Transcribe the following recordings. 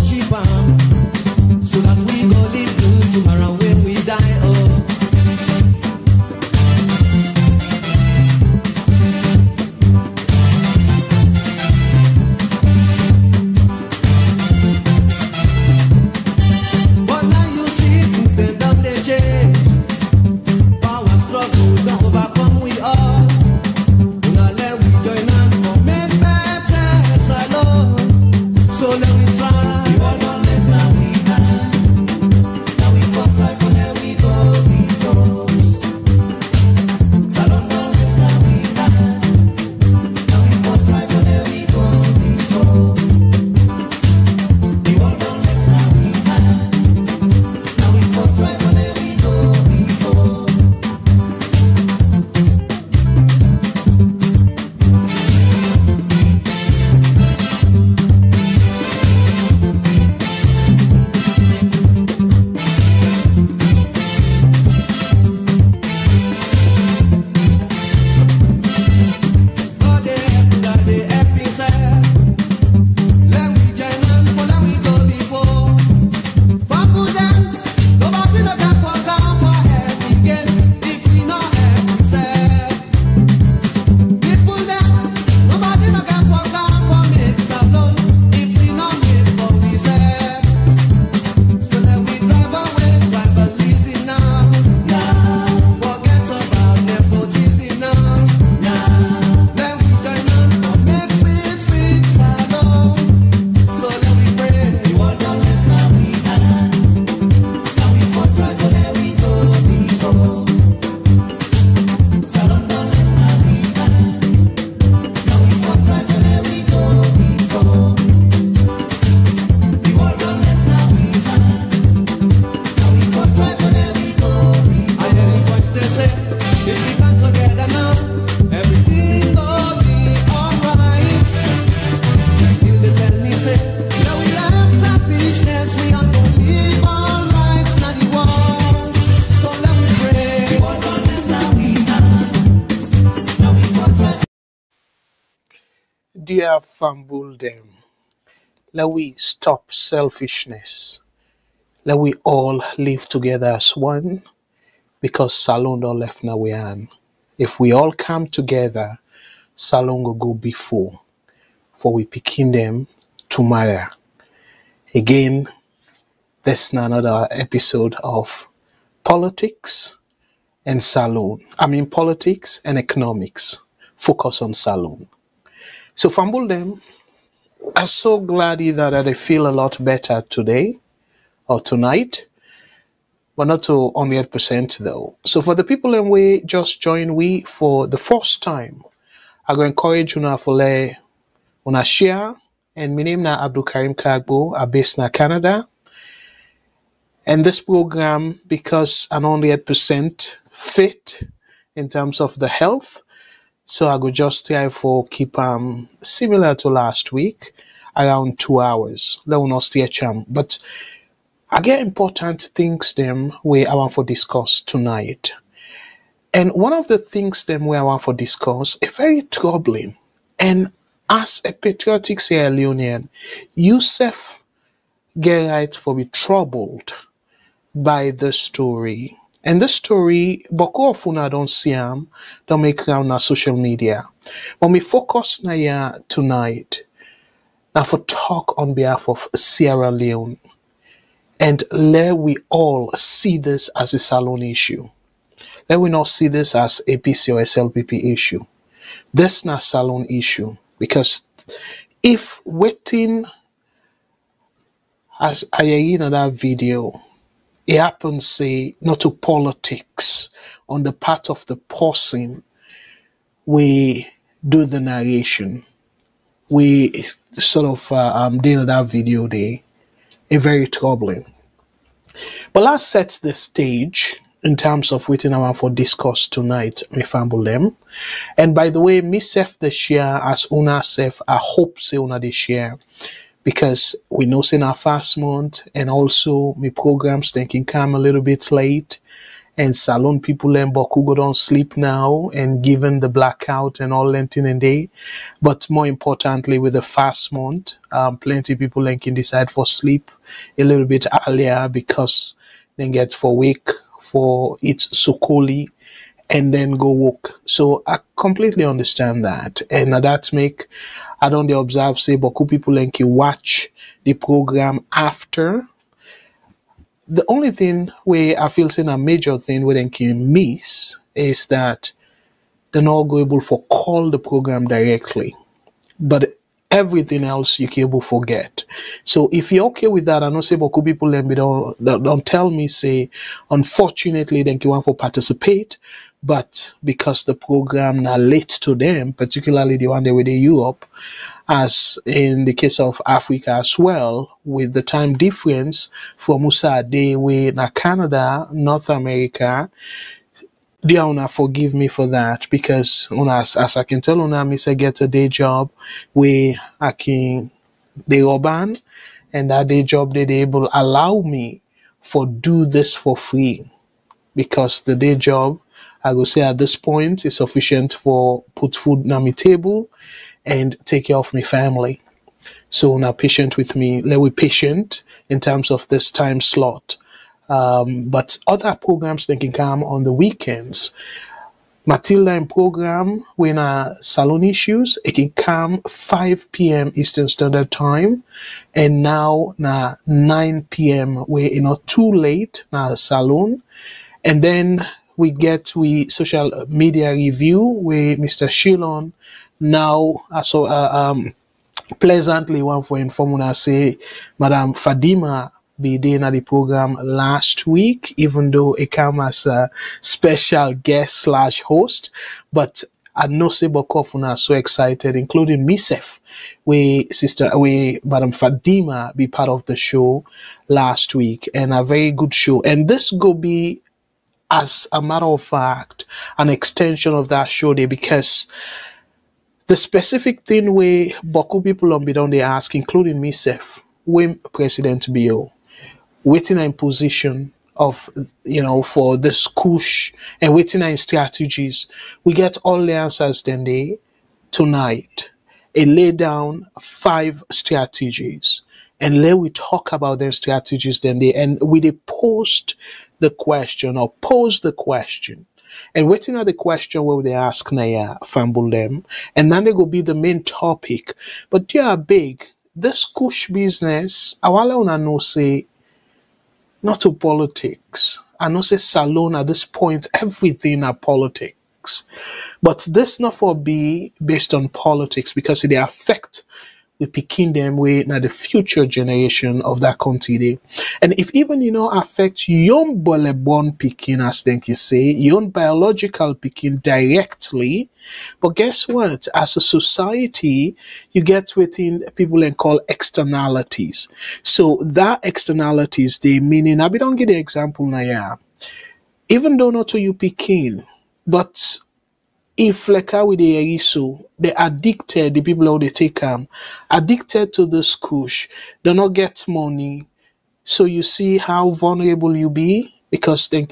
Curitiba them, let we stop selfishness. Let we all live together as one because Salon don't left now we are. If we all come together, Salon go before, for we picking them tomorrow. Again, this is another episode of politics and Salon. I mean politics and economics. Focus on Salon. So fumble them, I'm so glad either that I feel a lot better today or tonight, but not to 100% though. So for the people and we just join we for the first time, I go encourage you now for le una share and my name na Abdul Karim Kagbo, I'm based in Canada. And this program, because I'm only 100% fit in terms of the health, so I go just try for keep um similar to last week, around two hours. Let not stretch um. But I get important things them we I want for discuss tonight. And one of the things them we I want for discuss is very troubling. And as a patriotic Sierra Leonean, Yusuf get right for be troubled by the story. And this story, Boko of una don't see am, don't make round on social media. When we focus na ya tonight, now for talk on behalf of Sierra Leone. And let we all see this as a Salon issue. Let we not see this as a PC or SLPP issue. This not Salon issue. Because if waiting as I in that video, it happens say not to politics on the part of the person we do the narration. We sort of uh, um did that video there a very troubling. But let's set the stage in terms of waiting around for discourse tonight them. And by the way me self the share as una self i hope say una the share because we know in our fast month and also my programs they can come a little bit late and salon people and boku go don't sleep now and given the blackout and all lengthening and day. But more importantly, with the fast month, um, plenty people like can decide for sleep a little bit earlier because they get for wake for its sukoli and then go walk. So I completely understand that. And that make I don't observe say but boku people like you watch the program after the only thing where I feel saying a major thing where they can miss is that they're not able for call the program directly. But everything else you can able forget. So if you're okay with that, I know say Boku people me don't, don't tell me say unfortunately they can want for participate, but because the program late to them, particularly the one they were in Europe, as in the case of Africa as well, with the time difference for Musa they were na Canada, North America, dear una forgive me for that because una as, as I can tell una me say get a day job where I can they urban and that day job they they able allow me for do this for free because the day job I will say at this point is sufficient for put food on my table and take care of my family. So now patient with me. Let we patient in terms of this time slot. Um, but other programs they can come on the weekends. Matilda in program when uh, salon issues it can come 5 p.m. Eastern Standard Time and now na 9 p.m. where you know too late na salon and then we get we social media review with Mr. Shilon now uh, so uh, um pleasantly one for informing say Madam Fadima be there at the program last week, even though it came as a special guest slash host. But I know Sebokov are so excited, including myself, we sister we Madam Fadima be part of the show last week and a very good show. And this go be as a matter of fact an extension of that show day because the specific thing we Boku people on Bidon they ask, including myself, when President Bio, waiting in position of you know for the squish and waiting in strategies, we get all the answers then they tonight. I lay down five strategies and let we talk about their strategies then they and we they post the question or pose the question and waiting at the question where they ask Naya fumble them, and then they go be the main topic. But they are big. This kush business, awala una no say not to politics. I know say salon at this point, everything are politics. But this not for be based on politics because they affect we picking them with now the future generation of that country. And if even you know affect bole born picking as they can say, your biological picking directly, but guess what? As a society, you get within people and call externalities. So that externalities, they meaning I be don't get the example now, yeah. Even though not to you picking, but if like how we dey so they addicted the people how they take them, addicted to the squish they not get money. So you see how vulnerable you be because they're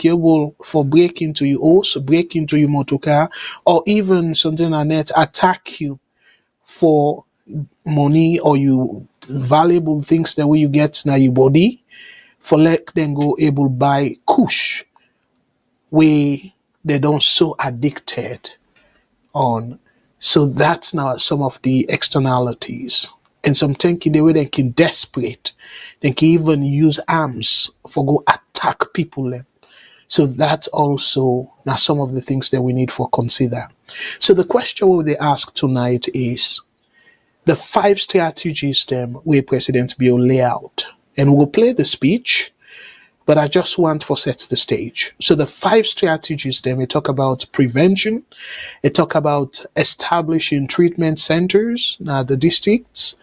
for break into your house break into your motor car or even something like that attack you for money or you valuable things that way you get now your body for let them go able buy kush where they don't so addicted on. So that's now some of the externalities. And some thinking the way they can desperate. They can even use arms for go attack people. So that's also now some of the things that we need for consider. So the question we they ask tonight is the five strategies them where President Bio lay out. And we'll play the speech but I just want to set the stage. So the five strategies then we talk about prevention, we talk about establishing treatment centers, uh, the districts,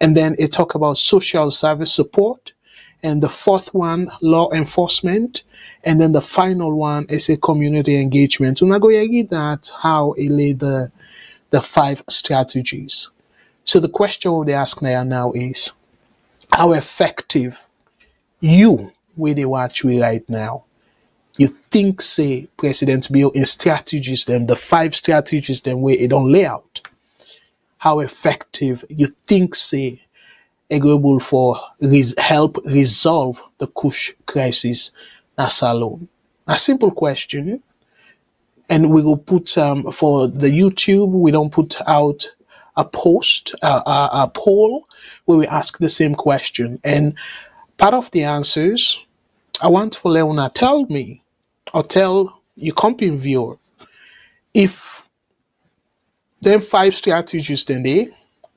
and then it talk about social service support, and the fourth one, law enforcement, and then the final one is a community engagement. So now go that how it lay the the five strategies. So the question they ask now is how effective you where they watch we right now you think say President Bio in strategies them, the five strategies them where it don't lay out, how effective you think say agreeable for res- help resolve the Kush crisis na Salon? A simple question. And we will put um, for the YouTube, we don't put out a post, uh, a, a poll where we ask the same question. And part of the answers, I want for Leona tell me or tell your company viewer if them five strategies then they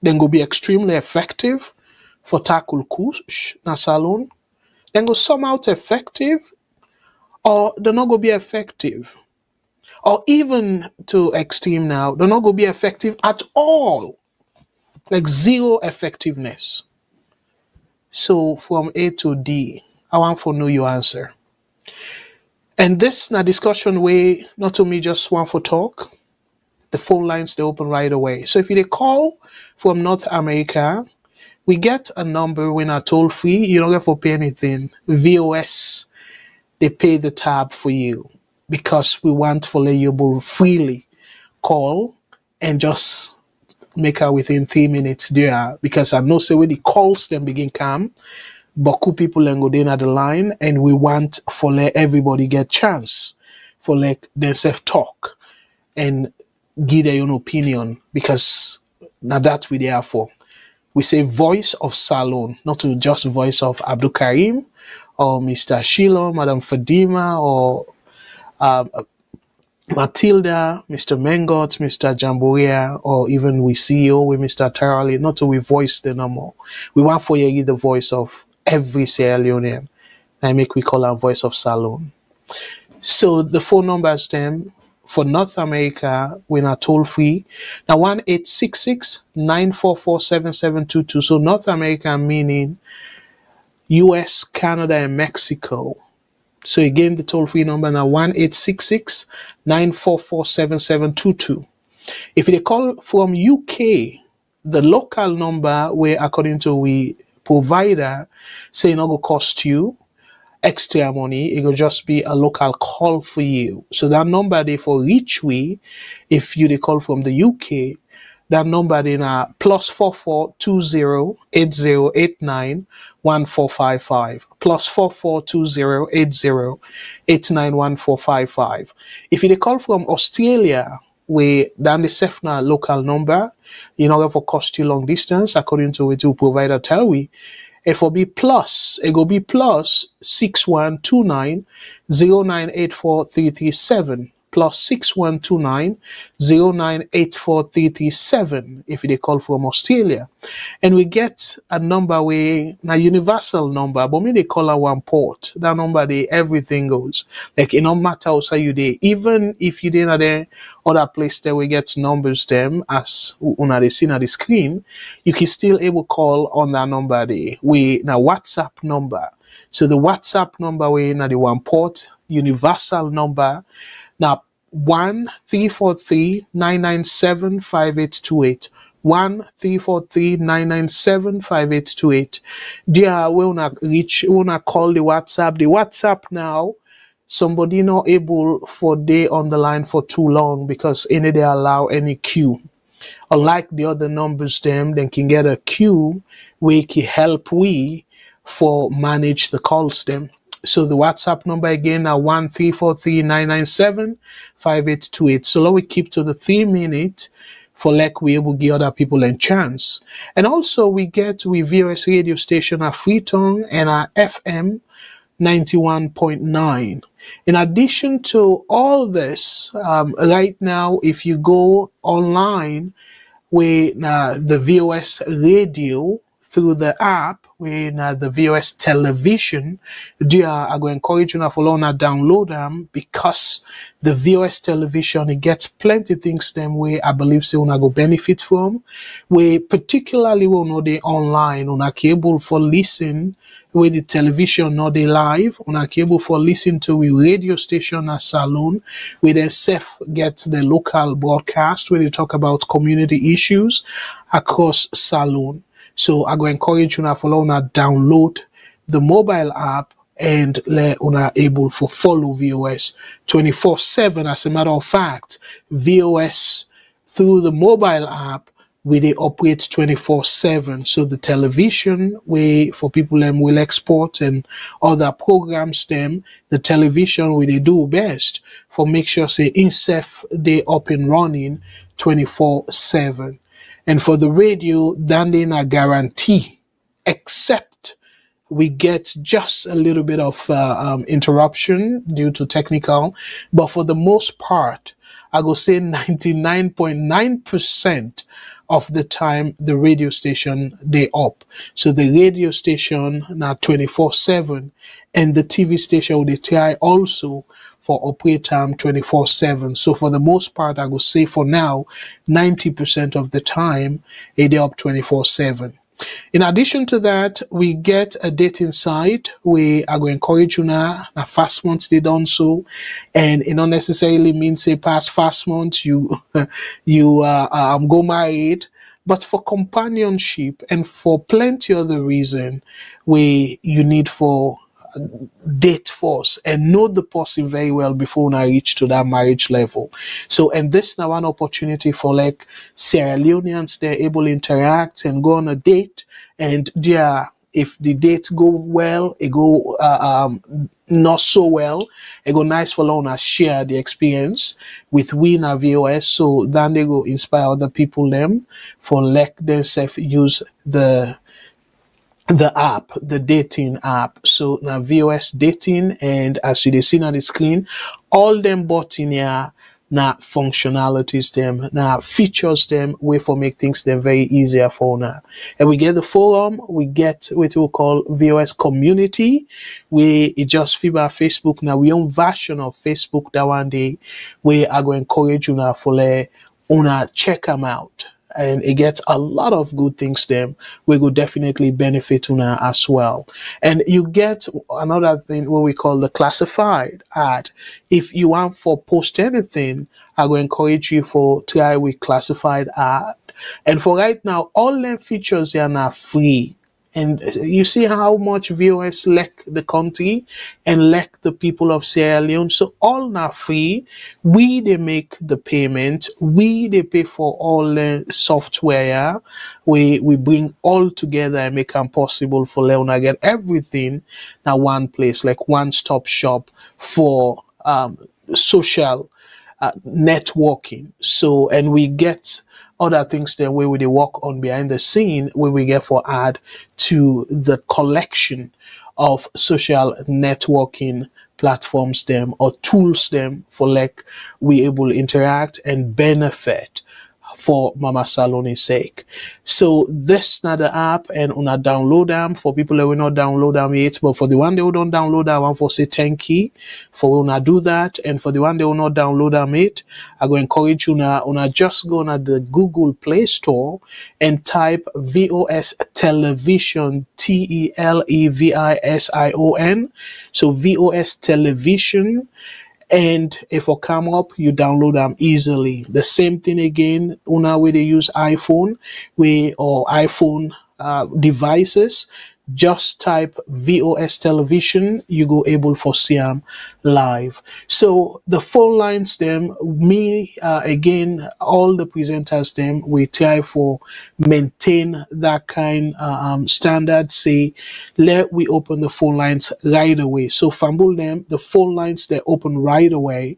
then go be extremely effective for tackle kush na salon, then go somehow effective or they're not gonna be effective. Or even to extreme now, they're not gonna be effective at all. Like zero effectiveness. So from A to D, I want to know your answer. And this na discussion way, not to me just want for talk. The phone lines they open right away. So if you call from North America, we get a number when I toll free. You don't have to pay anything. VOS they pay the tab for you because we want for you freely call and just make her within three minutes there because I know say when the calls then begin come, Boku people and go down at the line and we want for let everybody get chance for let themselves talk and give their own opinion because now that we there for. We say voice of Salon, not to just voice of Abdul Karim or Mr. Shilo, Madam Fadima or um, Matilda, Mr. Mengot, Mr. Jamboria, or even we CEO with Mr. Tarali, not to we voice the number. We want for you the voice of every Sierra Leonean. I make we call our voice of Salon. So the phone numbers them for North America, we're not toll free. Now one eight six six nine four four seven seven two two. So North America meaning US, Canada, and Mexico. So again, the toll free number now one eight six six nine four four seven seven two two. If they call from UK, the local number where according to we provider say not go cost you extra money, it will just be a local call for you. So that number they for reach we, if you they call from the UK, that number in a plus four four two zero eight zero eight nine one four five five plus four four two zero eight zero eight nine one four five five. If you they call from Australia, we then the SEFNA local number, in order for cost you long distance according to you provider tell we. It will be plus, it will be plus six one two nine zero nine eight four three three seven plus six one two nine zero nine eight four three three seven if they call from Australia. And we get a number we a universal number, but when they call our one port, that number they everything goes. Like it no matter say you there, even if you didn't there other place there we get numbers them as una they see on the screen, you can still able call on that number there. We now WhatsApp number. So the WhatsApp number we na the one port universal number. Now one three four three nine nine seven five eight two eight. One three four three nine nine seven five eight two eight. Dear, we wanna reach, we wanna call the WhatsApp. The WhatsApp now, somebody not able for day on the line for too long because any they allow any queue. Unlike the other numbers, them then can get a queue where can help we for manage the calls them. So the WhatsApp number again are one three four three nine nine seven five eight two eight. So let we keep to the three minute for like we able give other people a chance. And also we get we VOS radio station our Freetown and our FM 91.9. In addition to all this, um, right now, if you go online with uh, the VOS radio through the app, with uh, the VOS television, dear, I go encourage you to follow and download them because the VOS television, it gets plenty things them way I believe so una go benefit from. We particularly will know they online, una cable for listen with the television not they live on a cable for listen to a radio station a salon where they self get the local broadcast where they talk about community issues across salon. So I go encourage you now follow now download the mobile app and le una able for follow VOS 24/7. As a matter of fact, VOS through the mobile app we they operate 24 7 so the television we for people them will export and other programs them the television we they do best for make sure say insef they up and running 24 7 and for the radio then they a guarantee except we get just a little bit of uh, um, interruption due to technical but for the most part I go say 99.9% of the time the radio station they up. So the radio station now 24 7 and the TV station they try also for operate time 24 7. So for the most part, I would say for now, 90% of the time, it up 24 7. In addition to that, we get a dating site. We are going to encourage you now. Now, fast months they done so, and it not necessarily means say past fast months you you uh, um, go married, but for companionship and for plenty of other reason, we you need for date first and know the person very well before I reach to that marriage level. So, and this now one opportunity for like Sierra Leoneans, they're able to interact and go on a date and yeah, if the date go well, it go uh, um, not so well, it go nice for Lona share the experience with we na VOS so then they go inspire other people them for let themselves use the the app, the dating app. So now VOS dating and as you see on the screen, all them bought in here now functionalities them now features them way for make things them very easier for now and we get the forum we get what we call vos community we it just feedback facebook. Now we own version of facebook that one day we are going to encourage you now for let una check them out and it gets a lot of good things there we will definitely benefit una as well. And you get another thing what we call the classified ad. If you want for post anything i will encourage you for try with classified ad. And for right now all them features are now free and you see how much VOS lack the country and lack the people of Sierra Leone. So all now free. We they make the payment. We they pay for all the software. We we bring all together and make them possible for Leona get everything now one place, like one stop shop for um, social uh, networking. So and we get other things then where we they work on behind the scene where we get for add to the collection of social networking platforms them or tools them for like we able interact and benefit for Mama Saloni's sake. So this not the app and una download them for people that will not download them yet, but for the one they will don't download that one for say thank you for una do that and for the one they will not download them yet, I go encourage you now una just go on the Google Play Store and type VOS television T E L E V I S I O N. So VOS television and if it come up you download them easily. The same thing again una way they use iphone we or iphone uh, devices just type VOS television, you go able for Siam live. So the phone lines them, me uh, again, all the presenters them, we try for maintain that kind uh, um, standard. Say, let we open the phone lines right away. So fumble them, the phone lines they open right away,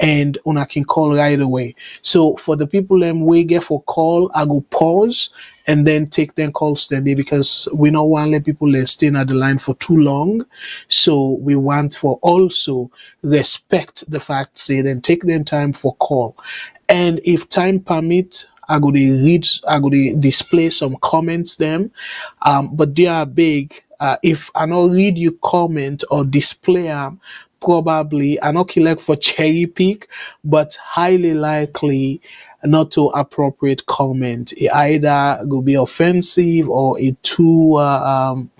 and una can call right away. So for the people them we get for call, I go pause and then take them calls steady because we don't want to let people stay at the line for too long. So we want for also respect the fact, say then take them time for call. And if time permit, I go to read, I go to display some comments them. Um, but they are big. Uh, if I not read you comment or display them, probably I not collect for cherry pick, but highly likely not too appropriate comment. It either will be offensive or it too uh, um,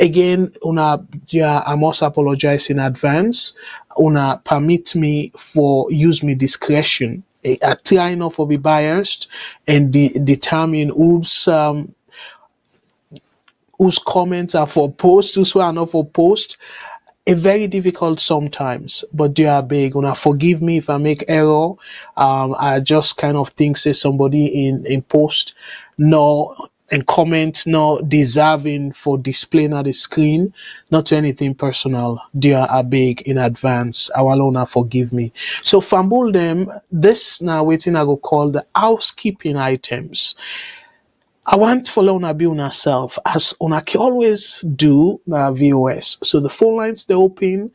again una yeah, I must apologize in advance. Una permit me for use me discretion. I I try not to be biased and de- determine who's um, whose comments are for post, whose are not for post. A very difficult sometimes, but they are big. Una forgive me if I make error. Um, I just kind of think say somebody in in post, no and comment not deserving for displaying at the screen, not anything personal. Dear are big in advance. Our Lord forgive me. So fumble them. This now waiting I go call the housekeeping items. I want for Lona be on herself as Una always do uh, VOS. So the phone lines they open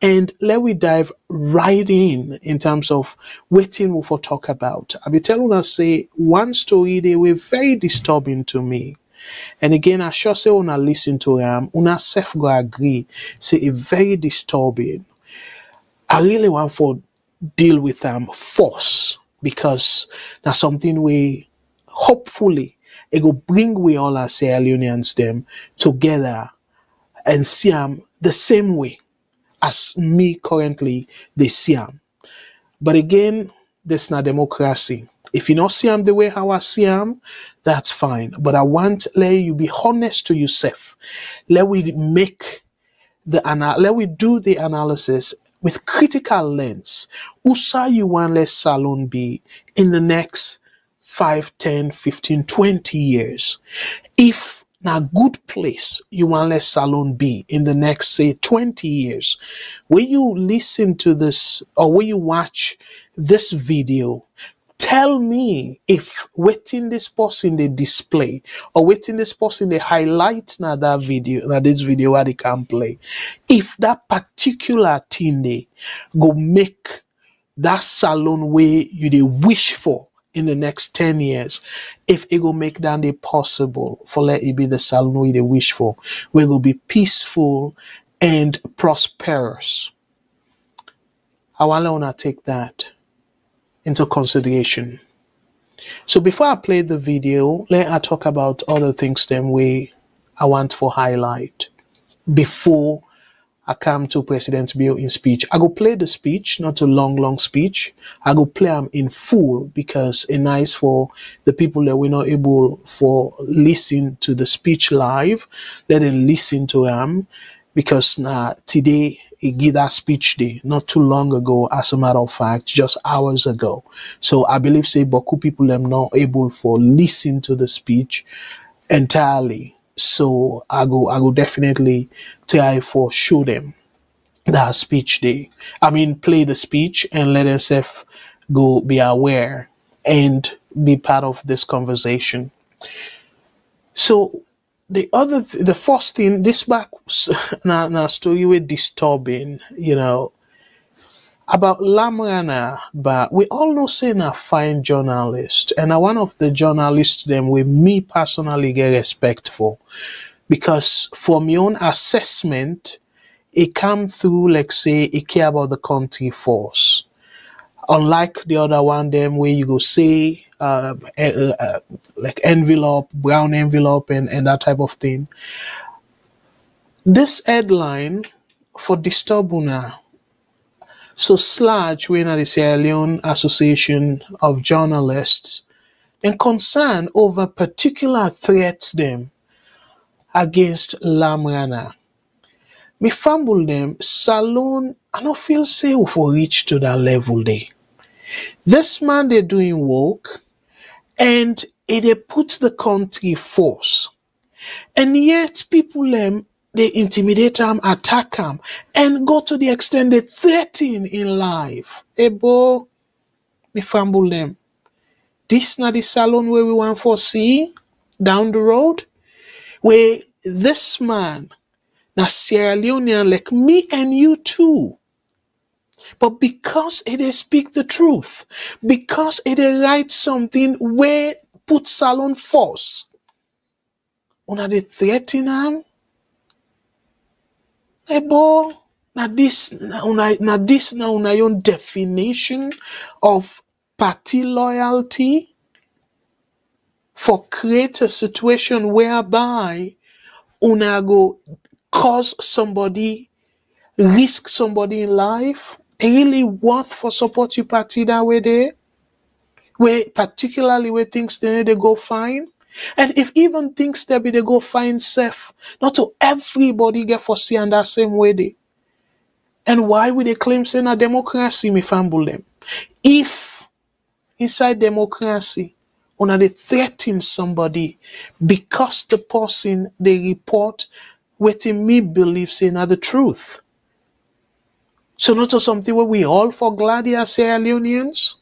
and let we dive right in in terms of waiting we for talk about. I'll be telling us say one story they were very disturbing to me. And again, I sure say una listen to them, una self go agree, say it very disturbing. I really want for deal with them force because that's something we hopefully it will bring we all our Sierra Leoneans them together and see them the same way as me currently they see them. But again, this not democracy. If you not see them the way how I see them, that's fine. But I want let you be honest to yourself. Let we make the ana- let we do the analysis with critical lens. Usa you want let salon be in the next 5, 10, 15, 20 years? If na good place you want let salon be in the next say 20 years when you listen to this or when you watch this video tell me if waiting this person they display or waiting this person they highlight na that video na this video where they can play if that particular thing they go make that salon way you they wish for in the next 10 years if it will make that possible for let it be the salon we they wish for we will be peaceful and prosperous. I want to take that into consideration. So before i play the video let I talk about other things then we i want for highlight before I come to President Bio in speech. I go play the speech, not a long, long speech. I go play them in full because it's nice for the people that we're not able for listen to the speech live. Let them listen to them because uh, today he gave that speech day not too long ago, as a matter of fact, just hours ago. So I believe say Boku people are not able for listen to the speech entirely. So I go I go definitely try for show them that speech day. I mean play the speech and let yourself go be aware and be part of this conversation. So the other th- the first thing this back now now story with disturbing, you know, about Lamrana, but we all know say a fine journalist, and one of the journalists them we me personally get respect for, because from your own assessment, it come through like say it care about the country force. Unlike the other one, them where you go say uh, uh, uh, like envelope, brown envelope, and, and that type of thing. This headline for Disturbuna so SLAJ, we are the Sierra Leone Association of Journalists, and concern over particular threats them against Lamrana. Me fumble them, Salon, I feel safe for reach to that level there. This man they doing work and it they put the country force. And yet people um, they intimidate them, attack them, and go to the extent they threaten in life. Ebo, me fumble them. This not the salon where we want for see down the road, where this man, na Sierra Leonean like me and you too. But because it speak the truth, because it write something where put salon force, una they threaten am, eh, Ebo, na this na una na this na una own definition of party loyalty for create a situation whereby una go cause somebody risk somebody in life really worth for support you party that way there where particularly where things they they go fine And if even things there be they go fine safe, not to everybody get for see and that same way they. And why would they claim saying a democracy, me famble them? If inside democracy, una they threaten somebody because the person they report waiting me believes in are the truth. So not just something where we all for glad as Sierra Leoneans.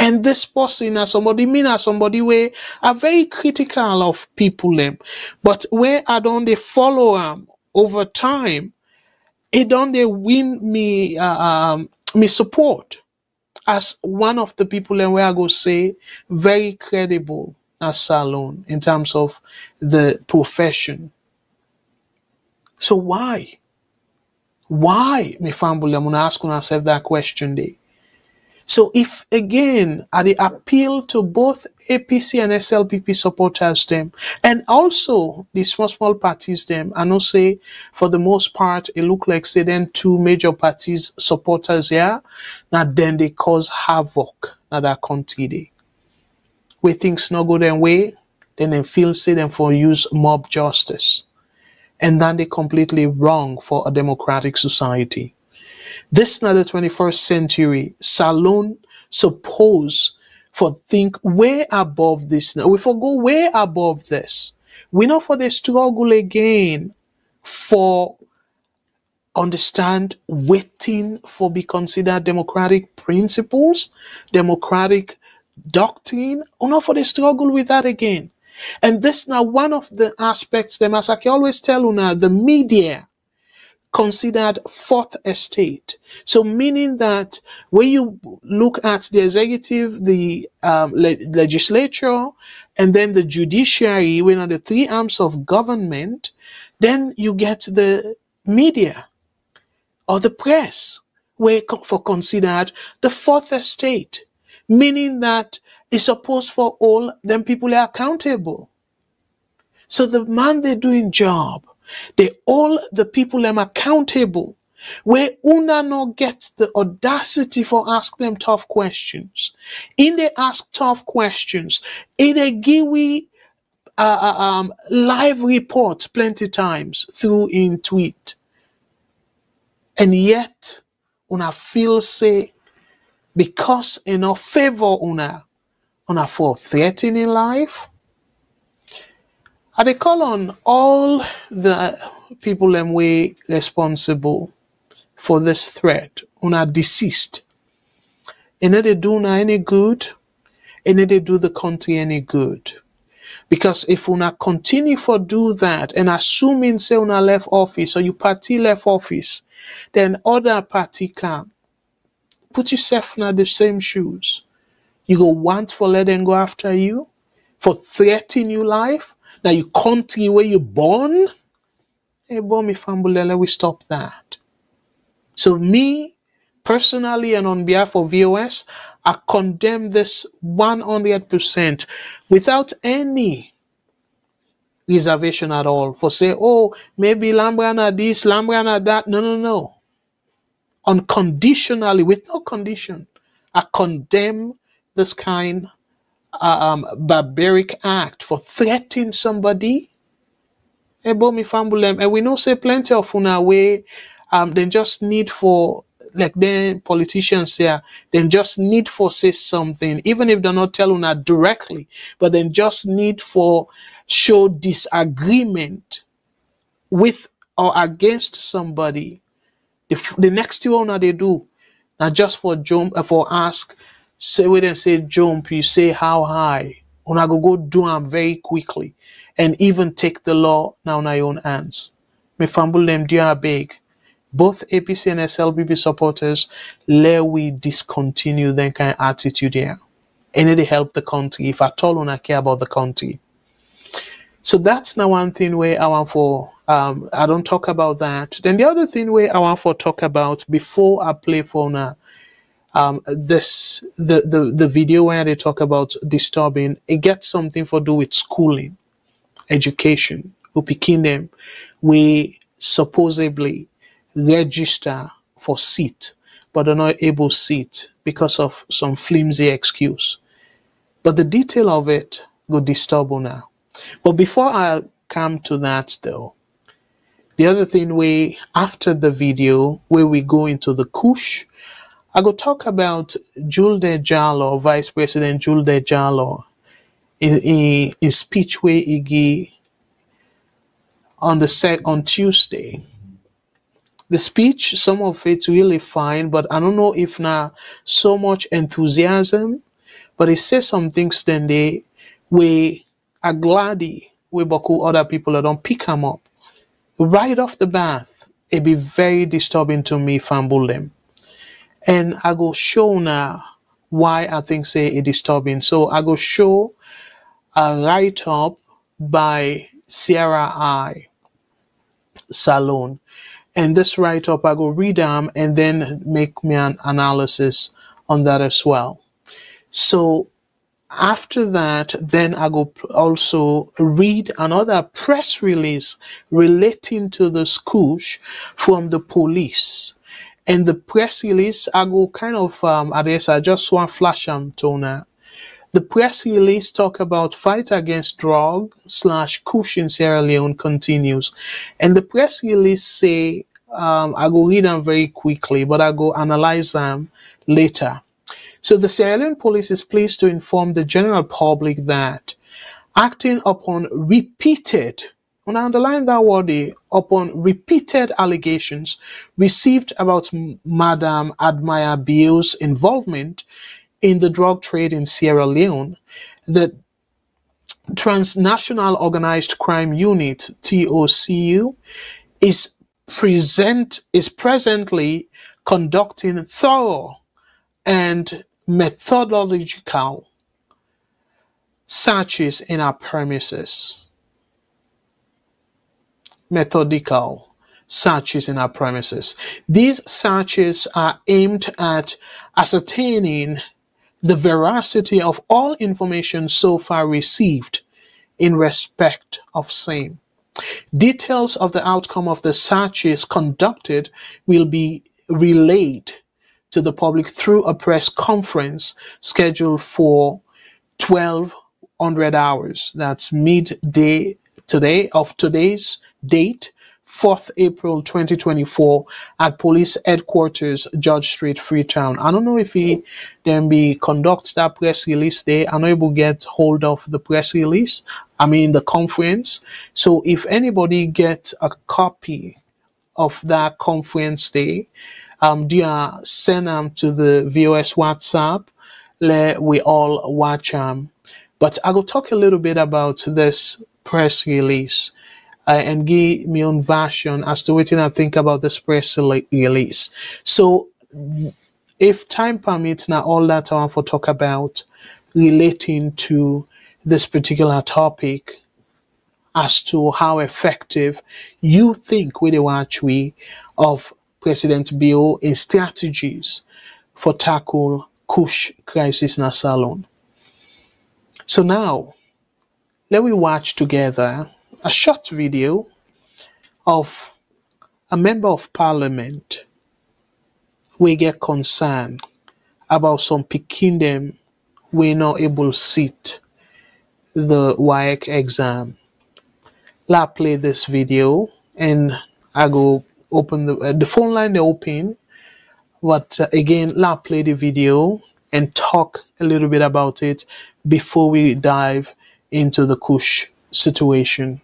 And this person as somebody mean as somebody where are very critical of people them. But where I don't they follow them over time, it don't they win me uh, um me support as one of the people and where I go say very credible as Salon in terms of the profession. So why? Why, me family, I'm gonna ask myself that question there. So if again, I they appeal to both APC and SLPP supporters them, and also the small small parties them, I know say for the most part it look like say then two major parties supporters here, now then they cause havoc na that country they. Where things not go their way, then they feel say them for use mob justice. And then they completely wrong for a democratic society. This now the 21st century, Salon suppose for think way above this now. We forgo way above this. We know for the struggle again for understand waiting for be considered democratic principles, democratic doctrine, or not for the struggle with that again. And this now one of the aspects them as I always tell you now, the media considered fourth estate. So meaning that when you look at the executive, the um, le- legislature, and then the judiciary, when are the three arms of government, then you get the media or the press, where co- for considered the fourth estate, meaning that it's supposed for all then people are accountable. So the man they're doing job, they all the people them accountable. Where una no gets the audacity for ask them tough questions. In they ask tough questions, in they give we uh, uh, um, live reports plenty times through in tweet. And yet, una feel say, because enough favor una, una for threatening life, I call on all the people them way responsible for this threat, una deceased. And they do una any good, and they do the country any good. Because if una continue for do that and assuming say una left office or you party left office, then other party come. Put yourself in the same shoes. You go want for let them go after you, for threatening your life. Now you country where you born. Me fambulele, we stop that. So me personally and on behalf of VOS, I condemn this 100% without any reservation at all for say, oh, maybe Lamrana this, Lamrana that. No, no, no. Unconditionally, with no condition, I condemn this kind um, barbaric act for threatening somebody. And we know say plenty of una way um they just need for like then politicians here, then just need for say something, even if they're not telling una directly, but then just need for show disagreement with or against somebody. The, the next thing they do, now just for jump uh, for ask, say we and say jump, you say how high. Una go go do am very quickly, and even take the law now in our own hands. Me fumble them dear big. Both APC and SLPP supporters, let we discontinue that kind of attitude here. And it help the country if at all una care about the country. So that's now one thing where I want for um I don't talk about that. Then the other thing where I want for talk about before I play for now um this the, the the video where they talk about disturbing it gets something for do with schooling, education. We picking them we supposedly register for seat but are not able seat because of some flimsy excuse. But the detail of it go disturb now But before I come to that though, the other thing we after the video where we go into the kush, I go talk about Juldeh Jalloh, Vice President Juldeh Jalloh, in, in speech where he gave on the sec on Tuesday. The speech, some of it's really fine, but I don't know if now so much enthusiasm. But he says some things then they we are glady we boku other people that don't pick him up. Right off the bat, it be very disturbing to me fumble them. And I go show now why I think say it disturbing. So I go show a write up by Sierra I Salon. And this write up I go read them and then make me an analysis on that as well. So after that, then I go also read another press release relating to the schools from the police. And the press release, I go kind of, um, I guess I just want flash them to now. The press release talk about fight against drug slash kush in Sierra Leone continues. And the press release say, um, I go read them very quickly, but I go analyze them later. So the Sierra Leone police is pleased to inform the general public that acting upon repeated, and I underline that word, eh, upon repeated allegations received about Madame Admire Bio's involvement in the drug trade in Sierra Leone, the Transnational Organized Crime Unit (TOCU) is present is presently conducting thorough and methodological searches in our premises. Methodical searches in our premises. These searches are aimed at ascertaining the veracity of all information so far received in respect of same. Details of the outcome of the searches conducted will be relayed to the public through a press conference scheduled for 1200 hours. That's midday today of today's date, 4th April 2024 at police headquarters, Judge Street, Freetown. I don't know if he then be conduct that press release there. I'm not able to get hold of the press release. I mean the conference. So if anybody get a copy of that conference day, um, dear, send them to the VOS WhatsApp. Let we all watch them. But I will talk a little bit about this press release uh, and give my own version as to what I think about this press rele- release. So, if time permits, now all that I want to talk about relating to this particular topic as to how effective you think with the watch we of President Bill in strategies for tackle Kush crisis in Salon. So now, let we watch together a short video of a member of parliament we get concerned about some picking them we not able sit the WAEC exam. La play this video and I go open the uh, the phone line they open but uh, again la play the video and talk a little bit about it before we dive into the kush situation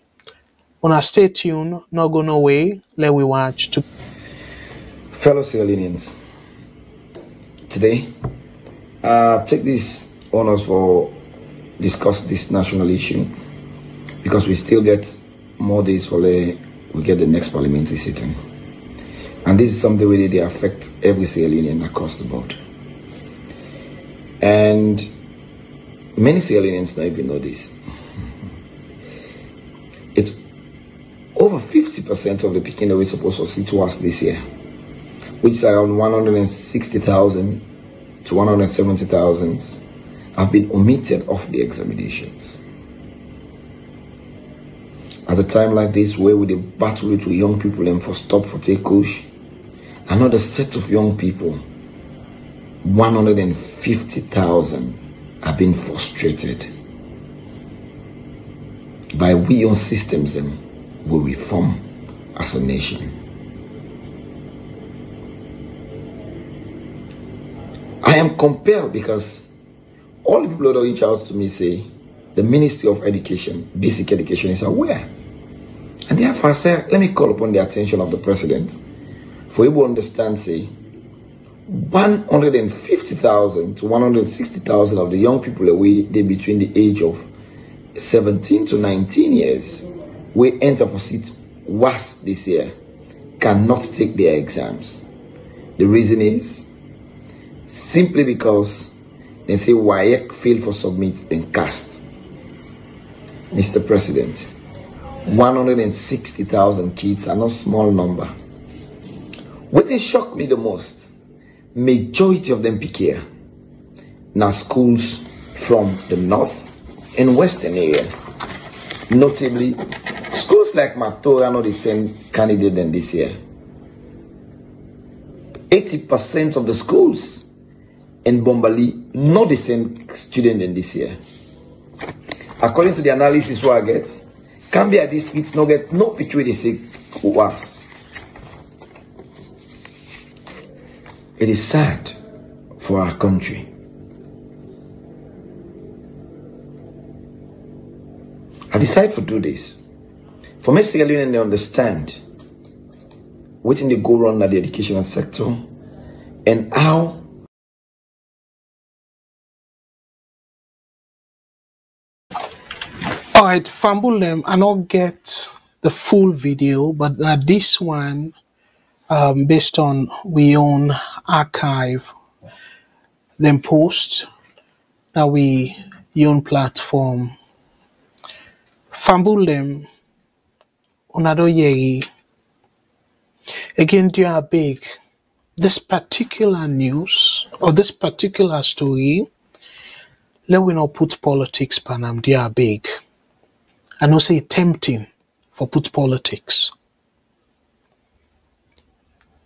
i stay tuned not go no way let we watch to Fellow Sierra today, uh, take this honors for discuss this national issue because we still get more days for the, we get the next parliamentary sitting. And this is something really they affect every Sierra Leonean across the board. And many Sierra Leoneans don't even know this. It's over 50% of the picking that we're supposed to see to us this year which is around 160,000 to 170,000, have been omitted of the examinations. At a time like this, where we battle it with young people and for stop for take kush, another set of young people, 150,000, have been frustrated. by we own systems them will we form as a nation. I am compelled because all the people that reach out to me say the Ministry of Education, Basic Education is aware. And therefore I say, let me call upon the attention of the President for you to understand, say, 150,000 to 160,000 of the young people away they between the age of 17 to 19 years we enter for seat WASSCE this year cannot take their exams. The reason is simply because they say why fail for submit and cast. Mr. President, 160,000 kids are not small number. What shocked me the most, majority of them pick here. Now schools from the north and western area. Notably, schools like Matora not the same candidate than this year. 80% of the schools in Bombali not the same student than this year. According to the analysis what I get, Kambia district no get no picture they say was. It is sad for our country. I decided to do this. For me, Sierra Leone, they understand what in the go wrong at the educational sector and how All right, fumble them. I not get the full video, but uh, this one, um, based on we own archive, then post that we own platform. Fumble them. Unado yeri. Again, are big. This particular news or this particular story, let we not put politics panam. Are big. I know say tempting for put politics.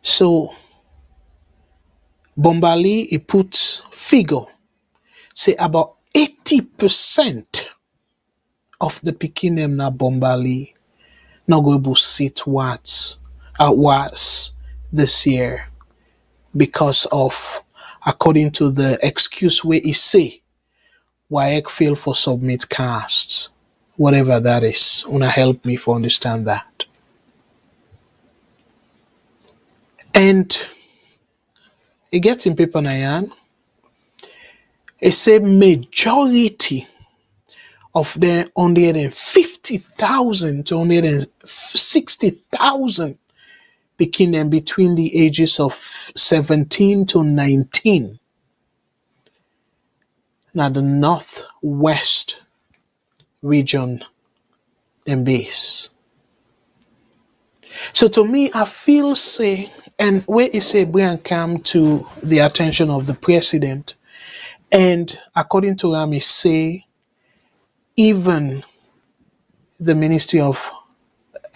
So Bombali he puts figure say about 80% of the Pekin na Bombali not going to sit what uh, WASSCE this year because of according to the excuse where he say why I fail for submit casts whatever that is. Una help me for understand that. And it gets in paper Nayan. It say majority of the 150,000 to 160,000 became them between the ages of 17 to 19. Now the northwest region and base. So to me, I feel say, and where is say Brian come to the attention of the president, and according to Rami say, even the Ministry of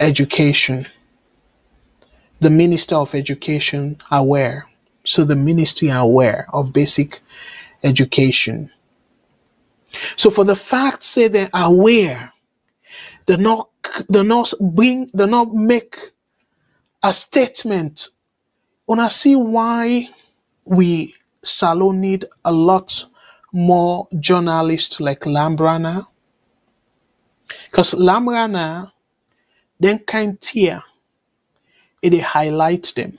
Education, the Minister of Education aware. So the ministry are aware of basic education. So for the fact say they're aware, they not they not bring they not make a statement. When I see why we Salon need a lot more journalists like Lamrana. Because Lamrana then kind tier it highlights them.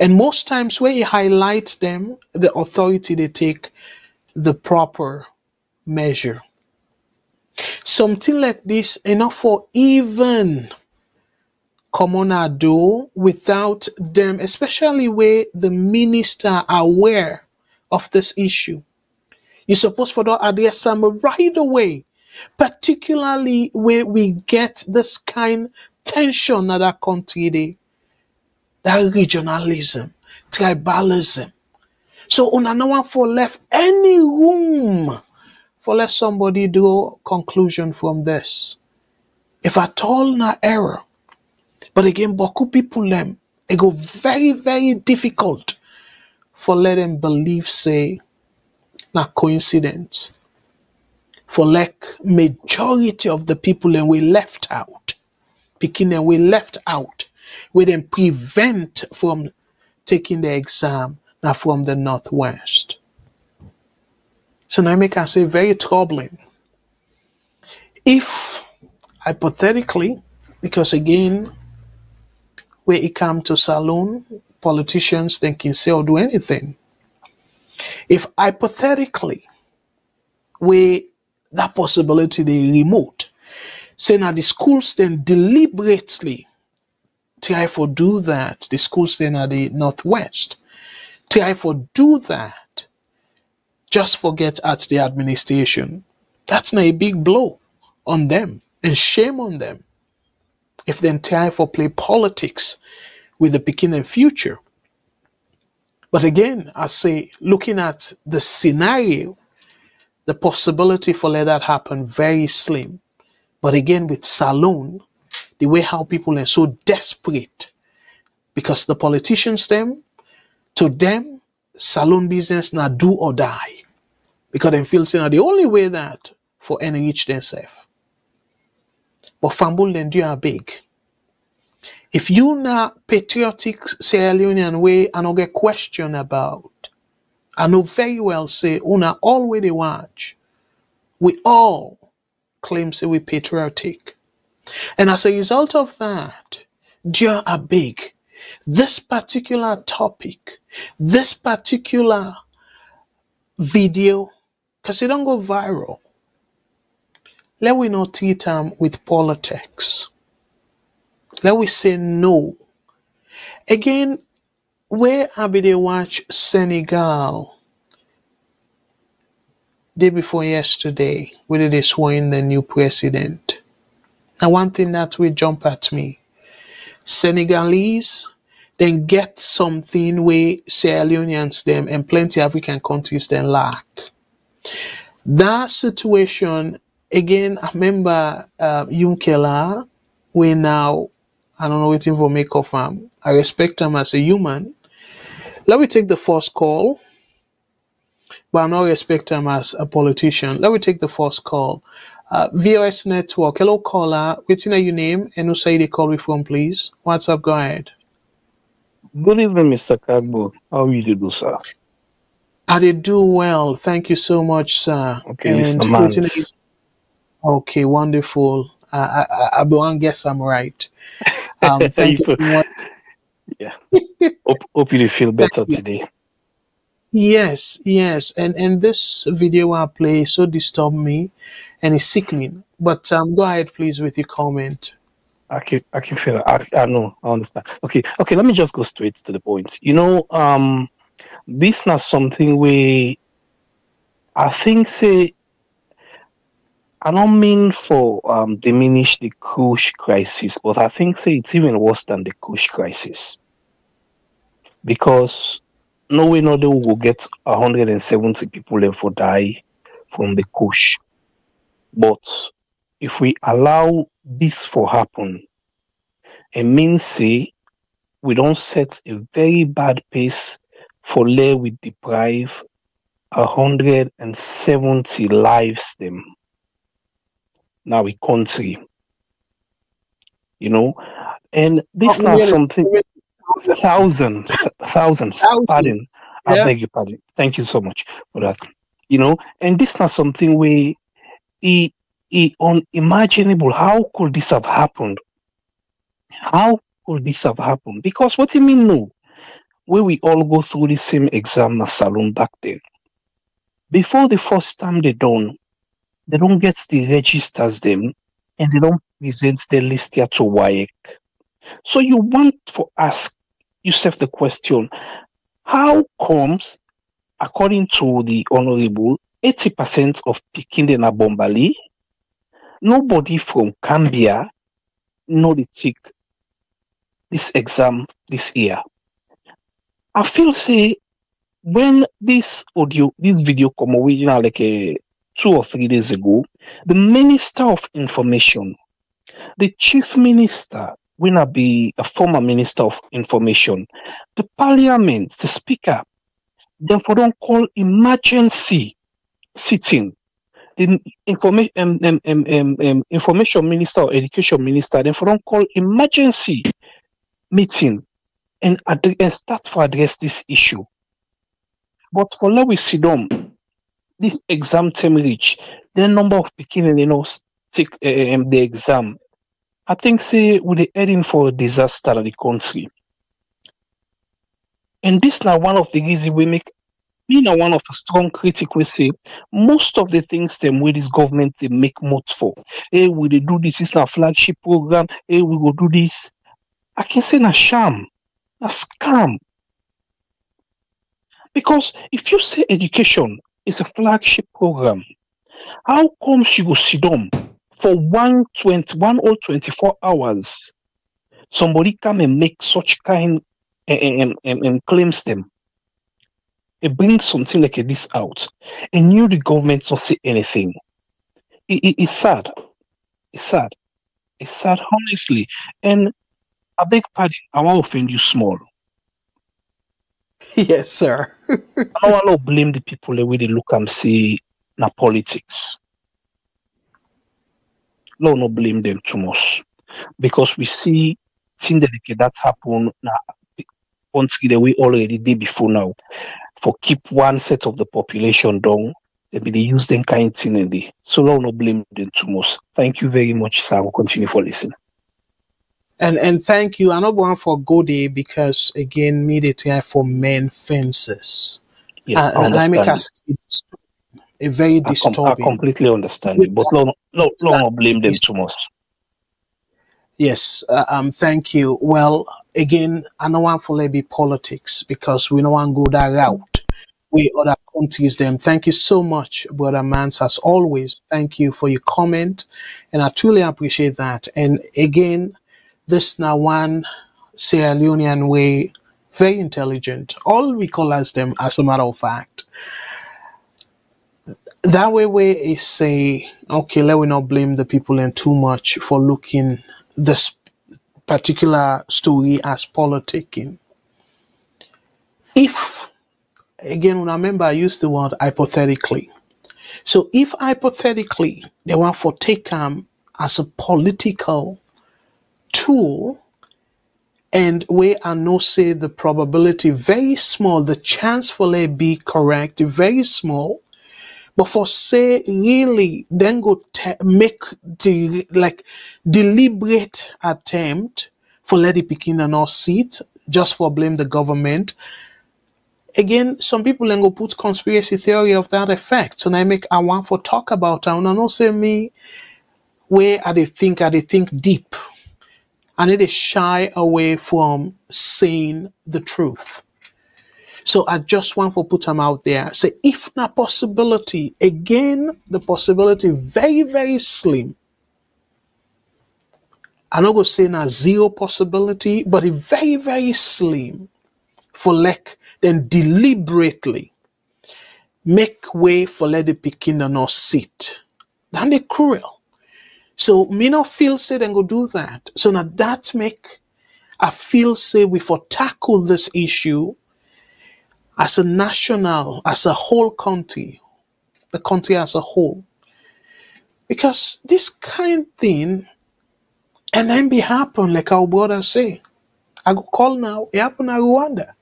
And most times where it highlights them, the authority they take the proper measure. Something like this enough for even commoner do without them, especially where the minister aware of this issue. You're supposed for that address some right away, particularly where we get this kind tension in that country, that regionalism, tribalism. So una no one for left any room for let somebody do conclusion from this. If at all na error, but again, Boku people them, it go very, very difficult for let them believe say na coincidence. For like majority of the people and we left out. Picking and we left out. We then prevent from taking the exam now from the northwest. So now I make I say very troubling. If hypothetically, because again, where it come to saloon, politicians they can say or do anything. If hypothetically, where that possibility they remote, say now the schools then deliberately try for do that, the schools then at the northwest, try for do that, just forget at the administration. That's not a big blow on them and shame on them if they try for play politics with the beginning future. But again, I say, looking at the scenario, the possibility for let that happen very slim. But again, with Saloon, the way how people are so desperate because the politicians them, to them, Saloon business now do or die. Because they feel saying the only way that for enrich themselves. But fumble then do are big. If you not patriotic Sierra Leonean way and not get question about, I know very well say una already watch. We all claim say we patriotic. And as a result of that, dear are big. This particular topic, this particular video, because it don't go viral, let we not treat them with politics. Let we say no. Again, where be they watch Senegal day before yesterday, where they swore in the new president. Now one thing that will jump at me, Senegalese then get something where Sierra Leoneans them and plenty African countries then lack. That situation again, I remember uh, Yumkella, we now I don't know waiting for make of him. I respect him as a human. Let me take the first call, but I not respect him as a politician. Let me take the first call. Uh, VOS Network. Hello, caller. What's at your name and who say they call me from, please. What's up? Go ahead. Good evening, Mr. Kagbo. How are you doing, sir? I did do well. Thank you so much, sir. Okay, And Mr. Okay, wonderful. I, I, I, I guess I'm right. Um, thank You you so much. Yeah. Hope, hope you feel better today. Yes, yes, and and this video I play so disturb me, and it's sickening. But um, go ahead, please, with your comment. I can I can feel it. I, I know, I understand. Okay, okay, let me just go straight to the point. You know, um this not something we I think say I don't mean for um diminish the Kush crisis, but I think say it's even worse than the Kush crisis. Because no way no they will get 170 people left for die from the Kush. But if we allow this for happen, it means say we don't set a very bad pace for lay we deprive 170 lives them. Now we country you know? And this is not something thousands thousands. Thousands. pardon. I Yeah. beg your pardon. Thank you so much for that you know and this not something we it, it unimaginable. How could this have happened? How could this have happened? Because what do you mean no? Where we all go through the same exam as back then before the first time they done they don't get the registers them and they don't present the list here to WAEC. So you want to ask yourself the question, how comes, according to the Honorable, 80% of Pikinde na Bombali, nobody from Kambia know they take this exam this year? I feel say when this audio, this video come original like a two or three days ago, the Minister of Information, the Chief Minister, be a former Minister of Information, the Parliament, the Speaker, then for don't call emergency sitting the information um, um, um, information minister or education minister then for don't call emergency meeting and, ad- and start to address this issue. But for sit down, this exam term reach, the number of beginning, you know, take um, the exam. I think say we are heading for a disaster in the country. And this is now one of the reasons we make me now one of the strong critic we say most of the things them with this government they make much for. Hey, we dey do this, is our flagship program, hey, we will do this. I can say na sham, na scam. Because if you say education is a flagship program, how come she go sit down for one twenty one or 24 hours? Somebody come and make such kind eh, eh, and, and, and claims them. It brings something like this out. And you, the government, don't say anything. It, it- it's sad. It's sad. It's sad, honestly. And I beg pardon, I want to offend you small. Yes, sir. I don't want to blame the people the way they look and see na politics. No, no blame them too much. Because we see things that, happen na country the way already did before now. For keep one set of the population down, they be they use them kind thing in there. So no, no blame them too much. Thank you very much, sir. I will continue for listening. And and thank you. another one for Gode because again, media here for men fences. Yeah, uh, I and, and I make us a very I, com- I completely understand it, but no, no, no, blame them too much. Yes, uh, um, thank you. Well, again, I don't want for be politics because we don't want to go that route. We other countries them. Thank you so much, Brother Mans, as always. Thank you for your comment, and I truly appreciate that. And again, this now one Sierra Leonean way, very intelligent. All we call as them, as a matter of fact. That way, is say, okay, let we not blame the people and too much for looking this particular story as politicking. If, again, remember I used the word hypothetically. So if hypothetically they want for take um as a political tool and we are no say the probability very small, the chance for it be correct, very small, but for say really then go make the like deliberate attempt for let it begin and not seat just for blame the government. Again some people then go put conspiracy theory of that effect. And I make i want for talk about and I know say me where I they think I they think deep. And it is shy away from saying the truth so I just want to put them out there. Say, if not possibility, again, the possibility very, very slim. I'm not going to say now zero possibility, but a very, very slim for like then deliberately make way for let the picking not sit. Then they cruel. So me not feel say then go do that. So now that make I feel say we for tackle this issue as a national, as a whole country, the country as a whole. Because this kind thing, and then be happen, like our brother say. I go call now, it happen in Rwanda.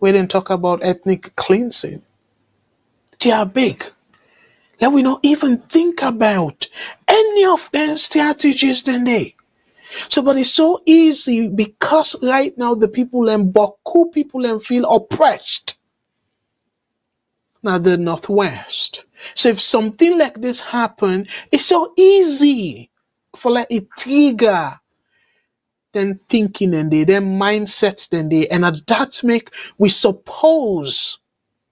We didn't talk about ethnic cleansing. They are big. Let we not even think about any of their strategies then they. So, but it's so easy because right now the people in Baku people and feel oppressed. Now the Northwest. So if something like this happen, it's so easy for like a trigger then thinking and they then mindsets then they and at that make we suppose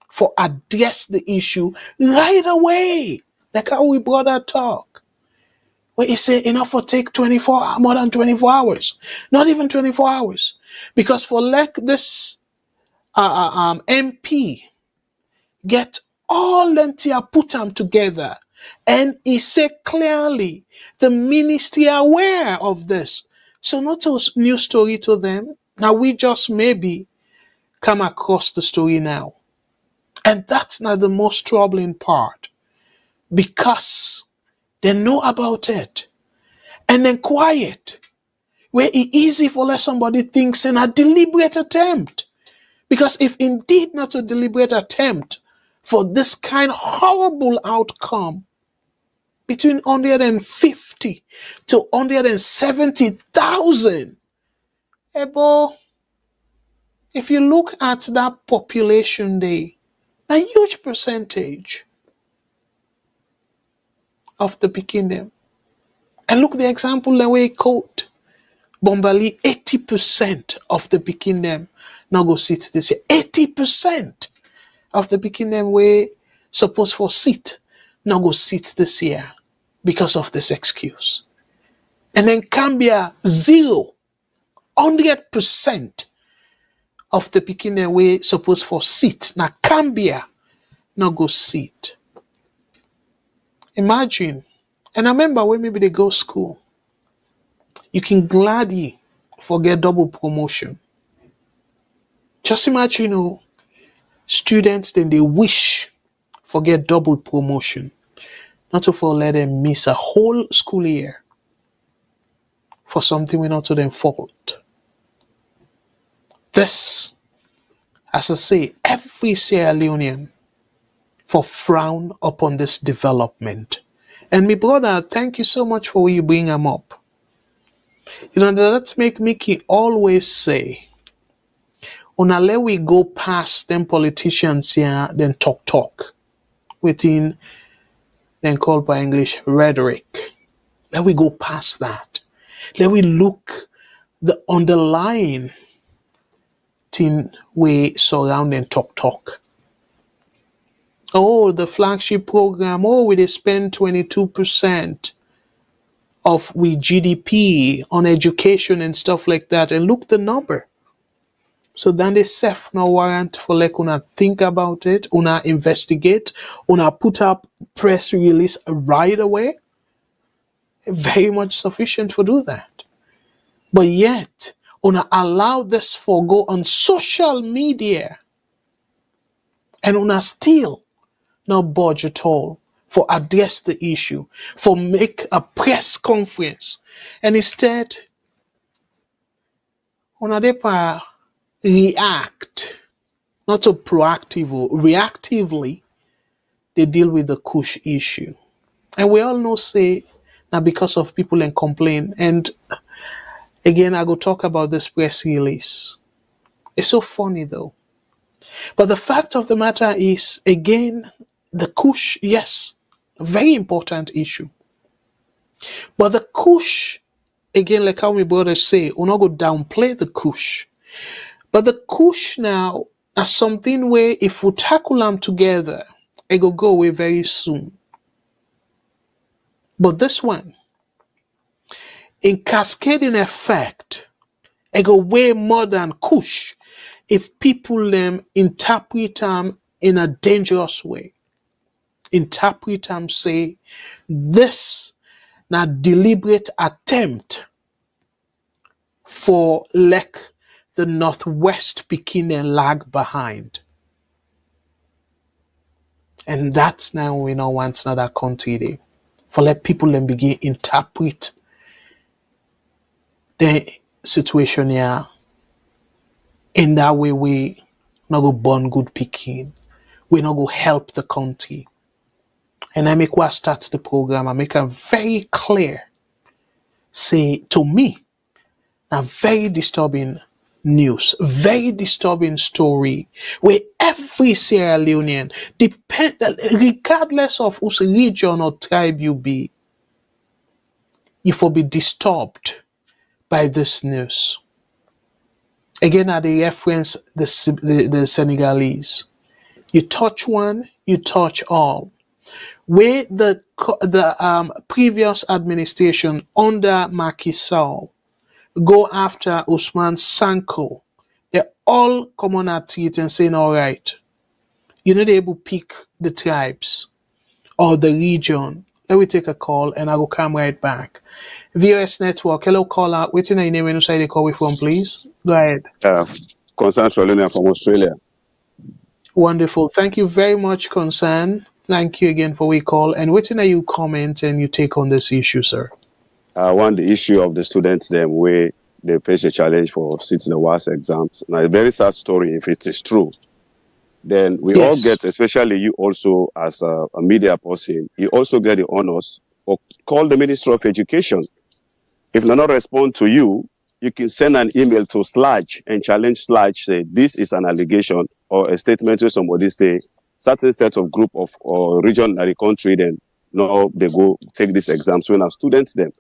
for address the issue right away. Like how we brought brother talk. Where he say enough for take 24 more than 24 hours. Not even 24 hours. Because for like this uh, uh, um, MP get all tia put them together. And he said clearly the ministry aware of this. So not a new story to them. Now we just maybe come across the story now. And that's not the most troubling part. Because they know about it. And then quiet, where it easy for let somebody thinks in a deliberate attempt. Because if indeed not a deliberate attempt for this kind of horrible outcome, between 150 to 170,000. Ebo, eh, if you look at that population day, a huge percentage of the kingdom. And look the example the way quote. Bombali, 80% of the kingdom now go sit this year. 80% of the kingdom way supposed for sit now go sit this year because of this excuse. And then Kambia, zero, 100% of the picking way supposed for sit. Now Kambia, now go sit. Imagine, and I remember when maybe they go school, you can gladly forget double promotion. Just imagine, you know, students then they wish forget double promotion not to for let them miss a whole school year for something we not to them fault. This, as I say, every Sierra Leonean for frown upon this development. And my brother, thank you so much for you bring them up. You know, that's make Mickey always say, Una let we go past them politicians here, then talk talk within then called by English rhetoric. Let we go past that. Let we look the underlying thing we surround and talk talk. Oh, the flagship program. Oh, we spend 22% of we GDP on education and stuff like that. And look the number. So then they self no warrant for like una think about it, una investigate, una put up press release right away. Very much sufficient for do that. But yet, una allow this for go on social media. And una still not budge at all for address the issue, for make a press conference. And instead, una de pa react, not so proactive, or reactively, they deal with the Kush issue. And we all know, say, now because of people and complain. And again, I go talk about this press release. It's so funny though. But the fact of the matter is, again, the Kush, yes, very important issue. But the Kush, again, like how my brothers say, we're not going to downplay the Kush. But the kush now are something where if we tackle them together, it will go away very soon. But this one, in cascading effect, it go way more than kush if people them interpret them in a dangerous way. Interpret them say this na deliberate attempt for like the Northwest picking and lag behind. And that's now we know want another country there. For let people then begin interpret the situation here in that way we not go born good picking. We not go help the country. And I make what start the program, I make a very clear. Say to me, a very disturbing news, very disturbing story where every Sierra Leonean, depend, regardless of whose region or tribe you be, you will be disturbed by this news. Again, I reference the, the, the Senegalese. You touch one, you touch all. Where the the um, previous administration under Macky Sall go after Ousmane Sonko. They all come on at it and saying, all right, you're not able to pick the tribes or the region. Let me take a call and I will come right back. VOS Network, hello caller. What's your name and inside the call with from, please? Go ahead. Uh, Concern Trolina from Australia. Wonderful. Thank you very much, Concern, Thank you again for we call. And waiting are you comment and you take on this issue, sir? I want the issue of the students them where they face a challenge for sitting the worst exams. Now, a very sad story if it is true. Then we all get, especially you also as a, a media person, you also get the honors or call the Minister of Education. If they not respond to you, you can send an email to SLAJ and challenge SLAJ, say this is an allegation or a statement where somebody say certain set of group of or region in the country, then no, they go take these exams when our students them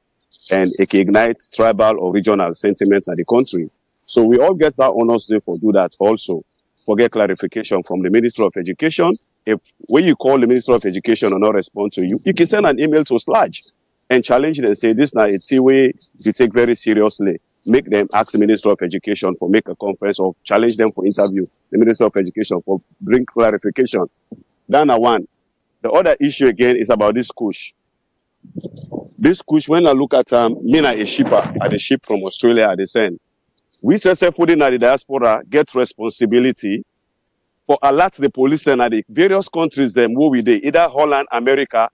and it can ignite tribal or regional sentiments in the country. So we all get that honors there for do that also. For get clarification from the Minister of Education. If when you call the Minister of Education and not respond to you, you can send an email to SLAJ and challenge them say this now it's a way you take very seriously. Make them ask the Minister of Education for make a conference or challenge them for interview. The Minister of Education for bring clarification. Then I want. The other issue again is about this kush. This kush, when I look at um, me a shipper at the ship from Australia at the send. We food in the diaspora get responsibility for alert the police and at the various countries them where we dey, either Holland, America,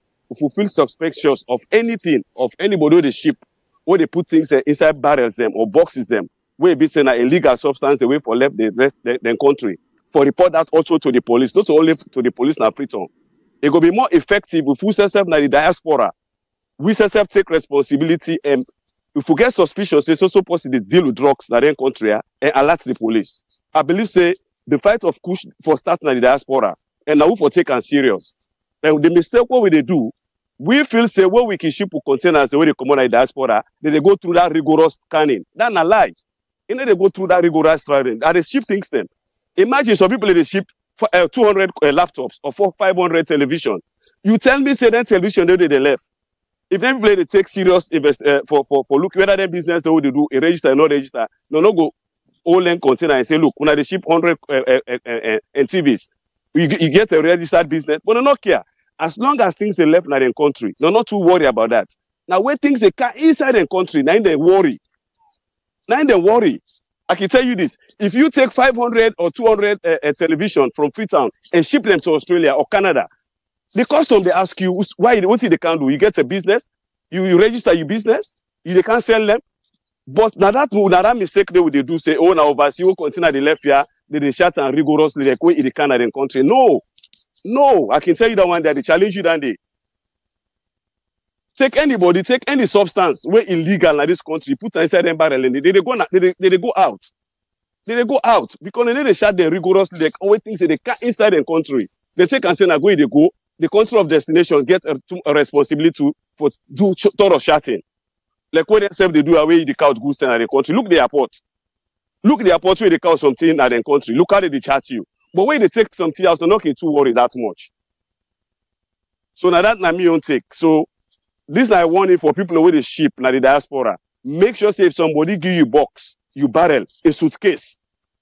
feel suspicious of anything, of anybody the ship, where they put things inside barrels them or boxes them, where be saying illegal substance away for left the rest the, the country. For report that also to the police, not only to the police na Freetown. It will be more effective if we self na the diaspora we self take responsibility and if we get suspicious say so so person dey deal with drugs na then country ah, and alert the police i believe say the fight of kush for start na the diaspora and now we for take am serious and the mistake what will they do we feel say when we ship containers wey dey comot na diaspora they dey go through that rigorous scanning. That na lie. E no dey go through that rigorous scanning. I dey ship things dem imagine some people dey ship uh, 200 uh, laptops or for 500 television. You tell me say that television dey dey left. If them people dey take serious invest uh, for for for look whether them business dey wey dey do e register or no register no no go hold them container and say look una dey ship hundred uh, uh, uh, uh, uh, tvs you, you get a registered business but no no care as long as things dey left na dem country no not too worry about that. Na where things dey come inside dem country na im dem worry. Na im dem worry. I can tell you this if you take five hundred or two hundred uh, uh, television from freetown and ship them to australia or canada the custom dey ask you why wetin they can do? You get a business? You you register your business? You dey can sell them? But na that na that mistake dey we dey do say oh na overseas container dey left here? They dey shout am rigorously like wey e dey can na dem country? No no i can tell you that one day i dey challenge you that day. Take anybody take any substance wey illegal in this country put inside dem barrel and they dey go na they they go out. They dey go out because they no dey shout dem rigorously They always things dey dey can inside the country. They take am say na go dey go. The country of destination get a, a responsibility to for do thorough shouting. Like wey dem sef dey do away the couch goods na the country. Look the airport look the airport where they couch something na the country. Look how they chat you but when they take something else they no dey too worry that much. So na that na me own take. So this na a warning for people wey dey ship na the diaspora. Make sure say if somebody give you box you barrel a suitcase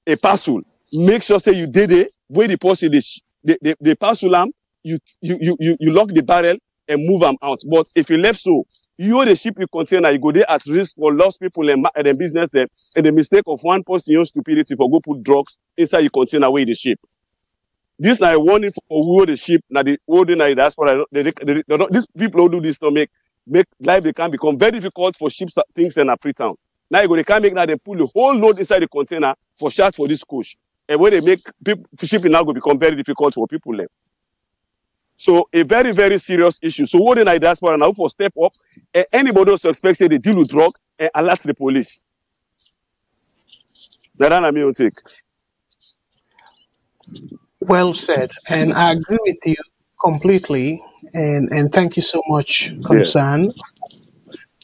a parcel make sure say you dey there wey the person sh- dey dey dey parcel am you you you you you lock the barrel and move am out. But if you left so you wey dey ship the container. You go dey at risk for lost people and, and business dem and the mistake of one person own stupidity for go put drugs inside your container you dey ship. This na a warning for who dey ship na the day na the diaspora they, they, they, they, these people who do this to make make life dey can become very difficult for ship sa- things in a pre-town now you go dey can make now they pull the whole load inside the container for shout for this coach. And when they make people shipping now go become very difficult for people dem so a very very serious issue so what in the diaspora now for step up and anybody who suspect say they deal with drug and alert the police that me own take. Well said. And I agree with you completely. And, and thank you so much, concern,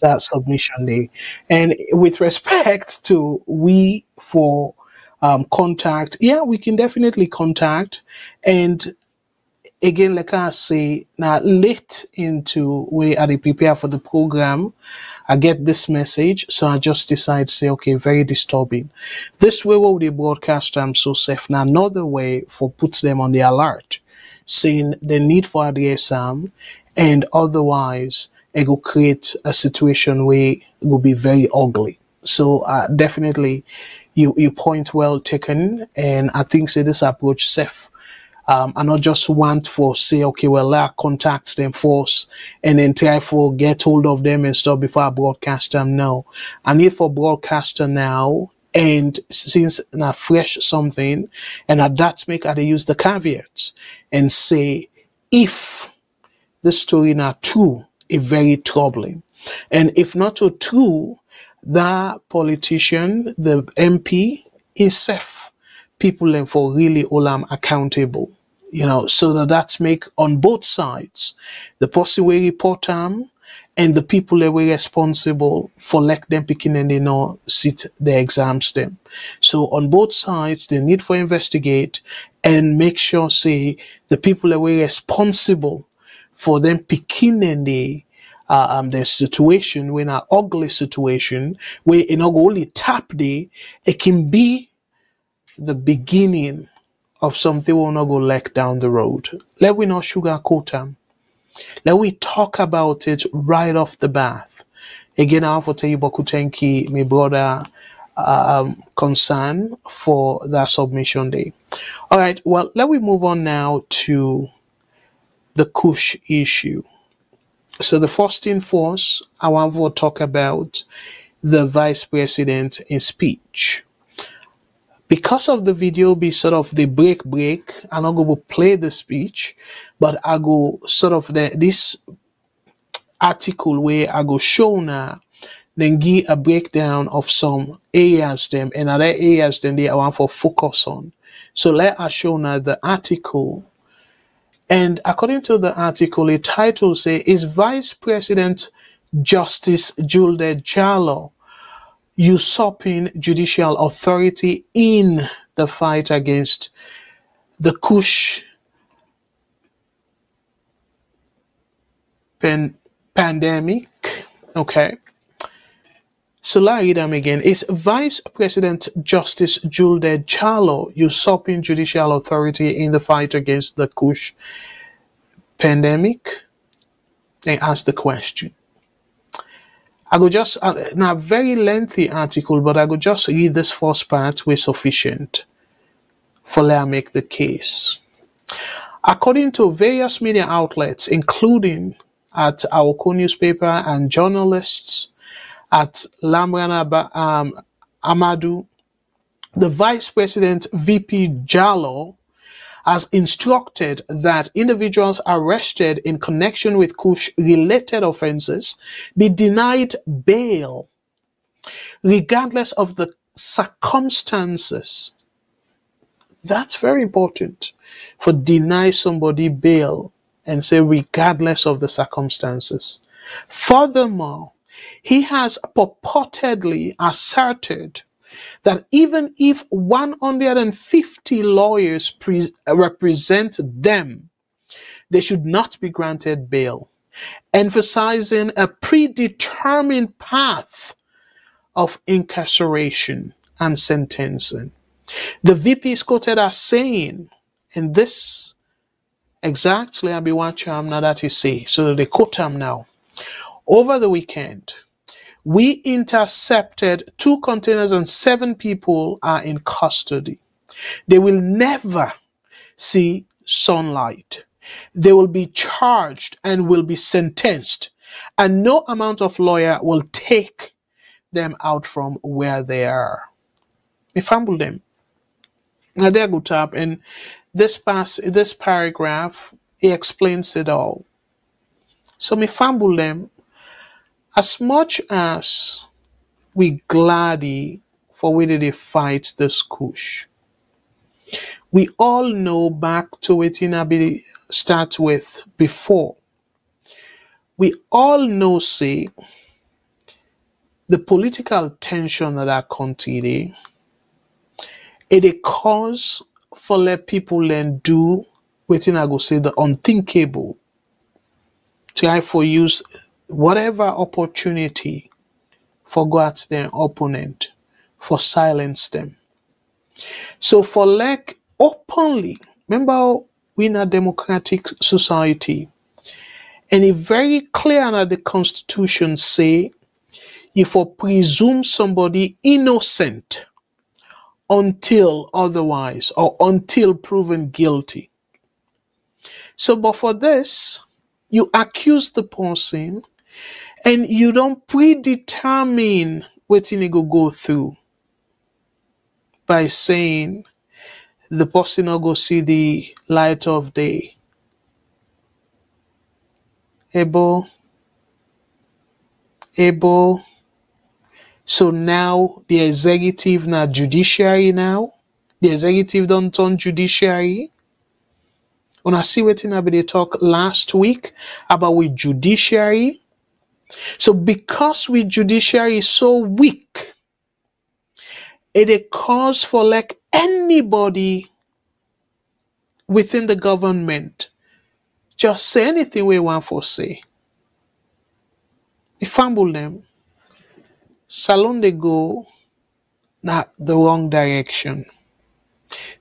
that submission day. And with respect to we for um, contact, yeah, we can definitely contact. And again, like I say, now late into we are prepare for the program, I get this message, so I just decide say, okay, very disturbing. This way, what they broadcast them so safe. Now, another way for puts them on the alert, saying the need for exam, and otherwise it will create a situation where it will be very ugly. So uh, definitely, you you point well taken, and I think say this approach safe Um, I not just want for say, okay, well, I contact them first and then try for get hold of them and stuff before I broadcast them. No, I need for broadcaster now. And since na fresh something, and at that make I use the caveats and say, if the story not true, it very troubling. And if not so true, the politician, the MP, is safe. People and for really all I'm accountable. You know, so that that's make on both sides, the person we report them and the people that were responsible for let them picking and they know sit the exams them. So on both sides, the need for investigate and make sure say the people that were responsible for them picking and they uh, um, their situation when an ugly situation where in not only tap day, it can be the beginning of something we will not go like down the road. Let we not sugarcoat them. Let we talk about it right off the bat. Again, I have to tell you, Bokutenki, my brother, um, concern for that submission day. All right. Well, let we move on now to the Kush issue. So the first thing first, I want to talk about the vice president in speech. Because of the video be sort of the break break, I'm not going to play the speech, but I go sort of the this article where I go show now, then give a breakdown of some areas them and other areas then they want for focus on. So let us show now the article and according to the article, the title say is Vice President Justice Juldeh Jalloh usurping judicial authority in the fight against the Kush pan- pandemic. Okay. So let read them again. Is Vice President Justice Juldeh Jalloh usurping judicial authority in the fight against the Kush pandemic? They asked the question. I go just uh, now very lengthy article, but I go just read this first part with sufficient for let make the case. According to various media outlets, including at our co newspaper and journalists at Lamrana um, Amadu, the Vice President VP Jalloh has instructed that individuals arrested in connection with Kush related offenses be denied bail, regardless of the circumstances. That's very important for deny somebody bail and say regardless of the circumstances. Furthermore, he has purportedly asserted that even if 150 lawyers pre- uh, represent them, they should not be granted bail, emphasizing a predetermined path of incarceration and sentencing. The VP is quoted as saying, and this exactly I'll be watching now that he say, so they quote him now. Over the weekend, we intercepted two containers and seven people are in custody. They will never see sunlight. They will be charged and will be sentenced, and no amount of lawyer will take them out from where they are. We fumble them. Now there go tap and this pass this paragraph he explains it all. So me fumble them as much as we gladly for whether they fight this kush. We all know back to it in be start with before. We all know say the political tension that our country it dey cause for let people then do wetin I go say the unthinkable. Try for use whatever opportunity for go at their opponent, for silence them. So for lack openly, remember we in a democratic society, and it very clear that the constitution say if you presume somebody innocent until otherwise or until proven guilty. So, but for this, you accuse the person and you don't predetermine what you go go through by saying the person will go see the light of day. Able, able. So now the executive now judiciary now. The executive don't turn judiciary. When I see what I they talk last week about with judiciary. So because we judiciary is so weak, it cause for like anybody within the government just say anything we want for say. If fumble them, salon they go not the wrong direction.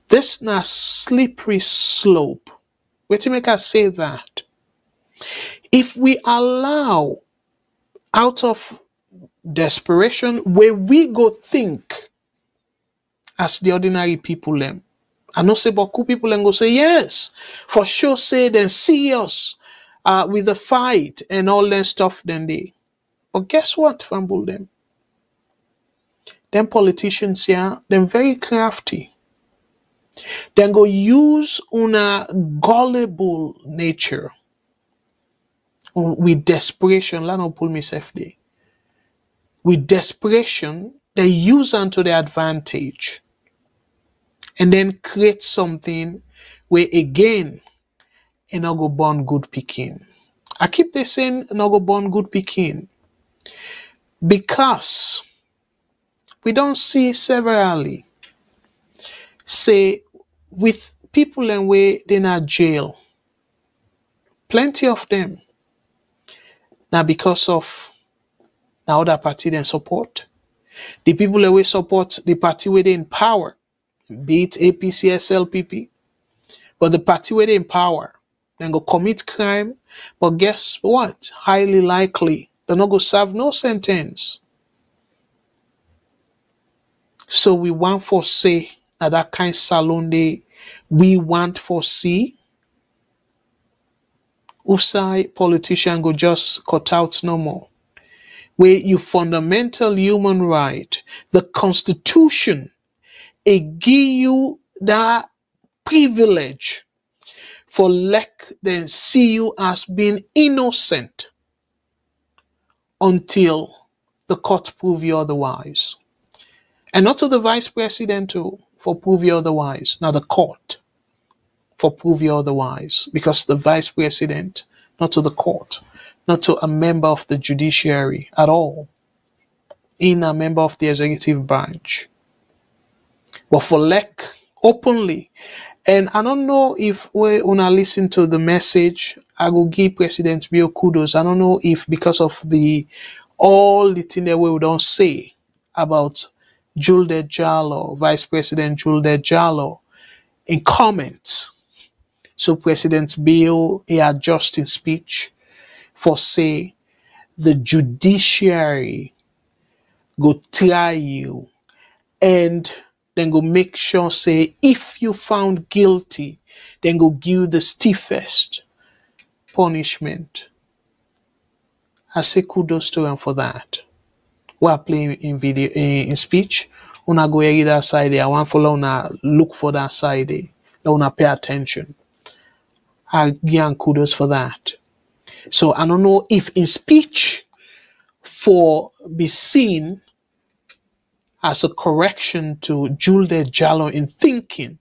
This na slippery slope. Wait to make us say that. If we allow out of desperation where we go think as the ordinary people them. I know say beaucoup people and go say yes, for sure say then serious uh, with the fight and all that stuff then they. But guess what, fumble them? Them politicians here, them very crafty. Then go use una gullible nature with desperation. Let not pull me safely. With desperation, they use unto their advantage and then create something where again and I go born good picking. I keep this saying I go born good picking because we don't see severally say with people and way in a jail plenty of them now because of the other party then support the people that support the party where they in power be it APC, SLPP, but the party where they in power, then go commit crime. But guess what? Highly likely they're not go serve no sentence. So we want for say that that kind salon day we want for see. Usai politician go just cut out no more. Where you fundamental human right, the constitution it give you that privilege for let them see you as being innocent until the court prove you otherwise. And not to the vice president too, for prove you otherwise, not the court for prove you otherwise, because the vice president, not to the court, not to a member of the judiciary at all, in a member of the executive branch but for Lek openly. And I don't know if we wanna listen to the message, I will give President Bio kudos. I don't know if because of the all the thing that we don't say about Juldeh Jalloh, Vice President Juldeh Jalloh, in comments. So President Bio he adjusted speech for say the judiciary go try you and then go make sure say if you found guilty, then go give the stiffest punishment. I say kudos to him for that. We're playing in video in, in speech. Una go hear that side. I want follow una look for that side una pay attention. I give him kudos for that. So I don't know if in speech for be seen as a correction to Juldeh Jalloh in thinking.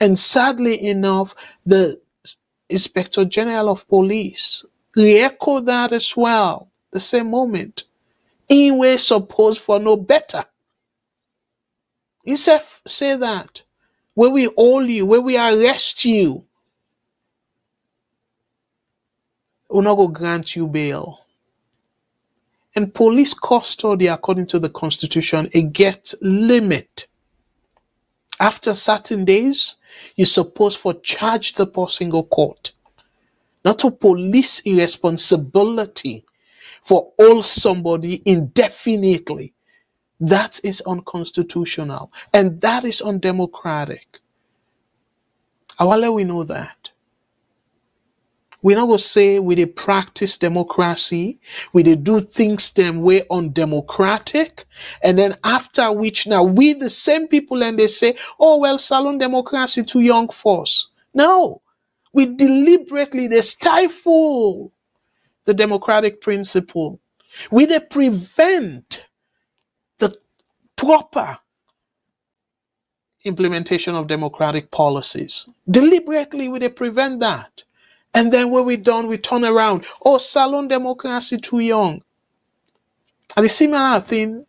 And sadly enough, the Inspector General of Police re-echoed that as well, the same moment. In way supposed for no better. Said, say that. Where we hold you, where we arrest you, we're not to grant you bail. And police custody, according to the constitution, it gets limit. After certain days, you're supposed for charge the person go court. Not to police irresponsibility for all somebody indefinitely. That is unconstitutional and that is undemocratic. Will we know that? We not go say we dey practice democracy, we dey do things them way undemocratic, and then after which now we the same people and they say, oh well, salon democracy too young for us. No, we deliberately they stifle the democratic principle. We they prevent the proper implementation of democratic policies. Deliberately, we they prevent that. And then when we're done, we turn around. Oh, salon democracy too young. And the similar thing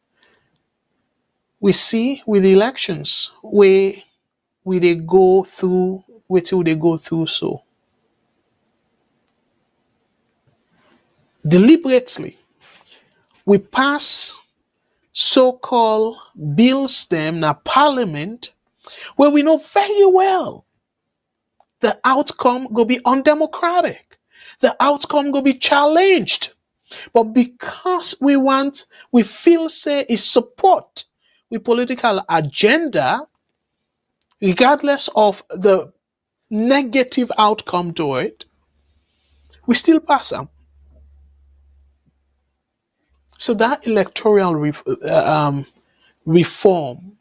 we see with the elections, where we they go through, where till they go through so. Deliberately, we pass so-called bills them na parliament where we know very well the outcome go be undemocratic. The outcome go be challenged. But because we want, we feel say is support with political agenda, regardless of the negative outcome to it, we still pass them. So that electoral re- uh, um, reform,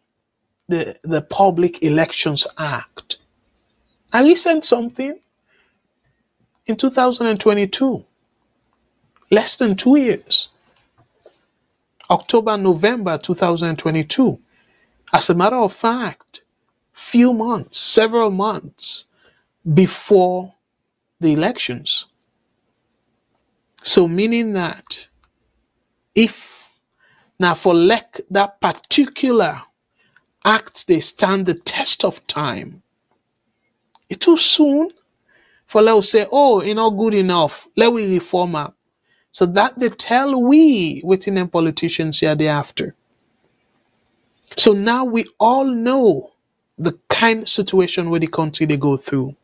the the Public Elections Act, I listened something in 2022, less than two years, October, November 2022. As a matter of fact, few months, several months before the elections. So meaning that if now for lack that particular act they stand the test of time, it too soon for let us say, oh, it's not good enough. Let we reform up. So that they tell we within them politicians here thereafter. So now we all know the kind situation where the country they go through.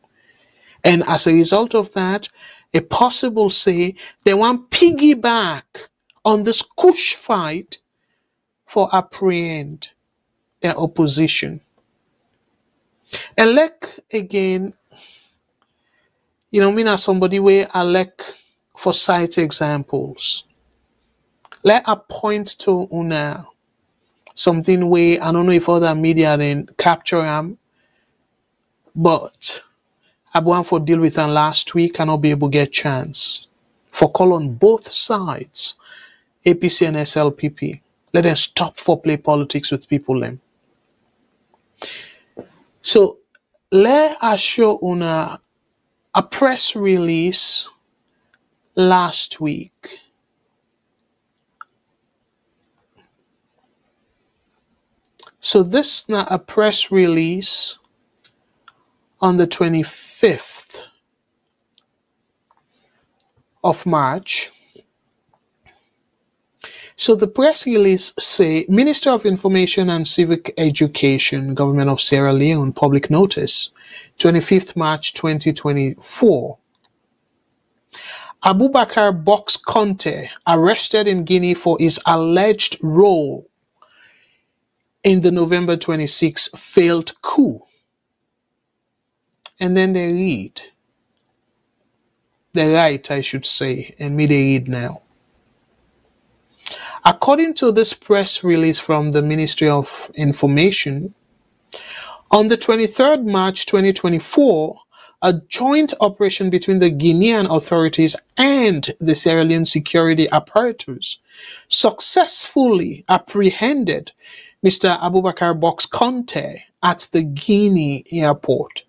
And as a result of that, a possible say they want piggyback on this kush fight for apprehend their opposition. Elect again, you know, me as somebody where I like for cite examples. Let I point to una something where I don't know if other media then capture them, but I want for deal with them last week and not be able to get chance. For call on both sides, APC and SLPP. Let them stop for play politics with people then. So let us show una a press release last week. So this is not a press release on the 25th of March. So the press release say Minister of Information and Civic Education, Government of Sierra Leone, public notice, 25th March 2024. Abubakar Box Conte arrested in Guinea for his alleged role in the November 26 failed coup. And then they read, they write, I should say, and me they read now. According to this press release from the Ministry of Information, on the 23rd March 2024, a joint operation between the Guinean authorities and the Sierra Leone security apparatus successfully apprehended Mr. Abubakar Box Conte at the Guinea airport.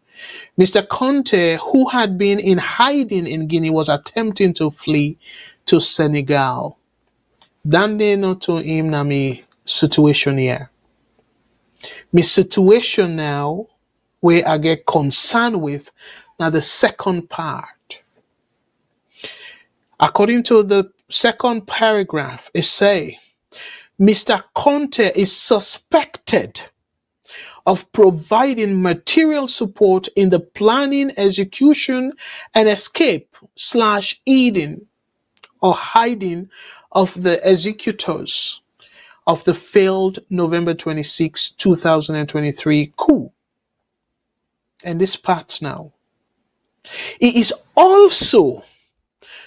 Mr. Conte, who had been in hiding in Guinea, was attempting to flee to Senegal. Dande no to him na me situation here. My situation now, where I get concerned with, now the second part. According to the second paragraph, it say, Mr. Conte is suspected of providing material support in the planning, execution, and escape slash eating or hiding of the executors of the failed November 26, 2023 coup. And this part now. He is also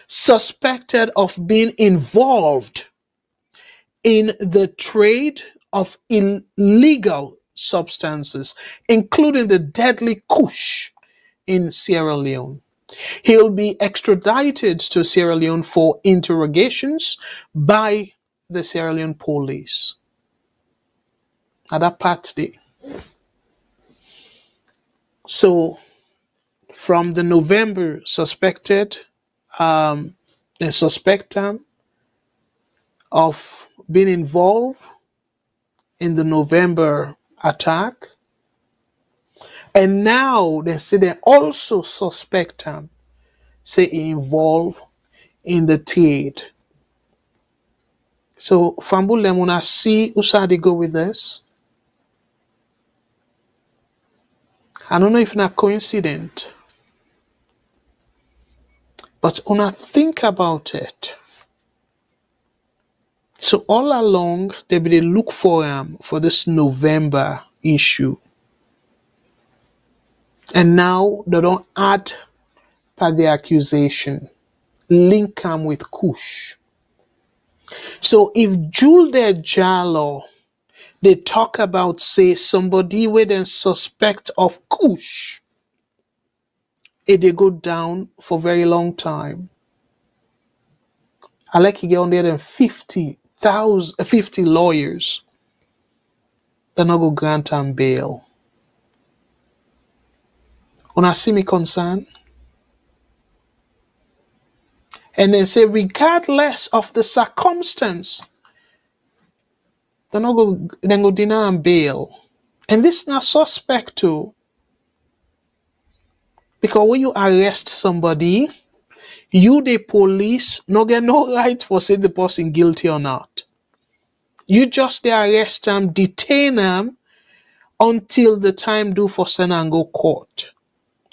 suspected of being involved in the trade of illegal substances, including the deadly kush in Sierra Leone. He'll be extradited to Sierra Leone for interrogations by the Sierra Leone police. At that part. So, from the November suspected, um, the suspected of being involved in the November attack, and now they say they also suspect him, say involved in the trade. So, Fambule, when I see Usadi go with this, I don't know if not coincident, but I think about it, so all along they be look for him for this November issue, and now they don't add per the accusation, link him with Kush. So if Juldeh Jalloh they talk about say somebody with a suspect of Kush, it they go down for very long time. I like you get on there than 50,000, 50 lawyers. They're not go grant and bail. When I see me concern, and they say regardless of the circumstance, they're not go then go deny and bail. And this not suspect too. Because when you arrest somebody, you the police no get no right for say the person guilty or not. You just they arrest them, detain them until the time due for send and go court.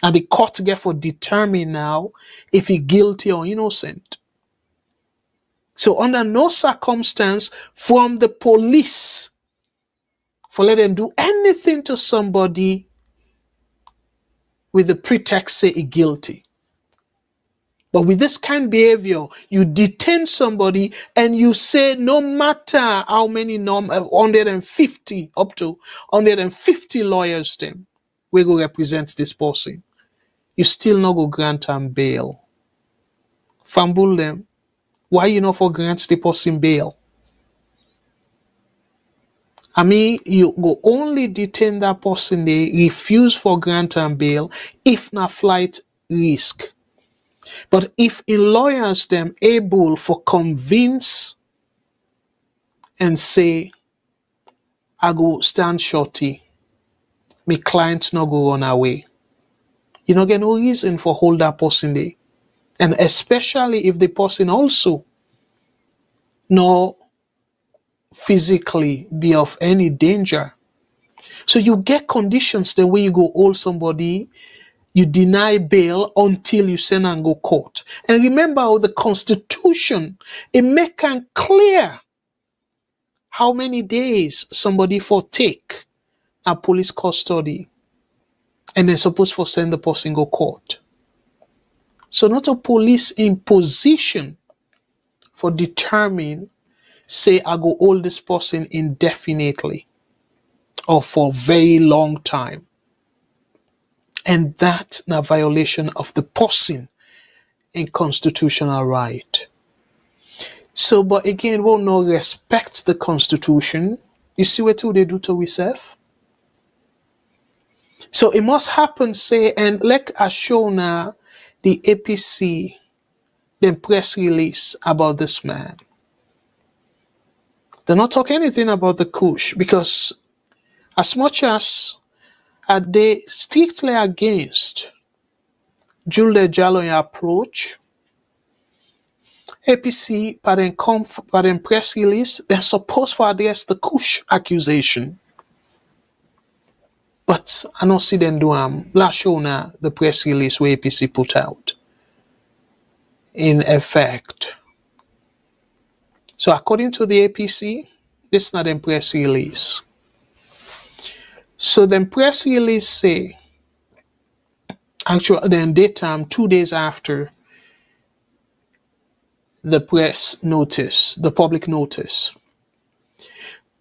And the court get for determine now if he guilty or innocent. So under no circumstance from the police for let them do anything to somebody with the pretext say he guilty. But with this kind of behavior, you detain somebody and you say no matter how many norm uh, 150 up to 150 lawyers them we go represent this person. You still not go grant them bail. Fumble them. Why you not for grant the person bail? I mean, you go only detain that person, they refuse for grant and bail if na flight risk. But if in lawyers them able for convince and say, I go stand shorty, me client no go run away. You no get no reason for hold that person there. And especially if the person also no physically be of any danger. So you get conditions the way you go hold somebody, you deny bail until you send and go court. And remember how the constitution, it make it clear how many days somebody for take a police custody and then supposed for send the person go court. So not a police in position for determine say I go hold this person indefinitely or for very long time. And that na violation of the person in constitutional right. So, but again, we'll not respect the constitution. You see what they do to ourselves? So it must happen, say, and like I show now the APC, the press release about this man. They're not talking anything about the Kush because as much as are they strictly against Juldeh Jalloh approach, APC, the, conf- press release, they're supposed to address the Kush accusation. But I don't see them do um last show now the press release where APC put out. In effect. So according to the APC, this is not a press release. So the press release say Actually, then date daytime, two days after the press notice, the public notice.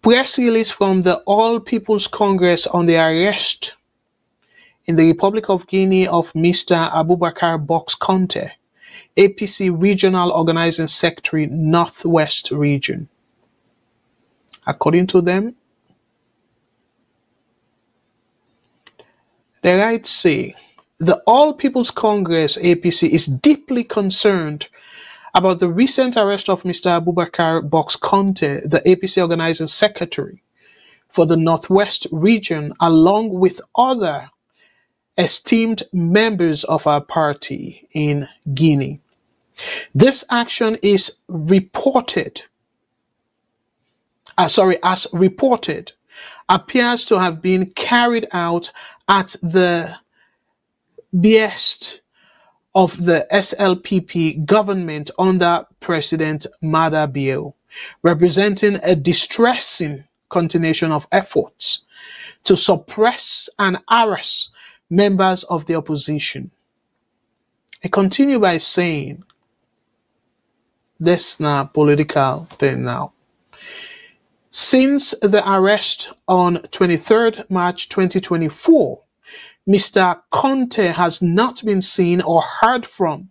Press release from the All People's Congress on the arrest in the Republic of Guinea of Mr. Abubakar Box Conte, APC Regional Organizing Secretary, Northwest Region. According to them, the right say the All People's Congress APC is deeply concerned about the recent arrest of Mr. Abubakar Box Conte, the APC organizing secretary for the Northwest region, along with other esteemed members of our party in Guinea. This action is reported, uh, sorry, as reported, appears to have been carried out at the behest of the SLPP government under President Maada Bio, representing a distressing continuation of efforts to suppress and harass members of the opposition. I continue by saying, this now political thing now. Since the arrest on 23rd March 2024, Mr. Conte has not been seen or heard from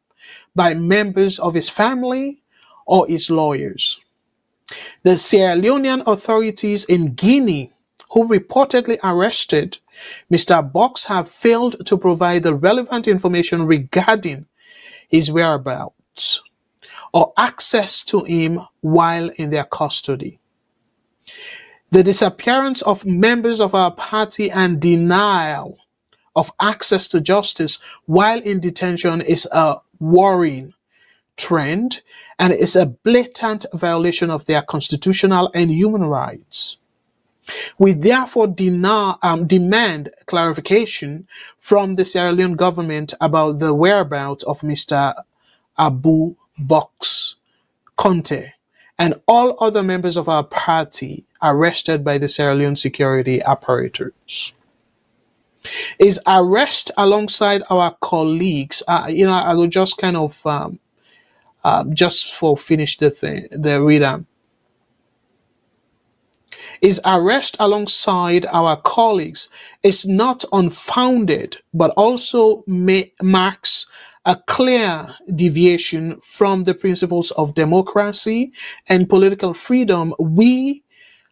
by members of his family or his lawyers. The Sierra Leonean authorities in Guinea, who reportedly arrested Mr. Box, have failed to provide the relevant information regarding his whereabouts or access to him while in their custody. The disappearance of members of our party and denial of access to justice while in detention is a worrying trend and is a blatant violation of their constitutional and human rights. We therefore deny, um, demand clarification from the Sierra Leone government about the whereabouts of Mr. Abu Box Conte and all other members of our party arrested by the Sierra Leone security apparatus is arrest alongside our colleagues. Uh, you know, I will just kind of um, um, just for finish the thing, the reader. Is arrest alongside our colleagues is not unfounded, but also marks a clear deviation from the principles of democracy and political freedom we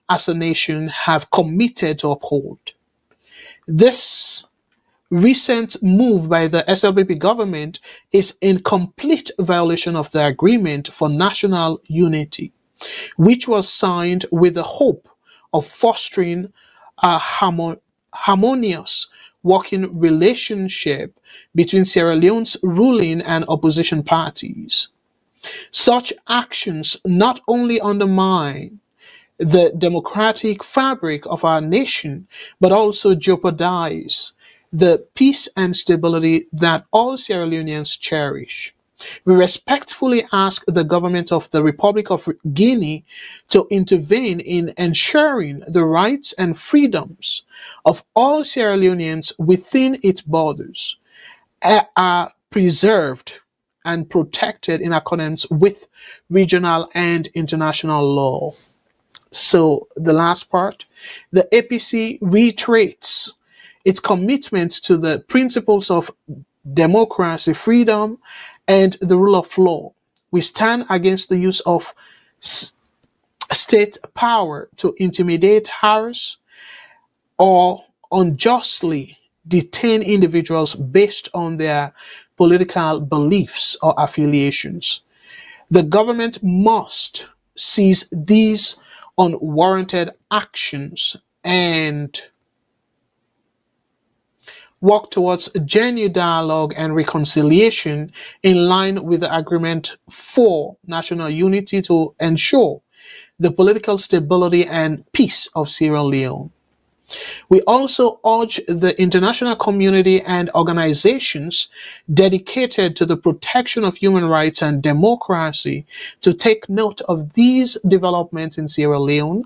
as a nation have committed to uphold. This recent move by the SLPP government is in complete violation of the agreement for national unity, which was signed with the hope of fostering a harmo- harmonious working relationship between Sierra Leone's ruling and opposition parties. Such actions not only undermine the democratic fabric of our nation, but also jeopardize the peace and stability that all Sierra Leoneans cherish. We respectfully ask the government of the Republic of Guinea to intervene in ensuring the rights and freedoms of all Sierra Leoneans within its borders are preserved and protected in accordance with regional and international law. So the last part, the APC reiterates its commitment to the principles of democracy, freedom, and the rule of law. We stand against the use of state power to intimidate, harass, or unjustly detain individuals based on their political beliefs or affiliations. The government must seize these unwarranted actions and work towards genuine dialogue and reconciliation in line with the agreement for national unity to ensure the political stability and peace of Sierra Leone. We also urge the international community and organizations dedicated to the protection of human rights and democracy to take note of these developments in Sierra Leone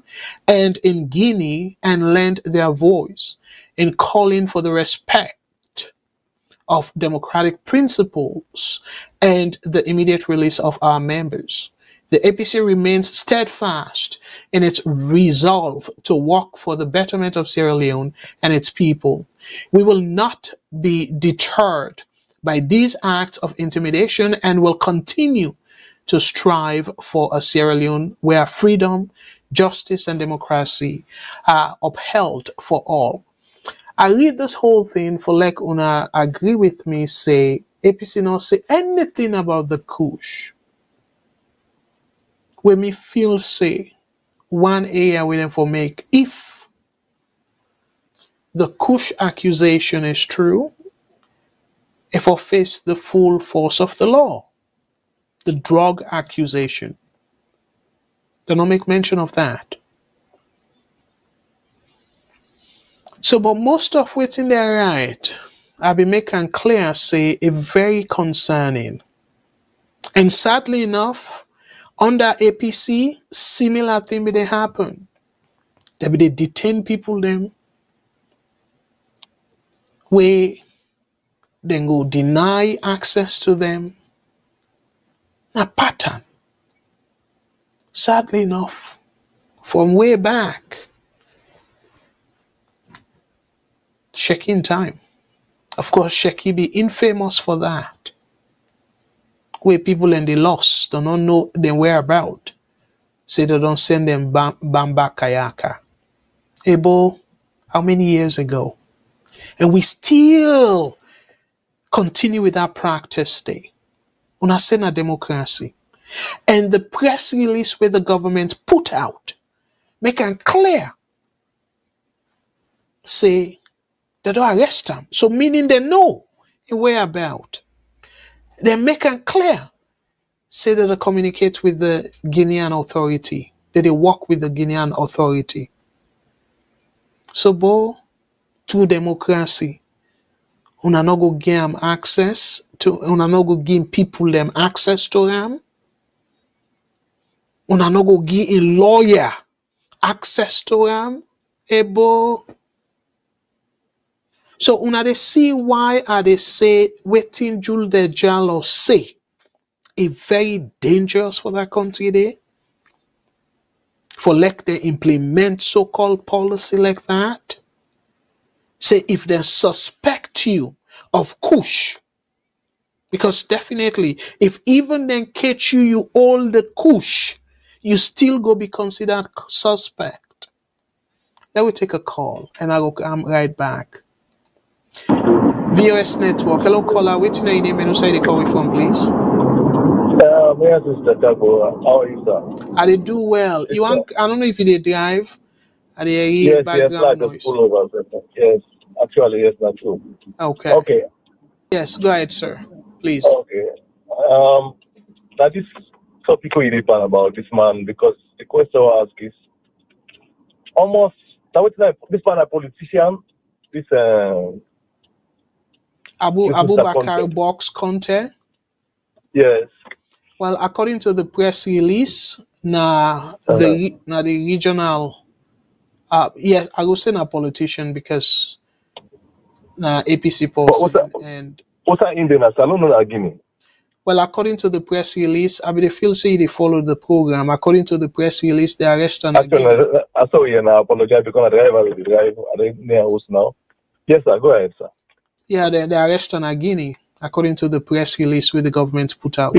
and in Guinea and lend their voice in calling for the respect of democratic principles and the immediate release of our members. The APC remains steadfast in its resolve to work for the betterment of Sierra Leone and its people. We will not be deterred by these acts of intimidation and will continue to strive for a Sierra Leone where freedom, justice, and democracy are upheld for all. I read this whole thing for like una agree with me, say APC not say anything about the Kush. When me feel say one area we for make if the Kush accusation is true, if I face the full force of the law, the drug accusation. They don't make mention of that. So, but most of what's in there right, I'll be making clear, say, a very concerning. And sadly enough, under APC, similar thing they happen. They be they detain people them where then go deny access to them. A pattern. Sadly enough, from way back, check-in time. Of course, Sheki be infamous for that. Where people and they lost, do not know their whereabout. Say they don't send them bam- Bamba Kayaka. Ebo, how many years ago? And we still continue with that practice day. Una say na democracy. And the press release where the government put out, make it clear, say they don't arrest them. So meaning they know whereabout. They make it clear, say that they communicate with the Guinean authority, that they work with the Guinean authority. So, bo, through democracy, una no go give them access to, una no go give people them access to them. Una no go give a lawyer access to them. Ebo. Eh, So una they see why are they say waiting Juldeh Jalloh say a very dangerous for that country there. For like they implement so-called policy like that. Say if they suspect you of kush, because definitely if even then catch you, you all the kush, you still go be considered suspect. Let me take a call and I'll come right back. VOS Network. Hello, caller. What's your name and say they calling from, please? Uh, my sister Tabo, how are you, sir? I they do well. You want? I don't know if you did drive. I they hear Yes, yes, background a noise. sir. Yes, actually, yes, that's true. Okay. Okay, Yes, go ahead, sir. Please. okay. Um, now this topic we depend about this man because the question I ask is almost now it's like this man a politician. This uh, Abu this Abubakar Box Conte. Yes. Well, according to the press release, na the Uh-huh. na the regional, uh, yes, I will say na politician because na APC What, what's and What's that Indian? I don't know that Guinea. well, according to the press release, I mean, they feel say they followed the program. According to the press release, they arrest him Actually, again. I, I saw you and I apologize because I drive with the drive. I don't near house now. Yes, sir. Go ahead, sir. Yeah, they, they arrest him again, according to the press release where the government put out.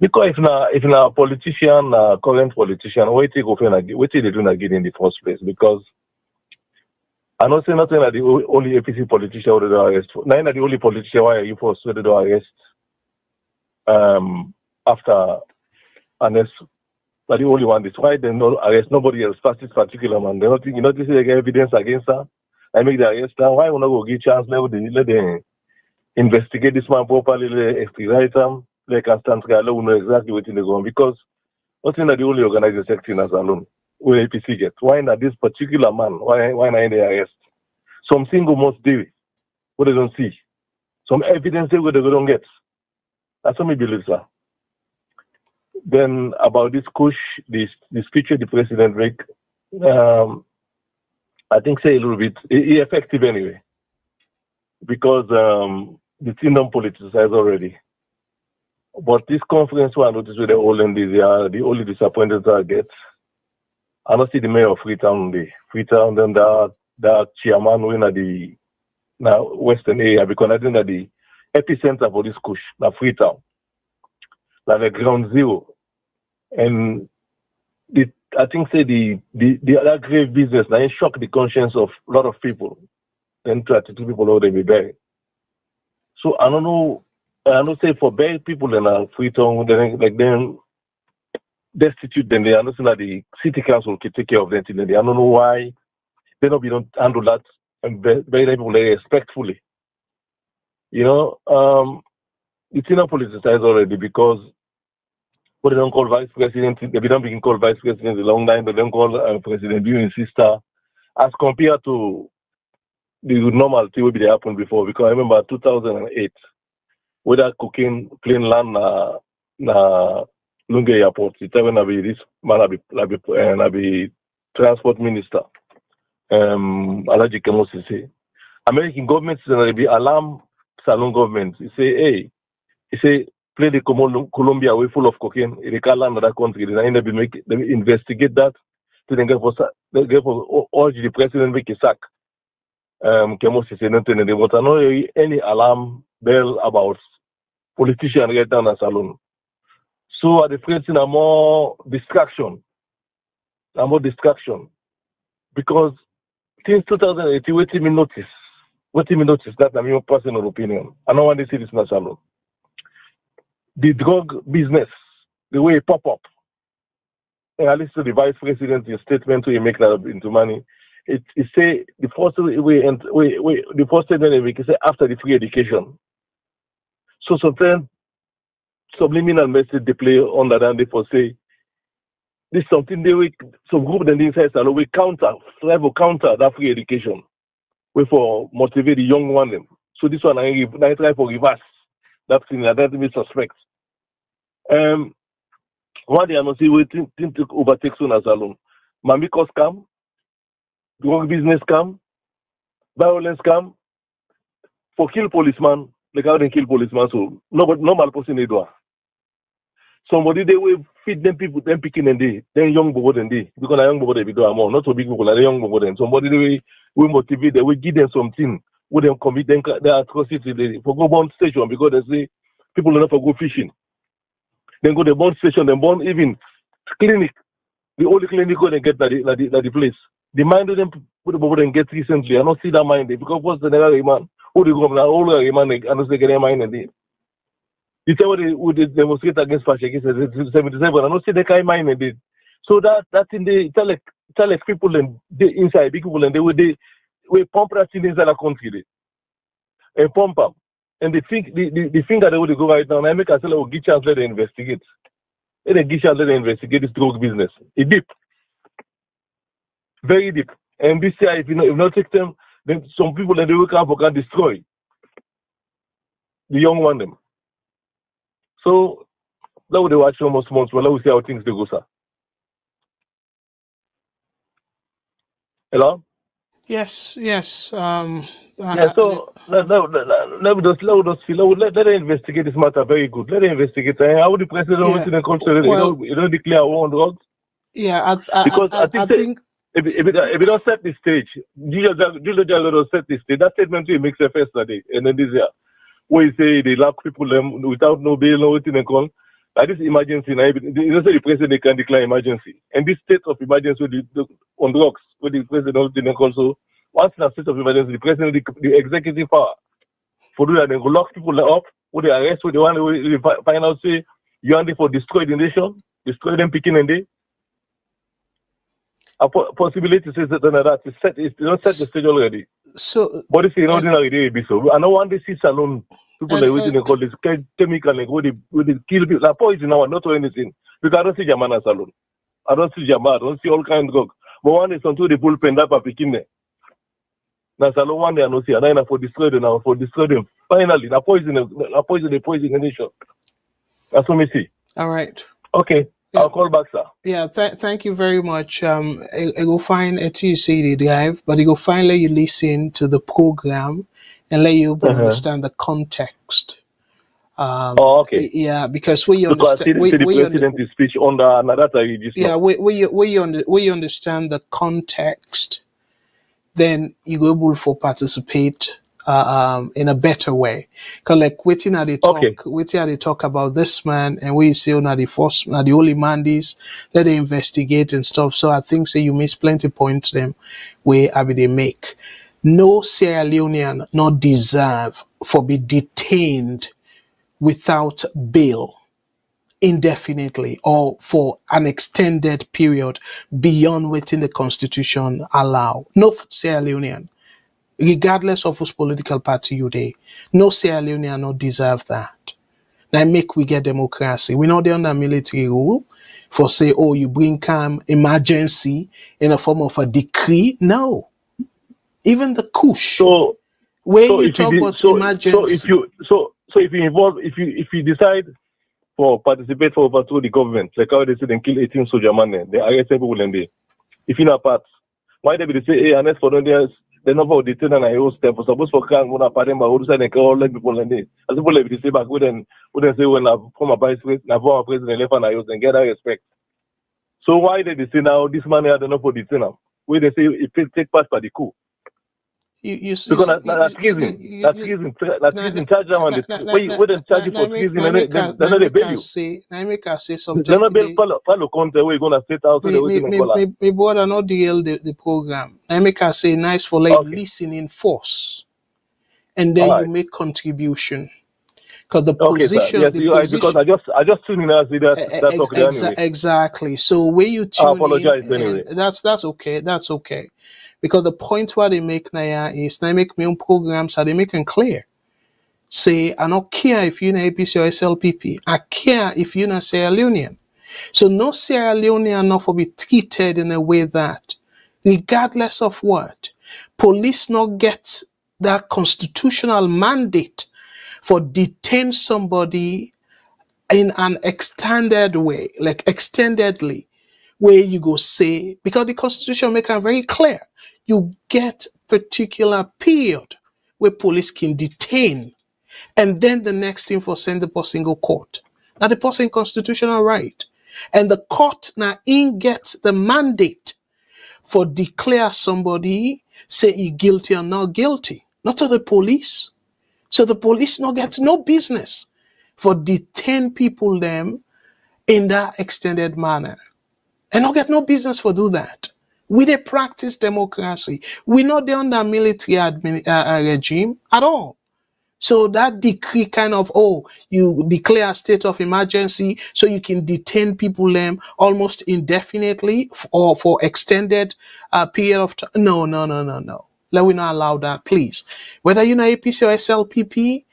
Because if na if na politician, current politician, what you go na what they do na Guinea in the first place? Because I'm not say nothing that the only APC politician who they do arrest. The only politician why are you force who they do arrest um after unless na the only one. This why they no arrest nobody else past this particular man. They not you know this is evidence against her. I make the arrest now. Why we not go give chance? Let them let them investigate this man properly. Let extradite him. Let. Let we know exactly what is going on because nothing that the only organized sector as alone. Where APC get. Why not this particular man? Why why not in the arrest? Some single must do what they don't see. Some evidence they, they don't get. That's what me believe, sir. Then about this kush, this the speech the president make, um, I think say a little bit effective anyway, because um, the thing don't politicize already. But this conference one I noticed with the and this year, the only disappointed I get. I don't see the mayor of Freetown the Freetown then that that chairman who in the now western area because I think that the epicenter for this kush, now Freetown. Like the ground zero. And the I think say the the, the other grave business that shock the conscience of a lot of people. Then 32 people already be buried. So I don't know I don't say for bad people in uh, Freetown, then like them destitute then they understand that the city council can take care of them. Then they I don't know why they not be don't handle that and very people respectfully. You know, um it's not politicized already because what they don't call vice president, they don't begin call vice president a long time, they don't call uh, president you and sister as compared to the normal thing be happened before because I remember 2008 where that cocaine plane land na na Lungi Airport. It's when I be this man I be I be and I be transport minister. Um Alaji Kemo say American government is be alarm Salon government. He say, hey, he say play the Colombia way full of cocaine. They can't land another country. They make they investigate that. To then get for they get for urge the president make a sack. Um, Kemo say nothing. They want to know any alarm bell about politician right down a salon. So at the first thing, more distraction. A more distraction. Because since 2018, wait till me notice. Wait till me notice that I'm your personal opinion. I don't want to see this in a salon. The drug business, the way it pop up. And I listen to the vice president, the statement he make that into money. It, it say the first way and way, the first statement they make is say after the free education. So sometimes subliminal message they play on that and they for say this is something they will some group then inside salon we counter, to counter that free education. We for motivate the young one them. So this one I, I try for reverse that thing that we suspect. Um one day I must see we think, overtake soon as alone. Mamiko scam, drug business scam, violence scam, for kill policeman, like how they kill policeman, so nobody normal person they do. Somebody they will feed them people, them picking and they, then young bobo than they, because young bobo they be do more, not so big people, like young bobo then. Somebody they will, will motivate, they will give them something, will them commit them their atrocity, they for go born station because they say people don't for go fishing. Then go to the born station, then born even clinic, the only clinic go and get that the, that the, that the place. The mind of them put the and get recently, I don't see that mind because what's the next man? Who they go from that old man, and say get their mind in there. You say what they would demonstrate against Fashe against 77, I don't see the kind mind in it. So that that in the tell like tell like people and they inside big people and they would they we pump that thing inside the country and pump them. And the think the, the, the thing that they would go right now, I make a say oh, like give chance let them investigate. Let them give chance let them investigate this drug business. It deep. Very deep. And this year if you know if not take them, then some people then they will come for can destroy the young one them. So that would watch almost months, but let we see how things go, sir. Hello? Yes, yes. Um, Yeah, so let, let, let, let, just let just feel let, let, let them investigate this matter very good. Let them investigate. How would the president Yeah. in the country you don't you don't declare war on drugs? yeah, I, I, Because I, I think I think If if it, if it don't set the stage, Julius don't set the stage. That statement he makes first day, and then this year, where he say they lock people them without no bail, no anything and call. Like this emergency, now, you the president can declare emergency. And this state of emergency the, the, on drugs, with the president also, once in a state of emergency, the president, the, the executive power, for do that, they lock people up, with the arrest, with the one who find out, say, you want for destroy the nation, destroy them picking and day. A po- possibility says that that is set, it's not set the stage already. so. But it's an And- ordinary day, be so. I don't want to see salon people And- like waiting they call this chemical like what they, what they kill people like poison now, not or anything. Because I don't see Jamana salon. I don't see Jama, I don't see all kind of. But one is until the bullpen that there. Now salon one day I don't see, and then for destroy them now, for destroy them. Finally, na poison, na poison, the poison the nation. That's what me see. All right. Okay. I'll call back, sir. Yeah, th- thank you very much. Um, I, I go find it you see the drive, but you go find let you listen to the program and let you Uh-huh. understand the context. Um, Oh, okay. yeah, because we Because understand, we, the we, president is speech under another time. Yeah, we, we, we, under, we understand the context, then you go able for participate uh, um, in a better way. Cause like waiting at the talk, Okay. waiting at the talk about this man, and we see na the first, na the only man this, let they investigate and stuff. So I think say you miss plenty points them where I be they make. No Sierra Leonean not deserve for be detained without bail indefinitely or for an extended period beyond within the constitution allow. No Sierra Leonean, regardless of whose political party you they, no Sierra Leonean not deserve that. Now make we get democracy. We know they under military rule for say, oh, you bring come emergency in a form of a decree. No. Even the kush, So, where so you if you talk about so, so if you so so if you involve if you if you decide for participate for overthrow the government, like how they say they kill 18 soldier man, then they arrest people and they if you not part, why they be say hey unless for there's the number of detain and I host them for suppose for can go party but who say they call all the people and they as people like say back when when say when I former vice president, na former president left and I host and get that respect. So why they say now this man had enough for detain am? Where they say it take take part by the coup. You, you, Because you- that's you- you- That's you- treason. That's Na- treason. Charge them and na- na- they na- wait and charge you for na- treason. na- Then they make then they make bail I you. say- na make I say something. They bail follow follow content where you gonna state out Me, the me, me, me, me brother not derail the, the program. I make I say nice for like Okay. listening force, and then Alright. you make contribution. Because the Okay, sir. Yes, the you are because I just I just tuned in see that E- that e- talk ex- anyway. exactly. So where you I apologize in, anyway. that's that's okay. That's okay. Because the point what they make now is they make me own programs are they making clear. Say I don't care if you're in APC or SLPP. I care if you're in Sierra Leonean. So no Sierra Leonean not for be treated in a way that, regardless of what, police not get that constitutional mandate for detain somebody in an extended way, like extendedly, where you go say, because the constitution make it very clear, you get particular period where police can detain, and then the next thing for send the person go court. Now the person constitutional right. And the court now in gets the mandate for declare somebody say he guilty or not guilty, not to the police. So the police not get no business for detain people them in that extended manner. And not get no business for do that. We they practice democracy. We're not the under military admin, uh, uh, regime at all. So that decree kind of, oh, you declare a state of emergency so you can detain people them almost indefinitely or for extended uh, period of time. No, no, no, no, no. Let we not allow that, please. Whether you're APC or SLPP,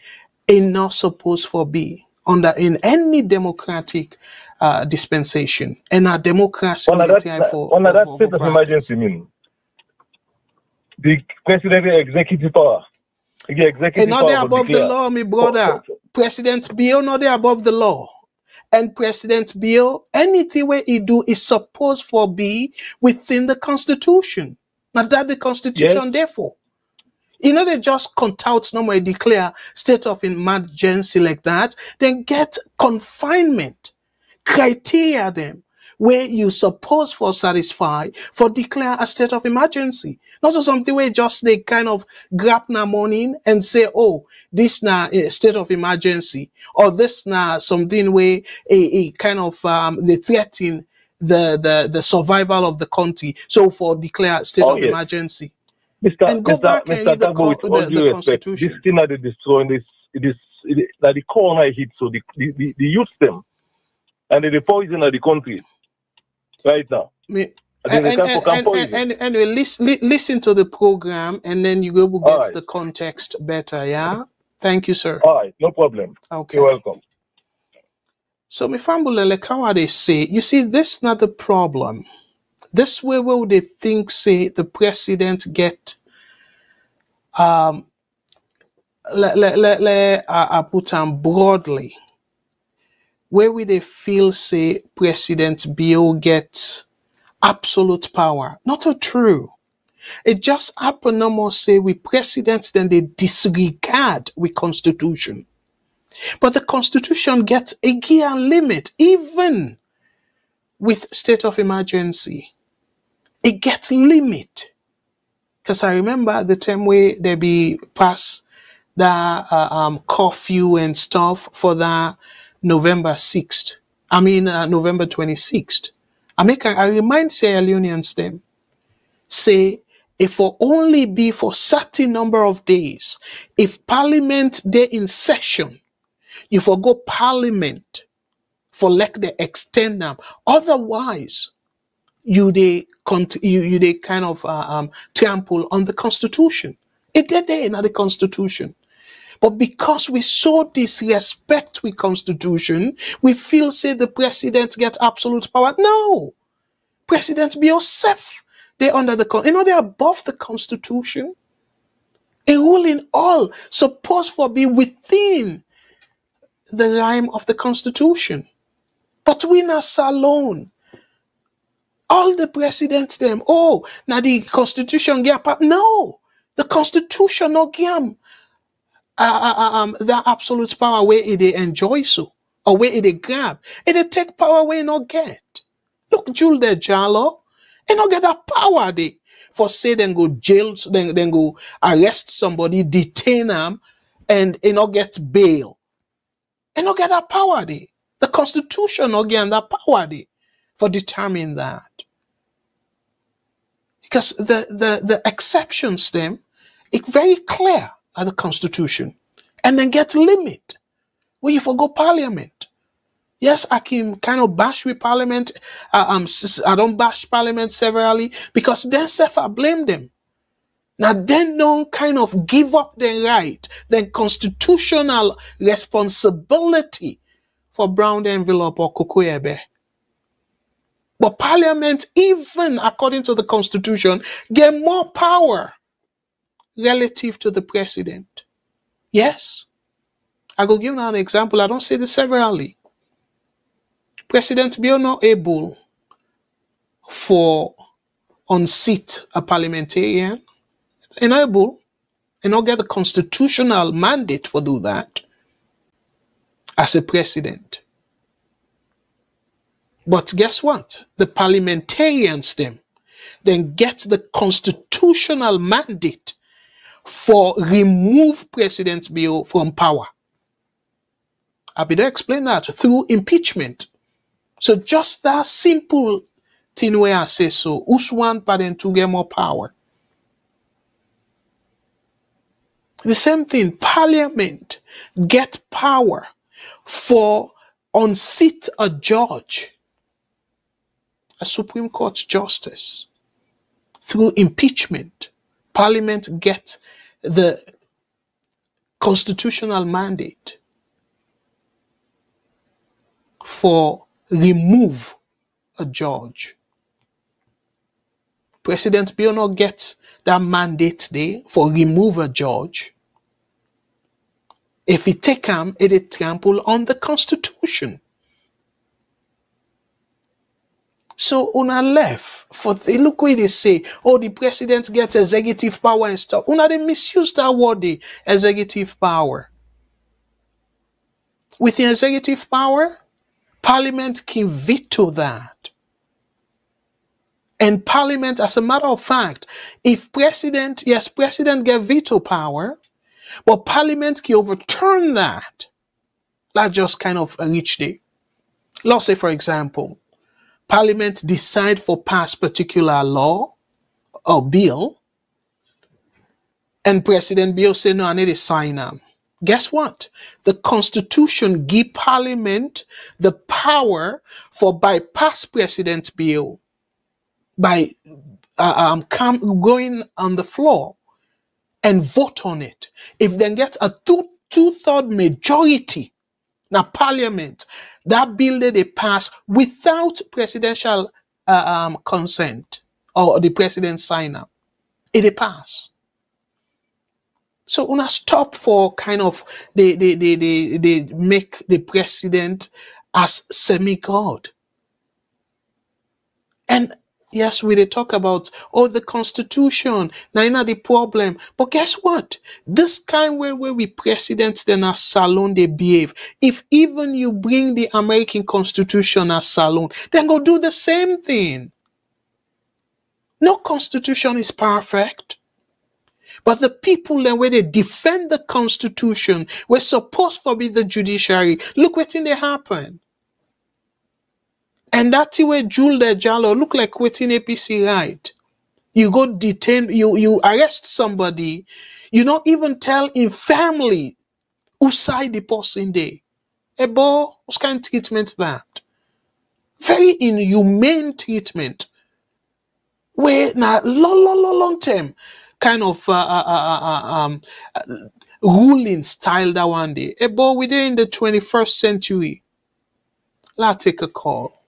it not supposed for be under in any democratic uh, dispensation and a democracy we that for, for, that state of emergency mean the president executive power. The executive And not power above the law, me For, brother. for, President Bio not they above the law. And President Bio, anything where he do is supposed for be within the Constitution. Now that the yes. Constitution therefore. You know, they just count out no more declare state of emergency like that, then get confinement criteria them where you suppose for satisfy for declare a state of emergency. Not just something where just they kind of grab na morning and say, oh, this na a state of emergency, or this na something where a, a kind of um they threaten the, the the survival of the country. So for declare state Oh of yes. emergency. Mr. And go Mr. back and Mr. read the, Tagbo, co- the, the respect, this thing that they destroy this it is it is that the corner hit so the the, the, the youth them and they the poison of the country right now. Me- I think they and and and and, anyway, listen, listen to the program, and then you will get the context better. Yeah. Thank you, sir. All right, no problem. Okay. You're welcome. So, me fambule like how they say, you see, this is not the problem. This way, where they think say the president get um let let let, let uh, I put on broadly where we they feel say President Bio get absolute power. Not a true. It just happen no more say we presidents then they disregard we constitution. But the constitution gets a gear limit even with state of emergency. It gets limit. Because I remember the time where they be pass the uh, um, curfew and stuff for the November 6th. I mean, uh, November 26th. I make, I remind Sierra Leoneans them, say, if for only be for certain number of days, if parliament they in session, you forgo parliament for like they extend them. Otherwise, you they you, you they kind of uh, um, trample on the constitution. It did there in the constitution. But because we so disrespect with constitution, we feel say the president get absolute power. No, president be yourself. They under the you know they're above the constitution. A rule in all supposed for be within the rhyme of the constitution. But we not alone. All the presidents them. Oh, now the constitution get up. No, the constitution no give 'em, uh, uh, um, that absolute power where it they enjoy so or where it they grab. It they take power where not get. Look, Juldeh Jalloh, it not get that power they for say then go jail, then then go arrest somebody, detain them, and it not get bail. It not get that power they. The constitution not get that power they for determining that. Because the the the exceptions them, it very clear at the constitution. And then get limit. Where you forgo parliament. Yes, I can kind of bash with parliament. S- I don't bash parliament severally because then self I blame them. Now then don't kind of give up their right, then constitutional responsibility for brown envelope or kukuebe. But parliament, even according to the constitution, get more power relative to the president. Yes. I go give you an example. I don't say this severally. President Bio not able for unseat a parliamentarian. Enable and not get the constitutional mandate for do that as a president. But guess what? The parliamentarians them then get the constitutional mandate for remove President Bio from power. I better explain that through impeachment. So just that simple thing where I say so, who's one parent to get more power? The same thing, parliament get power for unseat a judge, a Supreme Court justice. Through impeachment, parliament get the constitutional mandate for remove a judge. President Bio not get that mandate there for remove a judge. If he take him, it trample on the constitution. So una left for the look where they say, oh, the president gets executive power and stuff. Una they misuse that word, the executive power. With the executive power, parliament can veto that. And parliament, as a matter of fact, if president, yes, president get veto power, but parliament can overturn that. That just kind of reach there. Let's say, for example, parliament decide for pass particular law or bill, and President Bio say, no, I need to sign them. Guess what? The Constitution give Parliament the power for bypass President Bio by uh, um, going on the floor and vote on it. If they get a two two third majority, now Parliament, that bill that they pass without presidential uh, um, consent or the president sign up, it dey pass. So una stop for kind of they they they they, they make the president as semi God. And yes, we dey talk about oh the constitution, now not the problem. But guess what? This kind way where we presidents then as salon they behave. If even you bring the American constitution as salon, then go do the same thing. No constitution is perfect. But the people then where they defend the constitution were supposed to be the judiciary. Look what in they happen. And that's where Juldeh Jalloh look like waiting APC right. You go detain, you you arrest somebody, you not even tell in family who side the person there. Ebo, what kind of treatment that? Very inhumane treatment. Where now long, long, long, long term kind of uh, uh, uh, uh, um, uh, ruling style that one day. Ebo, we're in the 21st century. Let's take a call.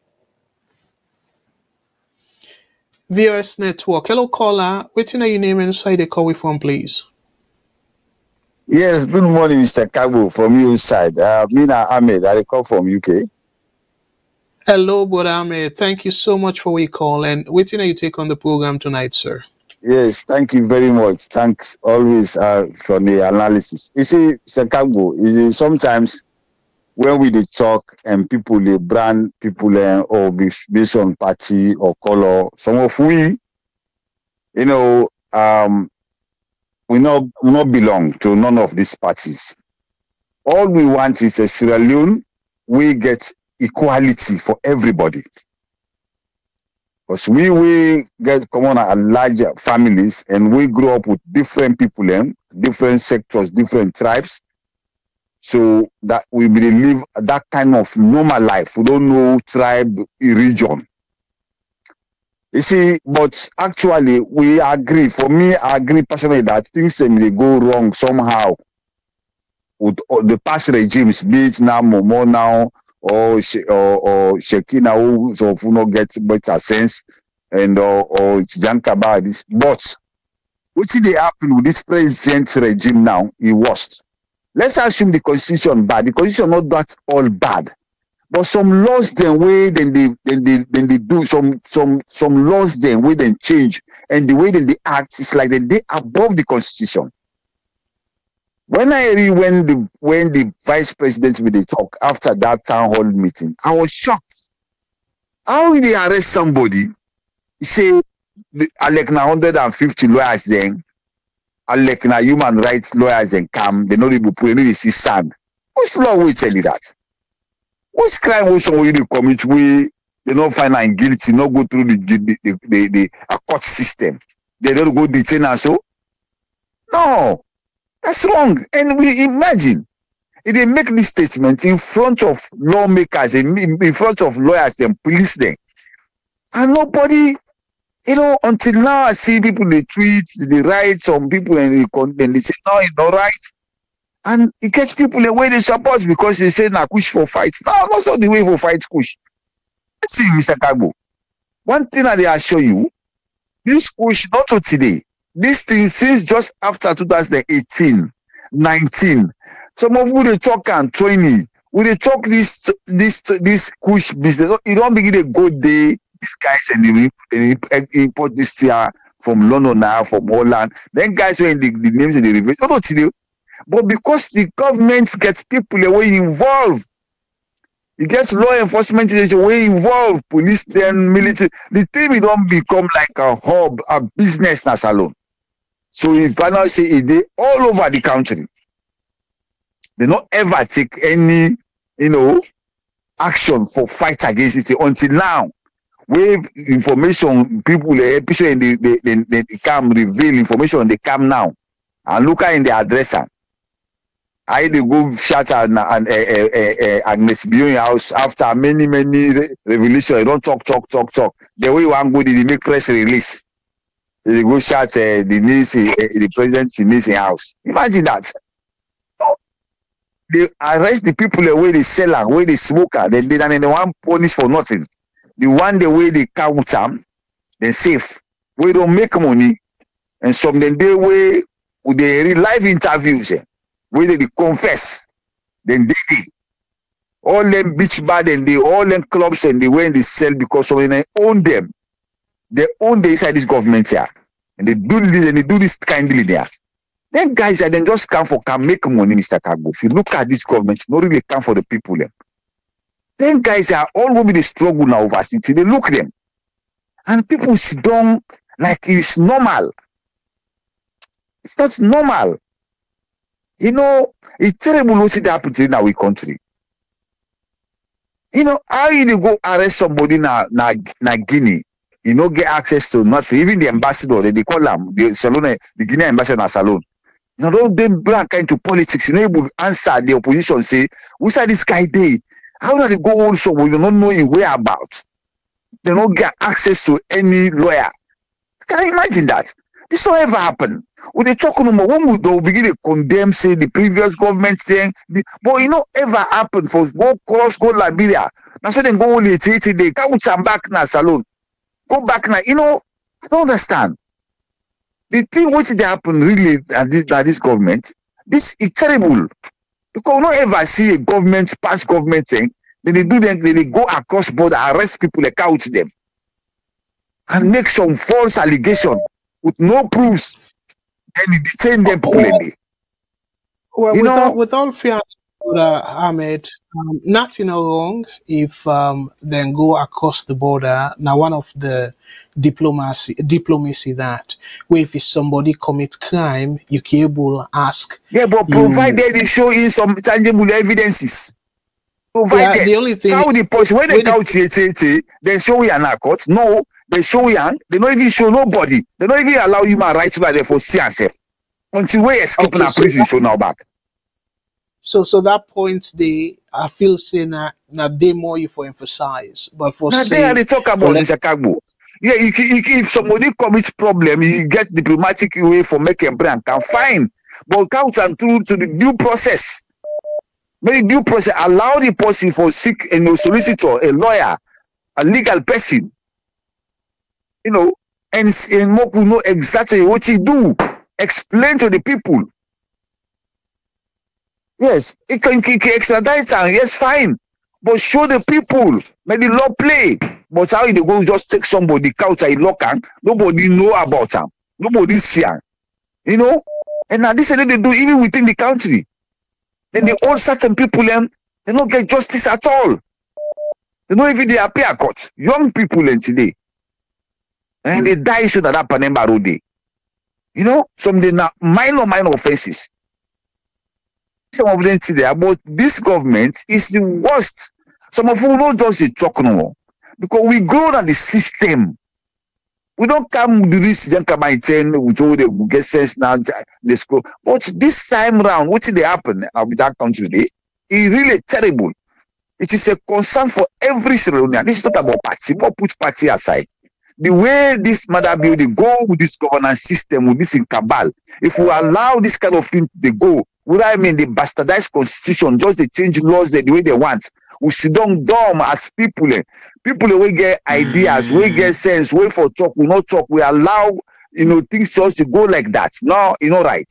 VOS Network. Hello, caller. Waiting are your name and side they call we from, please. Yes, good morning, Mr. Kagbo from your side. Uh, Mina Ahmed, I call from UK. Hello, Brother Ahmed. Thank you so much for your call. And waiting are you take on the program tonight, sir? Yes, thank you very much. Thanks always uh, for the analysis. You see, Mr. Kagbo, you sometimes when we talk and people dey brand people uh, or based on party or color, some of we, you know, um, we not we not belong to none of these parties. All we want is a Sierra Leone. We get equality for everybody. Because we we get come on at larger families and we grow up with different people and different sectors, different tribes. So that we believe that kind of normal life. We don't know tribe, region. You see, but actually we agree. For me, I agree personally that things may go wrong somehow with the past regimes, be it now Momo now or or, or Shekina who so who not get better sense and or, or it's Jankaba. But what did happen with this present regime now? It worst. Let's assume the constitution bad. The constitution not that all bad. But some laws then way then they then they then they do some some some laws then way then change and the way that they act is like they above the constitution. When I read when the when the vice president with the talk after that town hall meeting, I was shocked. How they arrest somebody? Say like na 150 lawyers then, like na human rights lawyers come, they know they put they no dey see sand. Which law will tell you that? Which crime will somebody dey commit we they not find am guilty, not go through the the the, the, the court system. They don't go detain am so? No, that's wrong. And we imagine if they make this statement in front of lawmakers, in, in front of lawyers, then police them, and nobody, you know, until now I see people they tweet, they write some people and they con- then they say no, it's not right. And it gets people the way they support because they say na kush for fight. No, not the way for fight. Let's see, Mr. Kagbo. One thing they assure you, this push not to today. This thing since just after 2018, 19. Some of you they talk and 20. We they talk this this this push business. You don't begin to go there. These guys and they, they import this here from London now, from Holland. Then guys when the, the names and the reverse. Not today. But because the government gets people away involved, it gets law enforcement agency way involved, police then military. The thing will don't become like a hub, a business na salon. So if I now say it all over the country, they not ever take any, you know, action for fight against it until now. With information, people, the episode they, they, they, they come reveal information, they come now. And look at in the addresser. I dey go shout at and, and uh, uh, uh, Agnes Biyoyin house after many many re- revelation. You don't talk talk talk talk. The way you want go, they dey make press release. They dey go shout uh, the niece, uh, the president niece house. Imagine that. They arrest the people the way they sell am, way they smoke am, then they then they want punish for nothing. The one the way they count am, then safe. We don't make money, and some then they way with the live interviews. Eh, wey dey dey confess dem dey dey all them beach bar and the all them clubs and the way they sell because some they own them. They own the inside this government here. And they do this and they do this kindly there. Then guys are then just come for can make money, Mr. Kagbo. If you look at this government, not really come for the people. Them. Then guys are all over the struggle now overseas. They look them. And people sit down like it's normal. It's not normal. You know, it's terrible what it happened in our country. You know, how you go arrest somebody na na na Guinea, you no get access to nothing. Even the ambassador, they, they call am the Salone, the Guinea ambassador na Salone. You know, don't dem blank into politics. You no able answer the opposition say, which are this guy dey? How do they go hold someone you don't know him whereabout? They don't get access to any lawyer. Can you imagine that? This don't ever happen. When they talk more, when we they'll begin to condemn, say the previous government thing, the, but it not ever happen for go cross, go Liberia. Now so then go only 80 days, come some back now salon. Go back now. You know, I don't understand. The thing which they happen really at this at this government, this is terrible. Because don't ever see a government pass government thing, then they do them, then they go across border, arrest people, like out them, and make some false allegation with no proofs. Then they detain them permanently. Well, You with, know- all, with all fairness, Ahmed, um, nothing wrong if um, then go across the border. Now, one of the diplomacy diplomacy that where if somebody commit crime, you can able ask. Yeah, but You- provided they show in some tangible evidences. Yeah, Provided. the only thing How the person when they the- count TT, they show you an court. No, they show you, they don't even show nobody. They don't even allow human rights by there for see and self. Until we escape Okay, so prison show now back. So so that point they I feel say na na they more you for emphasize, but for Now say they talk about let- Mr. Kagbo. Yeah, you, you, if somebody commits problem, you get diplomatic way for making brand can fine. But count and through to the due process. Make due process allow the person for seek a you know, solicitor, a lawyer, a legal person. You know, and, s- and Moku know exactly what he do. Explain to the people. Yes, he can, can extradite and yes, fine. But show the people, make the law play. But how they go just take somebody couch and lock am, nobody know about am. Nobody see am. You know? And now this is what they do even within the country. Then they hold certain people them, they don't get justice at all. They don't even they appear court. Young people in today. And they die so that that Pademba road day. You know, some they na minor, minor offenses. Some of them today, but this government is the worst. Some of you not just talk no more. Because we grow at the system. We don't come do this young come and ten with all the go get sense now the school. But this time round, what did they happen with that country today? It's really terrible. It is a concern for every Sierra. This is not about party, but put party aside. The way this mother building go with this governance system, with this in cabal, if we allow this kind of thing to go, what I mean, the bastardized constitution, just they change laws the, the way they want. We sit down dumb as people. eh. People we get ideas, we get sense, we for talk, we not talk, we allow you know things just to go like that. No, you know right.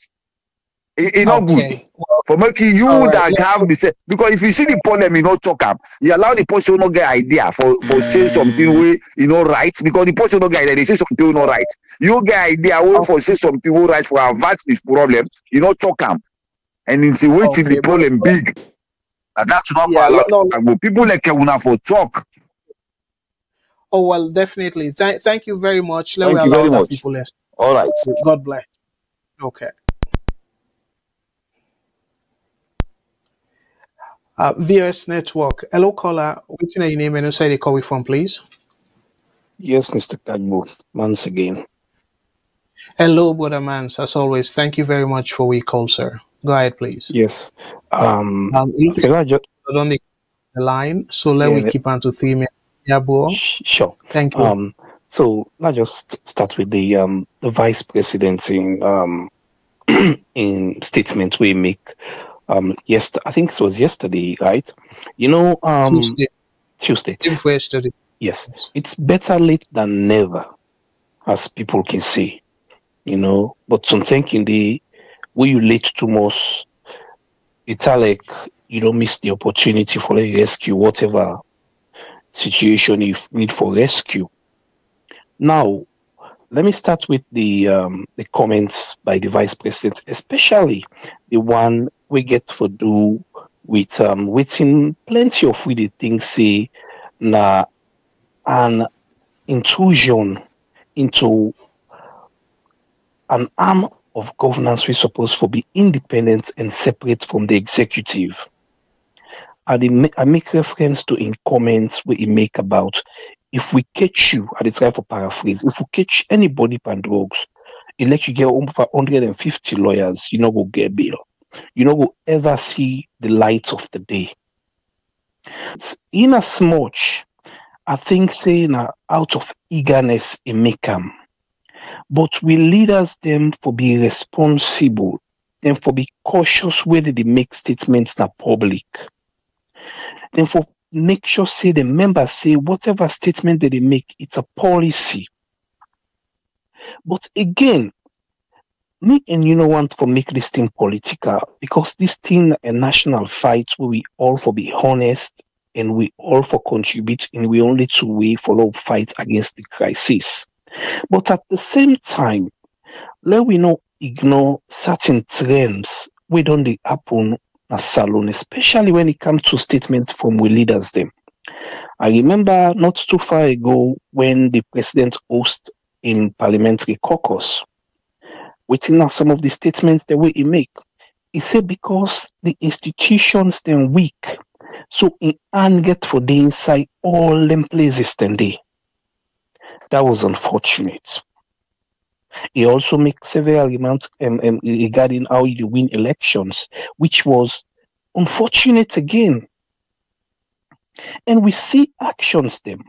It, it not good okay. Well, for making you All right, that let's have the same because if you see the problem you not talk am you allow the person not get idea for for say mm. something wey you know right because the person not get idea they say something wey no right you get idea wey oh. for say something wey right for avert this problem you not talk am and it's wait till Okay, the but- problem big and that's not Yeah, for allow no, no. people like una for talk oh well, definitely. Thank thank you very much. Let Thank me you allow very much. people listen. all right God bless. Okay. Uh, VOS Network. Hello, caller. What's your name and where you call we from, please? Yes, Mr. Kagbo, once again. Hello, Brother Mans. As always, thank you very much for we call, sir. Go ahead, please. Yes. Um, Um, you can I just, on the line, so let Yeah, we keep on to three minutes. Yeah, bro. sure. Thank you. Um, so let's just start with the um the vice president in um in statement we make um yes I think it was yesterday right? You know um Tuesday, Tuesday. Yesterday. yes. It's better late than never as people can see you know? But some thinking the way you late too much it's like you don't miss the opportunity for a rescue, whatever situation you need for rescue. Now, let me start with the um, the comments by the vice president, especially the one we get to do with um, waiting plenty of we the things say na an intrusion into an arm of governance we supposed to be independent and separate from the executive. And I make, I make reference to in comments where he make about if we catch you, I try for paraphrase, if we catch anybody on drugs, it let you get over 150 lawyers, you know, go get bail. You know, go ever see the light of the day. In as much, I think saying uh, out of eagerness in make 'em, but we leaders them for be responsible and for be cautious whether they make statements na public. Then for make sure say the members say whatever statement that they make, it's a policy. But again, me and you know want for make this thing political because this thing a national fight where we all for be honest and we all for contribute and we only two way follow fight against the crisis. But at the same time, let we not ignore certain trends we don't dey happen as salon, especially when it comes to statements from we leaders them. I remember not too far ago when the president host in parliamentary caucus, within some of the statements the way he make. He said because the institutions then weak, so in and get for the inside all them places then they. That was unfortunate. He also makes several remarks um, um, regarding how you win elections, which was unfortunate again. And we see actions them.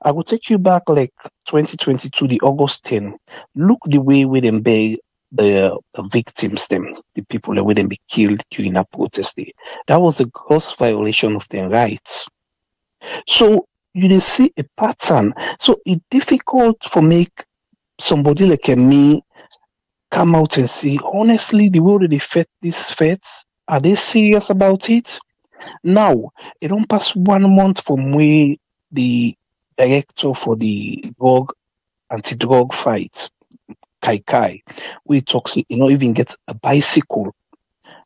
I will take you back like 2022, the August 10. Look the way we them bury the, the victims, them, the people that wouldn't be killed during a protest day. That was a gross violation of their rights. So you see a pattern. So it's difficult for make somebody like me come out and say, honestly, the way they fet these feds, are they serious about it? Now, it don't pass one month from where the director for the drug anti-drug fight, Kai Kai, we talks, you know, even get a bicycle.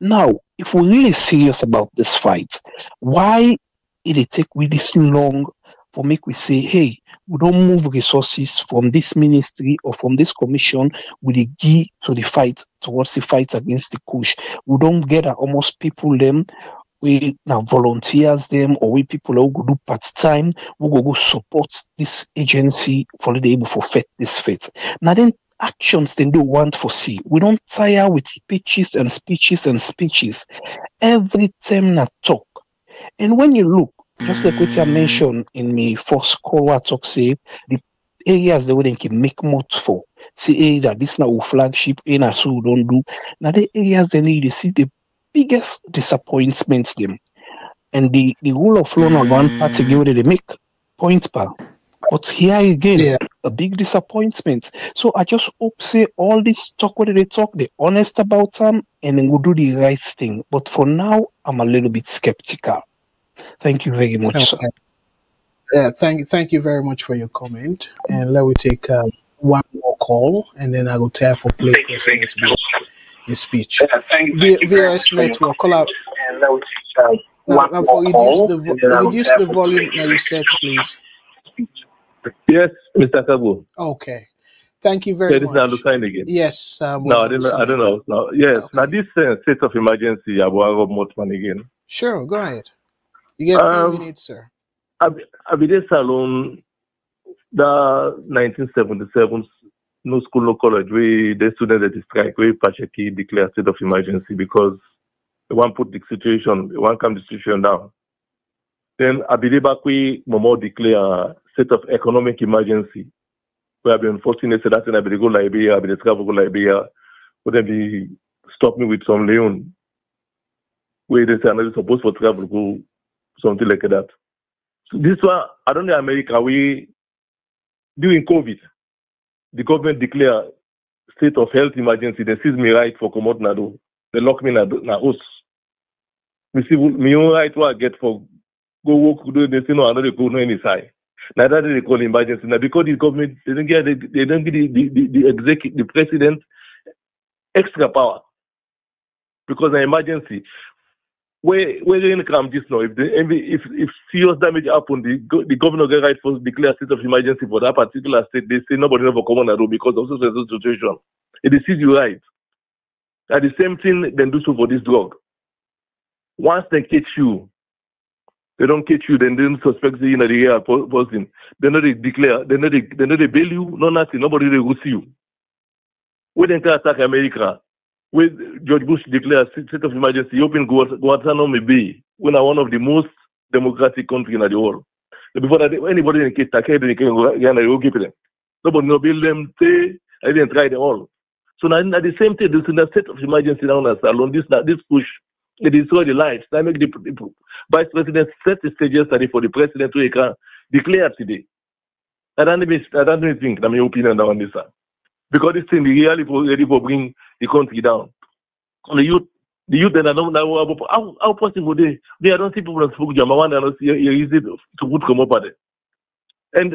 Now, if we're really serious about this fight, why did it take really long for make we say, hey, we don't move resources from this ministry or from this commission with the key to the fight towards the fight against the kush. We don't get almost people them we now volunteers them or we people who go do part time we go go support this agency for the able for fit this fit. Now then actions they do want for see. We don't tire with speeches and speeches and speeches. Every time na talk. And when you look, just like what I mm. mentioned in my first call, I talk say the areas they wouldn't make more for. See, hey, that this now flagship, in na so we don't do. Now the areas they need to see the biggest disappointments them. And the, the rule of law now one party give they make points per. But here again, Yeah. a big disappointment. So I just hope say all this talk whether they talk, they honest about them and then we'll do the right thing. But for now, I'm a little bit skeptical. Thank you very much, sir. Okay. Yeah, thank you. thank you very much for your comment. And let me take um, one more call, and then I will tell for play president his speech. Yeah, thank, V- VS network call out. Now, now for reduce the vo- reduce the volume now you set, please. Yes, Mr. Kabo. Okay. Thank you Yeah, very this is much. Alukain again. Yes. Um, No, I don't know. I don't know. No, yes. Okay. Now this uh, state of emergency, Abu Motman again. Sure. Go ahead. You get three Um, minutes, sir. Ab- Abide Salon, the 1977 no school, no college, we the students that is strike, we Pacheki declare state of emergency because they want put the situation, they want calm the situation down. Then Abide Bakwi Momoh declare state of economic emergency. We have been fortunate that in Abide go Liberia, Abide travel go Liberia, would then be stop me with some Leon. Where they say I'm supposed for travel go something like that. So this one, I don't know America, we during COVID, the government declare state of health emergency. They seize me right for commode nado. They lock me na na house. Me civil, me own right what I get for go work, do this, you know, another go no any side. Now that they call emergency. Now because the government, they don't get, the, they don't give the, the, the, executive, the president extra power because an emergency. Where where they come this now? If the if if serious damage happen, the the governor get right for declare a state of emergency for that particular state. They say nobody never come on the road because of such situation. It is you right. And the same thing they do so for this drug. Once they catch you, they don't catch you, then they don't suspect you in the po- person. They know they declare, they know they, know they bail you, no nothing, nobody they will see you. When they attack America, when George Bush declared state of emergency, Guant- Guantanamo Bay, when are one of the most democratic countries in the world. Before anybody in they can go, keep them. Nobody no bail them, say, I didn't try them all. So now, at the same time, this in the state of emergency now, alone, this this kush, destroy the lives. That make the, vice president set the stage yesterday for the president to declare today. I don't even, I don't even think, that's my opinion on this. sir. Because this thing, really for, ready for bring the country down. On the youth, the youth, then I don't know how, how, possible they, they I don't see people that speak German, one, I don't see, easy to put come up at it. And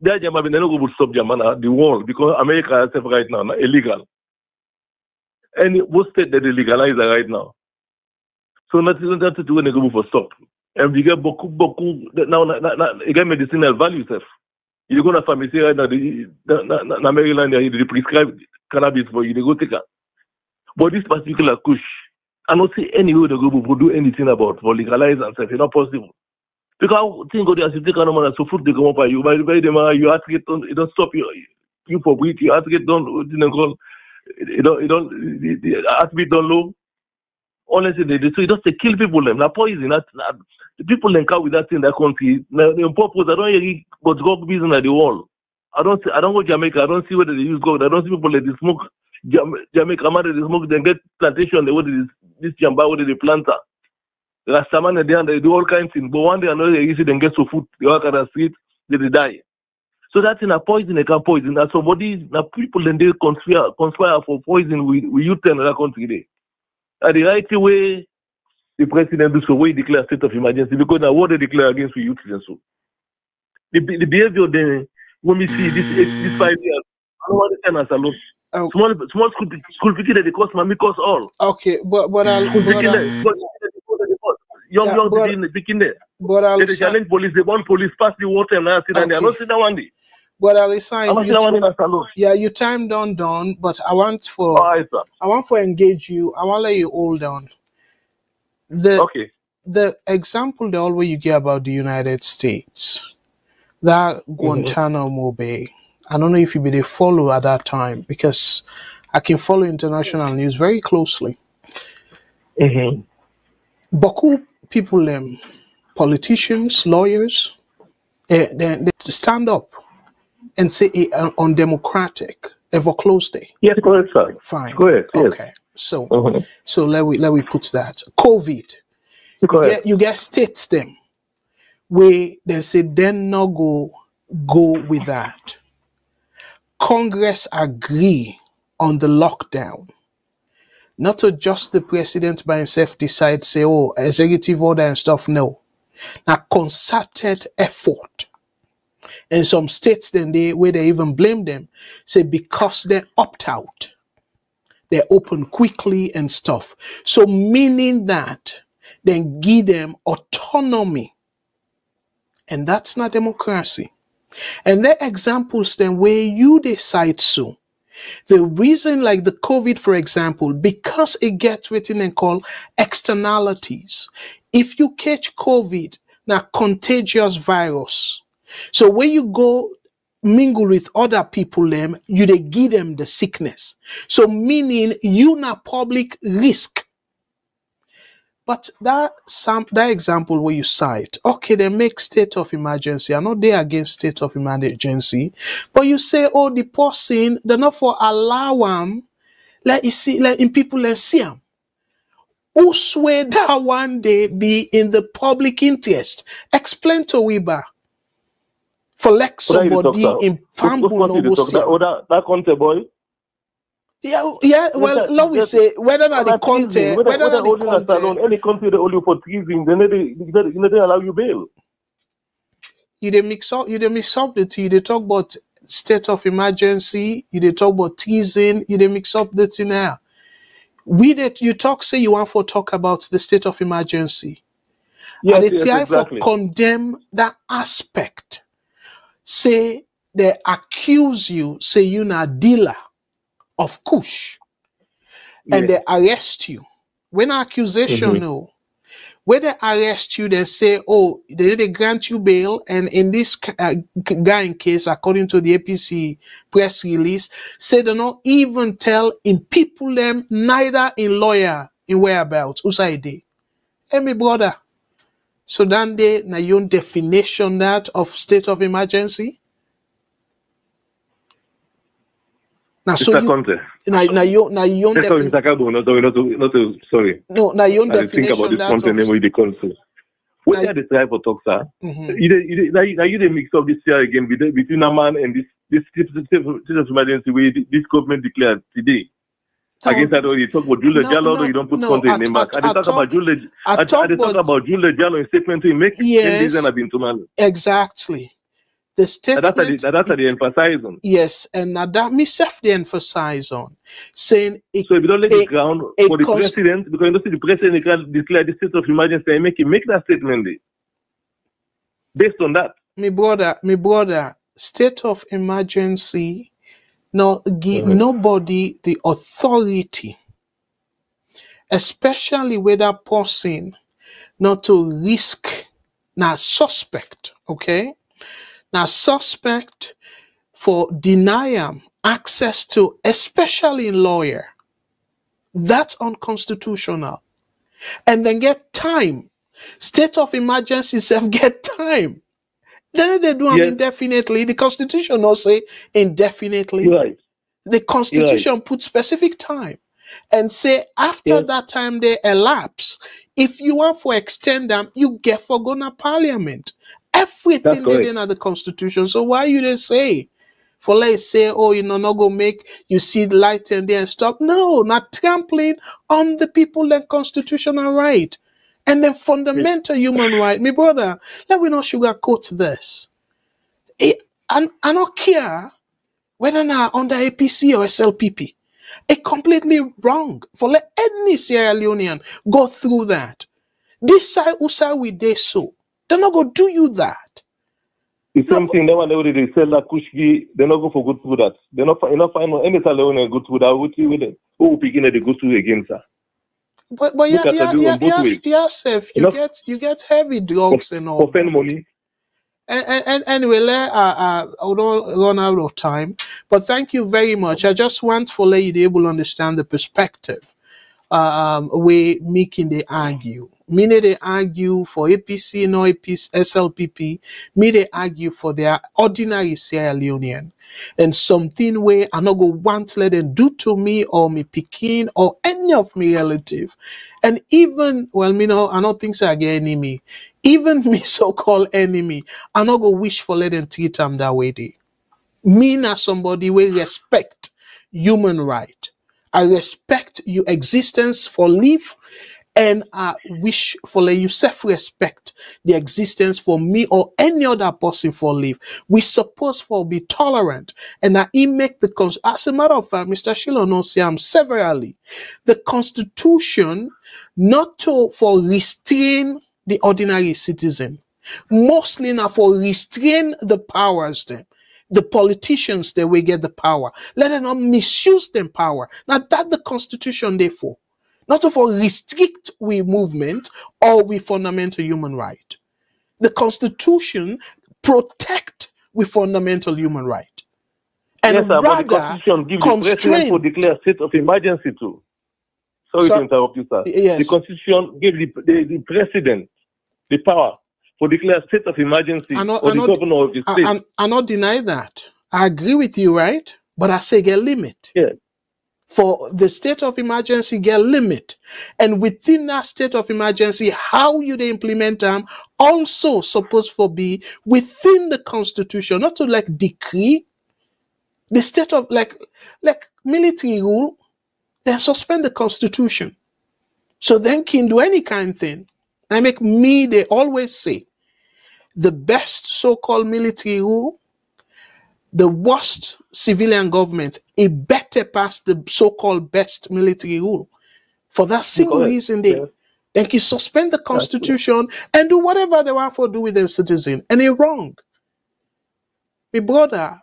that German, they don't go to stop German, uh, the world, because America itself right now, now, illegal. And what state that they legalize right now? So nothing nothing to do when they go for stop. And we get beaucoup, beaucoup, now, now, now, you get medicinal value, self. You go to pharmacy right now, the, the, na Maryland, they they prescribe cannabis for you, they go take it. But this particular kush, I don't see any way they go to do anything about for legalize and stuff. It's not possible. Because thing go there, as you take on man, so food they come up by you, by the them, uh, you have to get on, it don't stop you, you for breathe, you have to get done, you know, it don't, it don't, the, the heartbeat don't low. Honestly, they, they, so just they kill people them. Now poison, that, that, the people then come with that in that country. Now, the purpose, I don't hear but drug business at the wall. I don't see, I don't go Jamaica. I don't see whether they use gold. I don't see people that they smoke Jam- Jamaica. Man, they smoke. They get plantation. They what this this jamba what they plant. Rastaman and they they do all kinds of things. But one day another they easy then get so food. They walk on the street. They, they die. So that's in a poison. They can poison. Now somebody, now people then they conspire conspire for poison. We we use ten other country there. And the right way the president do so way declare state of emergency because now what they declare against we youth and so the, the behavior then when we see this this five years, I don't want to tell us alone. Oh. Small small school school picking that they cost mommy cost all. Okay, but but I'll School but, I'll, that but they they young Yeah, young but- picking picking there. but I'll They challenge police, they want police pass the water and I down there. I Okay. don't see that one day. But I'll I don't assign see you. that one To, in a Salone. yeah, your time done done, but I want for right, sir. I want for engage you. I want to let you hold on. The Okay. the example the always you get about the United States, that Guantanamo Bay. I don't know if you be the follow at that time because I can follow international news very closely. Mm-hmm. Baku people, them politicians, lawyers, eh, they, they stand up and say it uh, undemocratic. Ever close day. Yes, correct, sir. Fine. Correct. Yes. Okay. So Mm-hmm. so let we let we put that. COVID. You get you get states them where they say then no go go with that. Congress agree on the lockdown. Not to just the president by himself decide say oh executive order and stuff. No. Now concerted effort. And some states then they where they even blame them say because they opt out they open quickly and stuff. So meaning that then give them autonomy. And that's not democracy. And the examples then where you decide so. The reason like the COVID, for example, because it gets written and called externalities. If you catch COVID, now contagious virus. So when you go mingle with other people them you they give them the sickness. So meaning you na public risk. But that sam that example where you cite okay they make state of emergency. I know they against state of emergency but you say oh the person they're not for allow them let you see let in people let see them who swear that one day be in the public interest? Explain to Weber for like What are you dey talk, somebody in Which, which Fambu country you dey talk? That, oh, that, country boy? Yeah, oh, yeah. Well, Whether let me say whether not the content, whether not the alone, any country they hold you for treason, then they they, they, they, they allow you bail. you dey mix up, you dey mix up the tea. They talk about state of emergency. You dey talk about treason. You dey mix up the thing now. We that you talk say you want for talk about the state of emergency. Yes, and the yes, TI exactly. for condemn that aspect. Say they accuse you, say you na dealer of Kush, and Yes. they arrest you. When accusation, Mhm. no. When they arrest you, they say, oh, they, they grant you bail. And in this uh, guy in case, according to the APC press release, say they not even tell in people them, neither in lawyer, in whereabouts, usai dey. Hey, me brother. So then they, na your definition that of state of emergency? Now, so you, na, na your, na Eh, definition, Mr. Kagbo, not, sorry, not to, not to, sorry. no, na your I dey think about definition this that Conte name of, with the council. What are the try for talk, sir? mhm. You dey- now now you mix up this year again between a man and this this state of emergency way this government declared today. No, Against that, you talk about Juldeh no, Jalloh, no, you don't put no, Conte I, name I, back. I talk about Juldeh, I and talk they talk about, about Juldeh Jalloh in statement he make and yes, have been to man. exactly. The And that's what they, statement, that's what they emphasize on. yes, and that me self they emphasize on, saying a, So if you don't lay the ground a for the president, because you don't see the president declare, declare the state of emergency and make him make that statement there. based on that. me brother, me brother, state of emergency, no, give Mhm. nobody the authority, especially with that person, not to risk, now suspect, okay? Now suspect for deny am access to, especially in lawyer. That's unconstitutional. And then get time. State of emergency self get time. Then they do them Yes, indefinitely. The constitution not say indefinitely. right. The You're right. constitution put specific time and say after Yes, that time they elapse, if you want for extend them, you get for go to parliament. Everything they correct. in the constitution. So why you they say? For let's say, oh, you know, not go make you see the light and then stop. No, not trampling on the people and constitutional right. And then fundamental human right. My brother, let me not sugarcoat this. It, I, I don't care whether now under APC or SLPP. It completely wrong for let any Sierra Leonean go through that. This side, Usa, we they so. They're not gonna do you that. The No, same but thing, that one they they sell like kushki, they not go for good food that. They not find, not find any Salone good food that would with it. Who will begin the good food again, sir? But, but yeah, yeah, yeah, yes, yes, if you Enough get you get heavy drugs and all spend money. And, and, and anyway, let, uh, uh, I don't run out of time, but thank you very much. I just want for let you to able to understand the perspective um, way making they argue. Meaning they argue for APC, no APC, SLPP. Me they argue for their ordinary Sierra Leonean. And something where I not go want let them do to me or me picking or any of me relative. And even, well, me know, I don't think so I get enemy. Even me so-called enemy, I not go wish for let them treat them that way. They. Me na somebody we respect human right. I respect your existence for life and I wish for let you self-respect the existence for me or any other person for live. We suppose for be tolerant and I make the cons- as a matter of fact, Mr. Shilo knows say I'm severally the constitution not to for restrain the ordinary citizen, mostly now for restrain the powers them the politicians they will get the power. Let them not misuse them power. Now that the constitution therefore. Not to for restrict we movement or we fundamental human right. The constitution protect we fundamental human right. And Yes, sir, but the rather constitution gives the president to declare state of emergency too. Sorry to interrupt you, sir. The constitution gave the, the, the president the power to declare state of I emergency not or I the not governor of the state. I, I not deny that. I agree with you, right? But I say get limit. Yeah. For the state of emergency get limit and within that state of emergency how you they implement them also supposed for be within the constitution not to like decree The state of like like military rule, they suspend the constitution. So then can do any kind thing. I make me, they always say, the best so-called military rule, the worst civilian government, it better pass the so-called best military rule. For that single Correct. reason, they Yes. they can suspend the constitution and do whatever they want for do with their citizen. And it's wrong. My brother,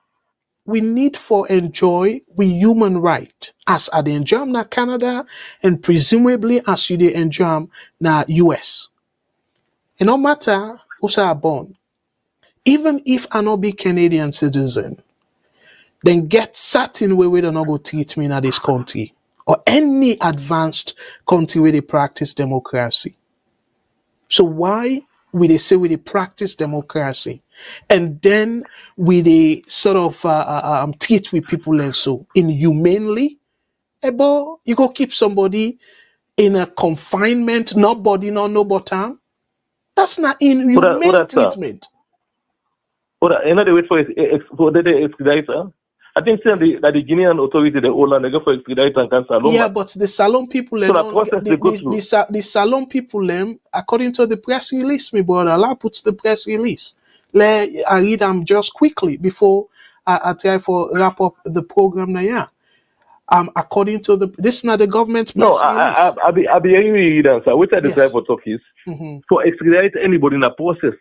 we need for enjoy we human right as I dey enjoy na Canada and presumably as you dey enjoy na US. It no matter who say I born, even if I no be Canadian citizen, then get certain way wey they not go treat me in this country or any advanced country where they practice democracy. So why we they say we they practice democracy and then we they sort of uh, uh, um, treat with people and so inhumanely? Ebo, you go keep somebody in a confinement, nobody, not no bottom. That's not inhumane treatment. What that, you know, they wait for, ex, ex, for the, the expediter. I think saying the, that the Guinean authority, the they go for and cancel. No, Yeah, but the Salone people So them the process get- they the, go the, through. the, the Salone people them according to the press release, me brother. Allah puts the press release. Let I read them just quickly before I, I try for wrap up the program now. Yeah. Um, according to the this is not the government No, I, I. I, I be, I be hearing you answer. What I decide Yes. for office hmm for expedite anybody in a process.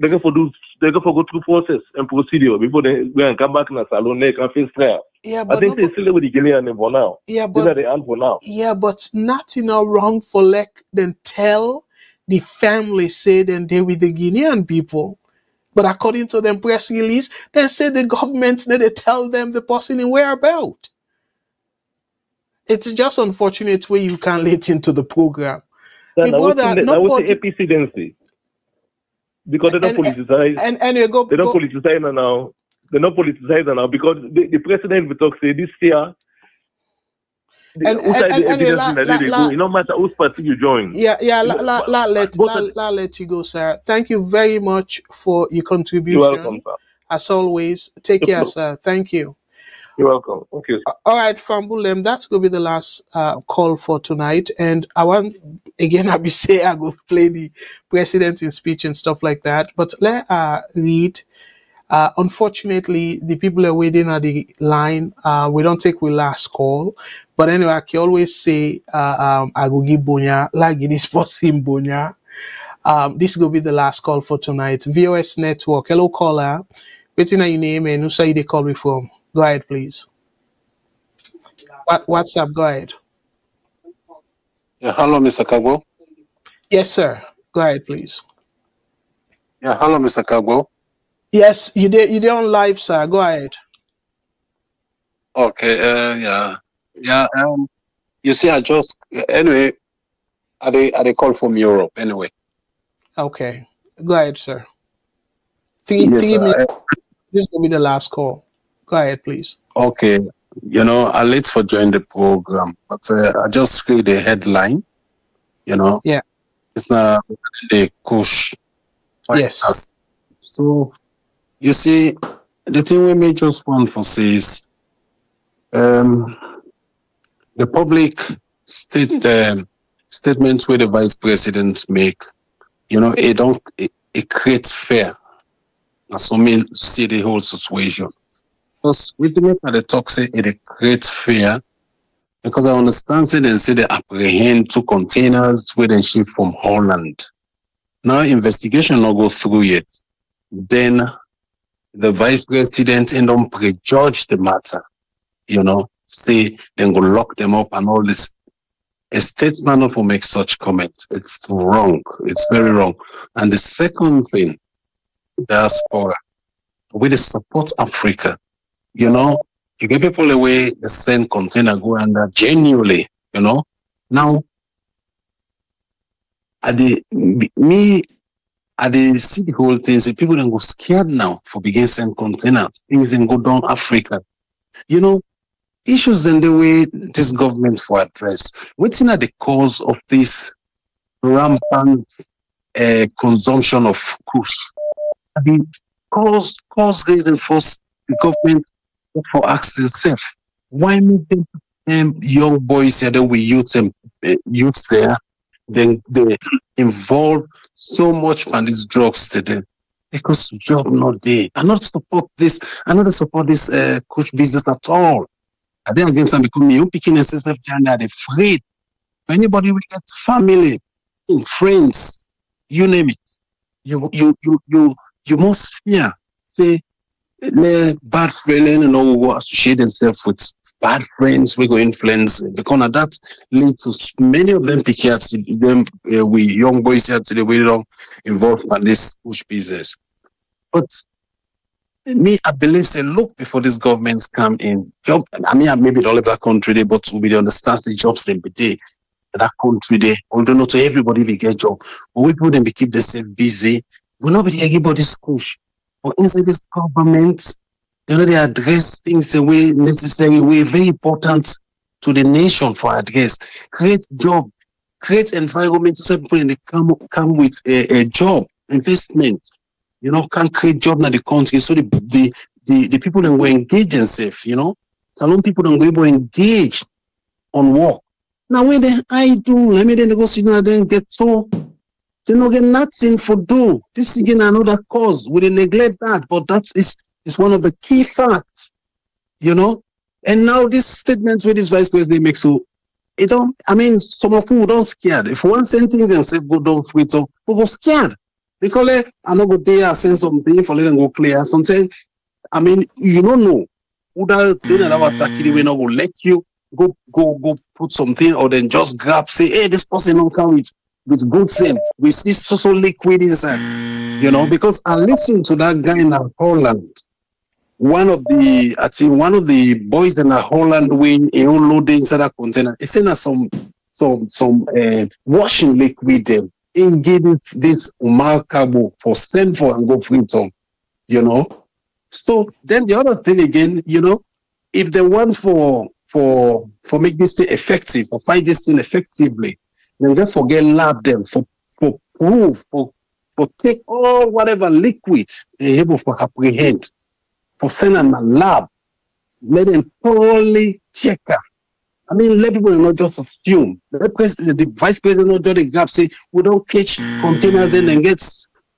They go for do, they go for go through process and procedure before they go and come back in a Salone, they can face trial. Yeah, I but think no, they still with the Guinean for now. yeah, These are the hand for now. Yeah, but nothing not wrong for like then tell the family say then they with the Guinean people. But according to them press release, they say the government then they tell them the person in whereabout. It's just unfortunate way you can't let into the program. Then I would think that I would say nobody APC then say because they don't and politicize. and and you go, They don't go politicize now. They don't politicize now because the, the president will talk say this year. The, and and and, and la, la, la. No matter whose party you join. yeah yeah la, You la, la let la, la let you go, sir. Thank you very much for your contribution. You're welcome, sir. As always, take care, sir. Thank you. You're welcome. Okay. All right, Fambulem, that's gonna be the last uh, call for tonight. And I want again, I be say I go play the president in speech and stuff like that. But let uh read. Uh, unfortunately, the people are waiting at the line. Uh, we don't take we last call. But anyway, I can always say, uh, um, I go give Bonya, like it is person Bonya. Um, this will be the last call for tonight. VOS Network. Hello, caller. Waiting on your name and who say they call me from. Go ahead, please. What WhatsApp? Go ahead. Yeah, hello, Mr. Kagbo. Yes, sir. Go ahead, please. Yeah, hello, Mr. Kagbo. Yes, you did. You did on live, sir. Go ahead. Okay, uh, yeah, yeah. Um, you see, I just anyway, I they I they call from Europe anyway. Okay. Go ahead, sir. Three, Yes, three sir. minutes. This will be the last call. Go ahead, please. Okay, you know, I late for join the program, but uh, I just read the headline. You know, Yeah. it's not the kush. Yes. So, you see, the thing we may just want for says, um, the public state um, statements where the vice president make, you know, it don't it, it creates fear. Assuming see the whole situation. Because with the of the talk say it creates fear. Because I understand say they say they apprehend two containers where they ship from Holland. Now investigation not go through yet. Then the vice president and don't prejudge the matter. You know, say then go lock them up and all this. A statesman not make such comment. It's wrong. It's very wrong. And the second thing, diaspora, we support Africa. You know, you get people away, the send container go under genuinely, you know. Now, at the me at the see the whole thing, say people then go scared now for begin send container, things then go down Africa. You know, issues in the way this government for address. What's in at the cause of this rampant uh, consumption of kush? Mean, cause cause reason first the government for asking yourself, why make them young boys here that we youth and uh, youths there, then they involve so much on these drugs today? Because job not there. I not support this. I not support this uh, coach business at all. I think against them because me, you picking SSF Ghana, they're afraid. Anybody will get family, friends, you name it. You you you you you must fear. Say bad friend you know will associate themselves with bad friends we go influence because of that lead to many of them pick out them uh, we young boys here today we don't involved in this kush business. But me, I believe say look before these governments come in. Job I mean I maybe all of that country they but we understand the jobs they be there. That country there, although not know to everybody will get job. But we put them to keep themselves busy. We not be everybody push. But inside this government, they they address things the way necessary, way very important to the nation for address. Create job, create environment so people in the come come with a, a job, investment. You know, can create job in the country. So the the the, the people that will engage themselves, you know. Salone people don't go able to engage on work. Now when they I do, let me then go and then get so they don't get nothing for do. This is again another cause. We neglect that, but that is is one of the key facts, you know. And now this statement with this vice president makes so it don't I mean some of you don't scared. If one send things and say go down so we go scared. Because eh, I know go there send something for let go clear. Something I mean you don't know. Who that doing that attack we not go let you go go go put something or then just grab say hey this person don't come with with good thing. We see so so liquid inside. You know, because I listened to that guy in Holland. One of the I think one of the boys in Holland when he unloaded inside that container. He sent us some some some uh, washing liquid them. He gave it this Umar Cabo for send for and go free some. You know. So then the other thing again, you know, if they want for for for make this thing effective, for find this thing effectively, then don't forget lab them for for proof for for take all whatever liquid they able for apprehend for send them a lab, let them thoroughly check am. I mean, let people not just assume. The, pres- the vice president just the gap say we don't catch containers in and get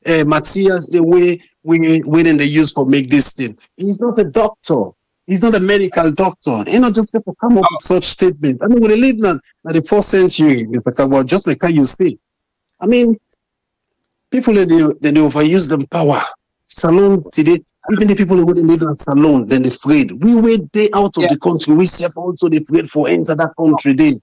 uh, materials the way we we then they use for make this thing. He's not a doctor. He's not a medical doctor. He not just going to come up with such statements. I mean, we live in, the fourth century, Mr. Kagbo, just like how you say. I mean, people they, they, they overuse them power. Salone today, even the people who wouldn't live in Salone, then they afraid. We were day out of Yeah. the country. We self also they afraid for enter that country then.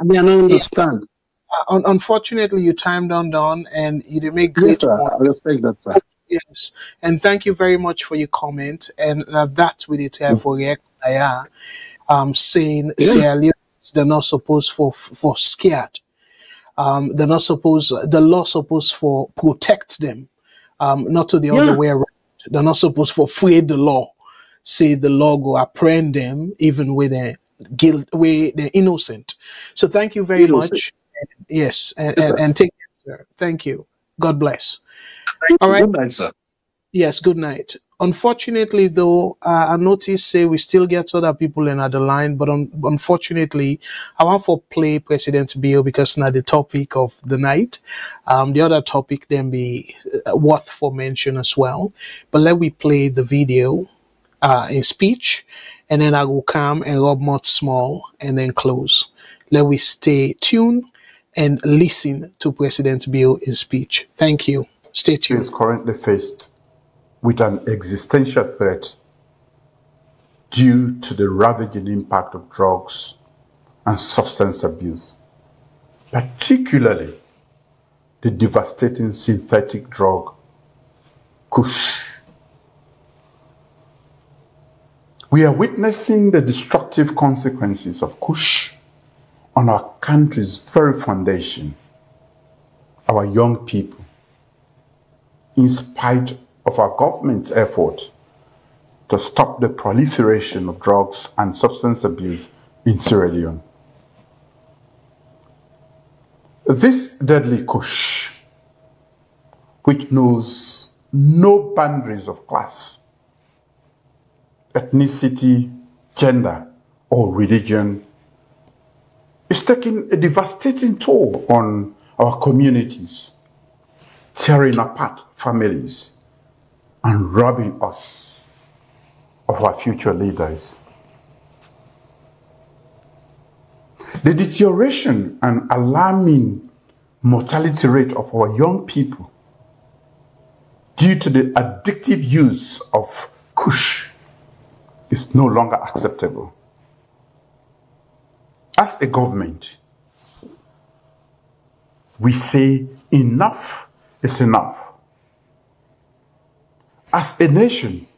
I mean, I don't understand. Uh, un- unfortunately, you timed on down and you did make Yes, sir. point. I respect that, sir. Yes, and thank you very much for your comment. And uh, that with it here for react, um, saying Yeah. Sierra Leoneans, they're not supposed for for scared. Um, they're not supposed. The law supposed for protect them, um, not to the Yeah. other way around. They're not supposed for afraid the law. Say the law go apprehend them even with their guilt, where they're innocent. So thank you very Innocent. much. Yes, and, Yes, and, and take care, sir. Thank you. God bless. Thank All you. right. Good night, sir. Yes, good night. Unfortunately, though, uh, I notice say we still get other people in the line, but un- unfortunately, I want for play President Bio because now the topic of the night. Um, the other topic then be uh, worth for mention as well. But let we play the video uh, in speech, and then I will come and rub much small and then close. Let we stay tuned and listen to President Bio in speech. Thank you. Stay tuned. is currently faced with an existential threat due to the ravaging impact of drugs and substance abuse, particularly the devastating synthetic drug Kush. We are witnessing the destructive consequences of Kush on our country's very foundation, our young people in spite of our government's effort to stop the proliferation of drugs and substance abuse in Sierra Leone. This deadly kush, which knows no boundaries of class, ethnicity, gender, or religion is taking a devastating toll on our communities, tearing apart families, and robbing us of our future leaders. The deterioration and alarming mortality rate of our young people due to the addictive use of kush is no longer acceptable. As a government, we say enough is enough. As a nation,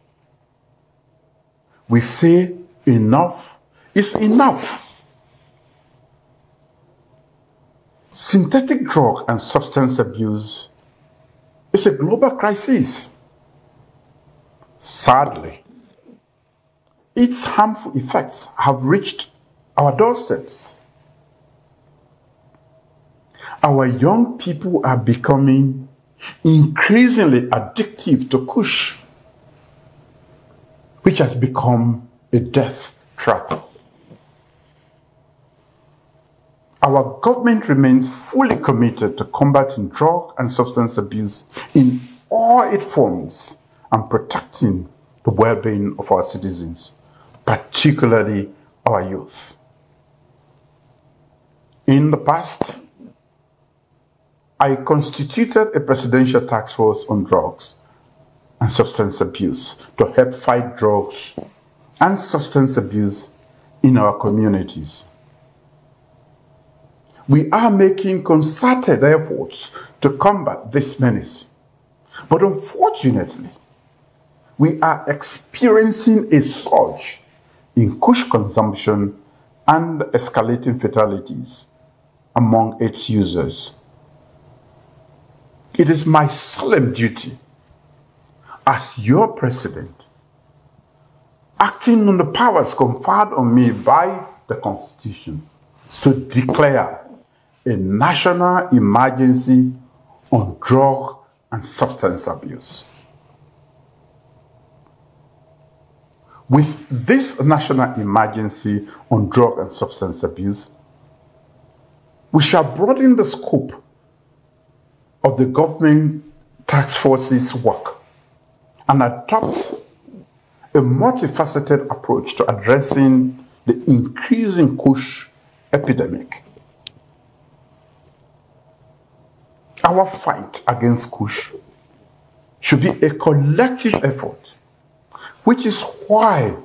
we say enough is enough. Synthetic drug and substance abuse is a global crisis. Sadly, its harmful effects have reached our doorsteps. Our young people are becoming increasingly addictive to kush, which has become a death trap. Our government remains fully committed to combating drug and substance abuse in all its forms and protecting the well being of our citizens, particularly our youth. In the past, I constituted a presidential task force on drugs and substance abuse to help fight drugs and substance abuse in our communities. We are making concerted efforts to combat this menace. But unfortunately, we are experiencing a surge in kush consumption and escalating fatalities among its users. It is my solemn duty as your president, acting on the powers conferred on me by the Constitution, to declare a national emergency on drug and substance abuse. With this national emergency on drug and substance abuse, we shall broaden the scope of the government task force's work and adopt a multifaceted approach to addressing the increasing kush epidemic. Our fight against kush should be a collective effort, which is why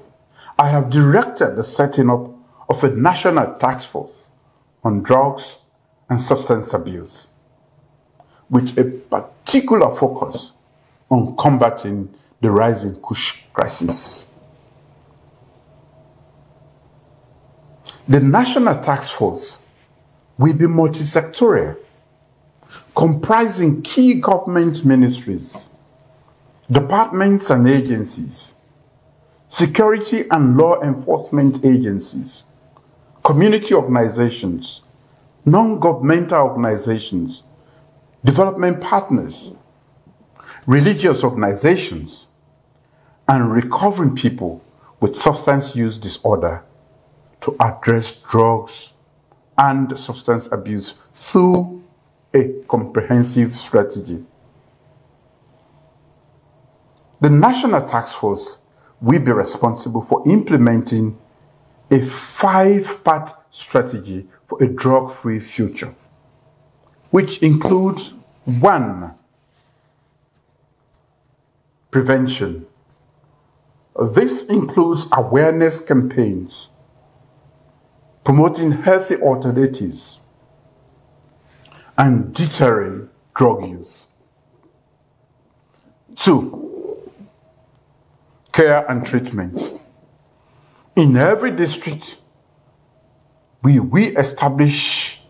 I have directed the setting up of a national task force on drugs and substance abuse, with a particular focus on combating the rising Kush crisis. The National Task Force will be multisectorial, comprising key government ministries, departments and agencies, security and law enforcement agencies, community organizations, non-governmental organizations, development partners, religious organizations, and recovering people with substance use disorder to address drugs and substance abuse through a comprehensive strategy. The National Task Force will be responsible for implementing a five part strategy for a drug free future, which includes one, prevention. This includes awareness campaigns, promoting healthy alternatives, and deterring drug use. Two, care and treatment. In every district, we, we establish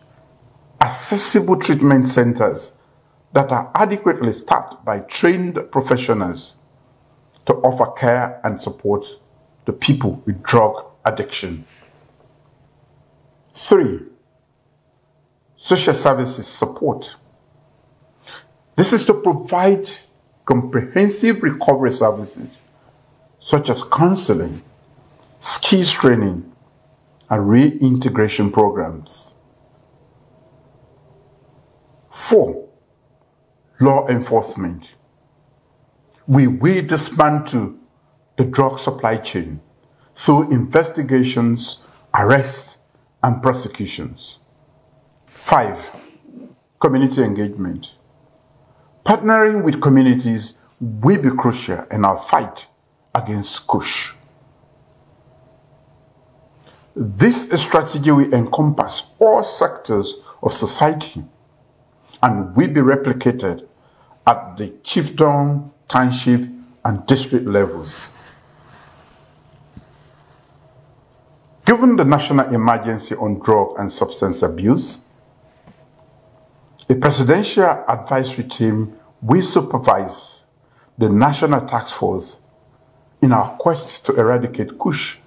accessible treatment centers that are adequately staffed by trained professionals to offer care and support to people with drug addiction. Three, social services support. This is to provide comprehensive recovery services such as counseling, skills training, and reintegration programs. Four, law enforcement. We will dismantle the drug supply chain through investigations, arrests, and prosecutions. Five, community engagement. Partnering with communities will be crucial in our fight against Kush. This strategy will encompass all sectors of society and will be replicated at the chiefdom, township, and district levels. Given the national emergency on drug and substance abuse, a presidential advisory team will supervise the national task force in our quest to eradicate Kush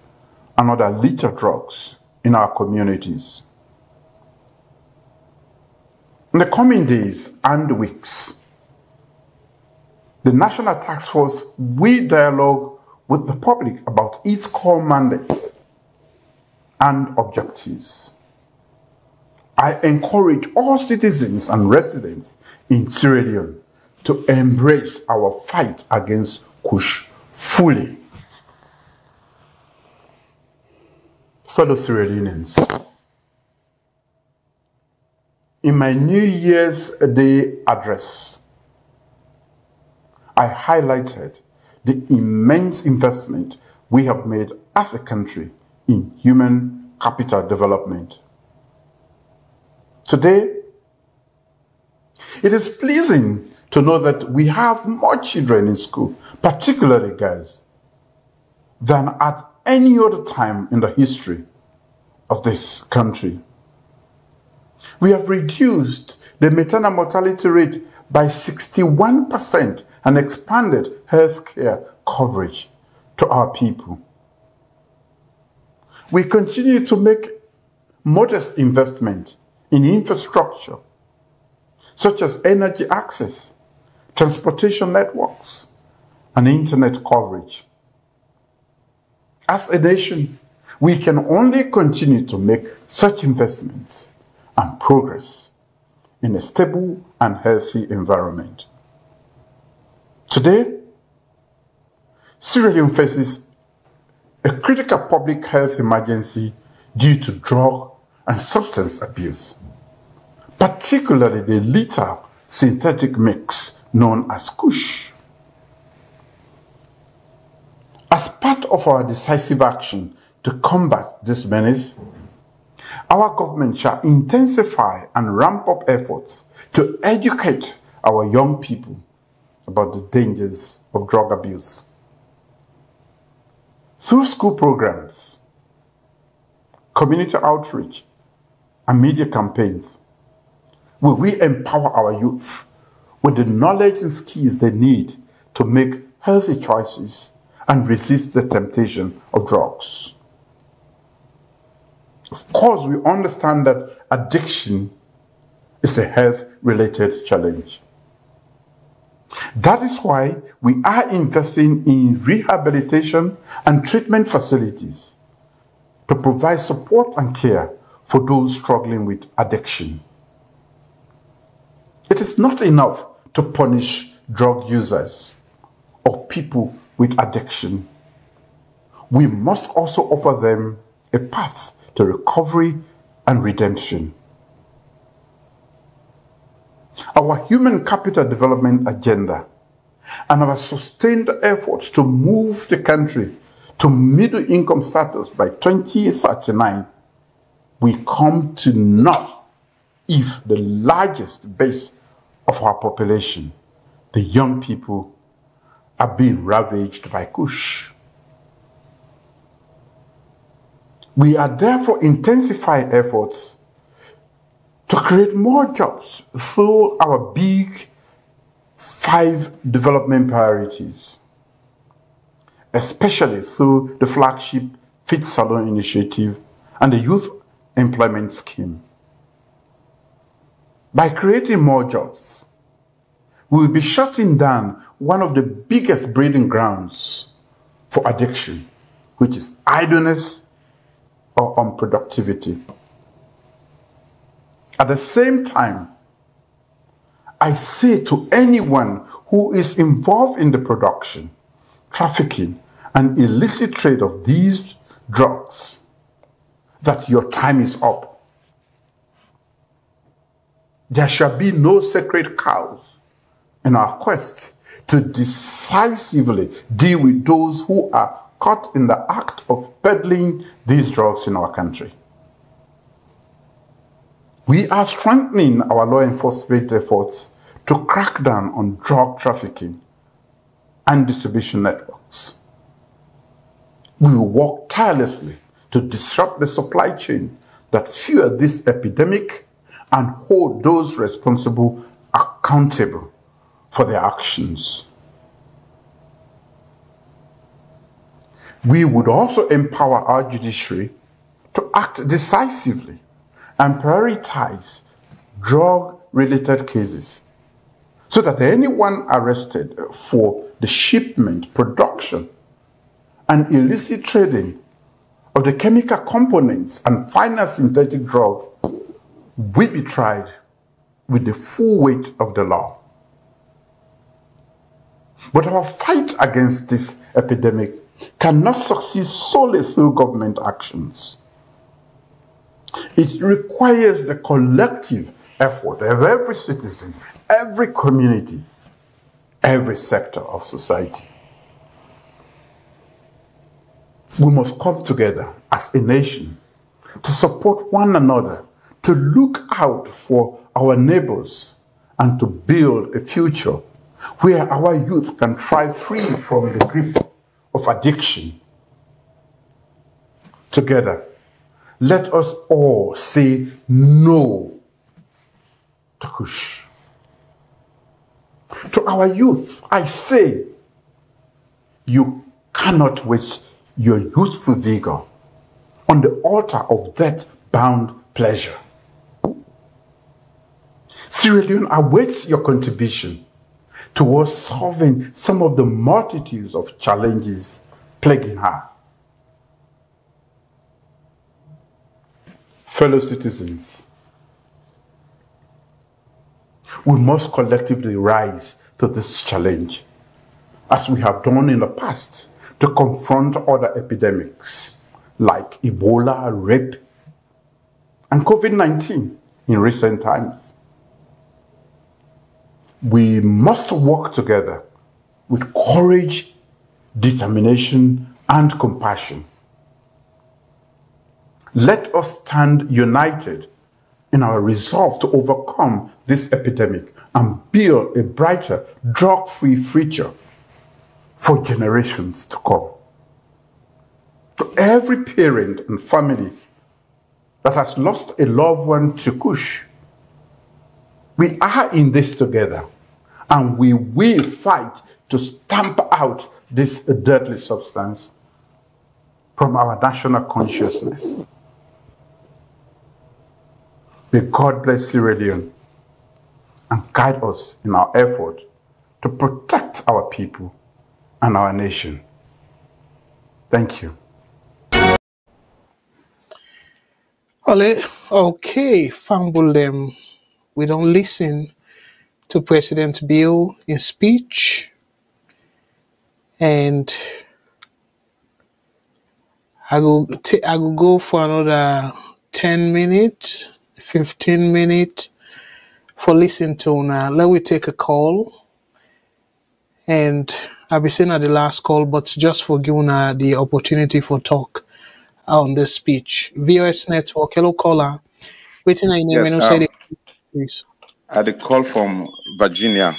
and other lethal drugs in our communities. In the coming days and weeks, the National Task Force will dialogue with the public about its core mandates and objectives. I encourage all citizens and residents in Sierra Leone to embrace our fight against Kush fully. Fellow Sierra Leoneans, in my New Year's Day address, I highlighted the immense investment we have made as a country in human capital development. Today, it is pleasing to know that we have more children in school, particularly girls, than at any other time in the history of this country. We have reduced the maternal mortality rate by 61% and expanded healthcare coverage to our people. We continue to make modest investment in infrastructure, such as energy access, transportation networks, and internet coverage. As a nation, we can only continue to make such investments and progress in a stable and healthy environment. Today, Leone faces a critical public health emergency due to drug and substance abuse, particularly the lethal synthetic mix known as Kush. As part of our decisive action to combat this menace, our government shall intensify and ramp up efforts to educate our young people about the dangers of drug abuse. Through school programs, community outreach, and media campaigns, will we empower our youth with the knowledge and skills they need to make healthy choices and resist the temptation of drugs. Of course, we understand that addiction is a health related challenge. That is why we are investing in rehabilitation and treatment facilities to provide support and care for those struggling with addiction. It is not enough to punish drug users or people with addiction. We must also offer them a path to recovery and redemption. Our human capital development agenda and our sustained efforts to move the country to middle income status by 2039 we come to not if the largest base of our population, the young people, are being ravaged by Kush. We are therefore intensifying efforts to create more jobs through our big five development priorities, especially through the flagship Feed Salone initiative and the Youth Employment Scheme. By creating more jobs, we will be shutting down one of the biggest breeding grounds for addiction, which is idleness or unproductivity. At the same time, I say to anyone who is involved in the production, trafficking, and illicit trade of these drugs that your time is up. There shall be no sacred cows in our quest to decisively deal with those who are caught in the act of peddling these drugs in our country. We are strengthening our law enforcement efforts to crack down on drug trafficking and distribution networks. We will work tirelessly to disrupt the supply chain that fuel this epidemic and hold those responsible accountable for their actions. We would also empower our judiciary to act decisively and prioritize drug related cases so that anyone arrested for the shipment, production, and illicit trading of the chemical components and final synthetic drug will be tried with the full weight of the law. But our fight against this epidemic cannot succeed solely through government actions. It requires the collective effort of every citizen, every community, every sector of society. We must come together as a nation to support one another, to look out for our neighbors, and to build a future where our youth can thrive free from the grip of addiction. Together, let us all say no to Kush. To our youth, I say, you cannot waste your youthful vigor on the altar of that bound pleasure. Sierra Leone awaits your contribution towards solving some of the multitudes of challenges plaguing her. Fellow citizens, we must collectively rise to this challenge, as we have done in the past, to confront other epidemics like Ebola, rape, and COVID 19 in recent times. We must work together with courage, determination, and compassion. Let us stand united in our resolve to overcome this epidemic and build a brighter, drug free future for generations to come. To every parent and family that has lost a loved one to Kush, we are in this together and we will fight to stamp out this deadly substance from our national consciousness. May God bless Sierra Leone and guide us in our effort to protect our people and our nation. Thank you. Ole, okay, them. We don't listen to President Bio in speech. And I will, t- I will go for another 10 minutes, 15 minutes for listening to now. Let me take a call. And I'll be saying at the last call, but just for giving uh, the opportunity for talk on this speech. VOS Network, hello caller. Waiting I name Yes, um, please. I had a call from Virginia.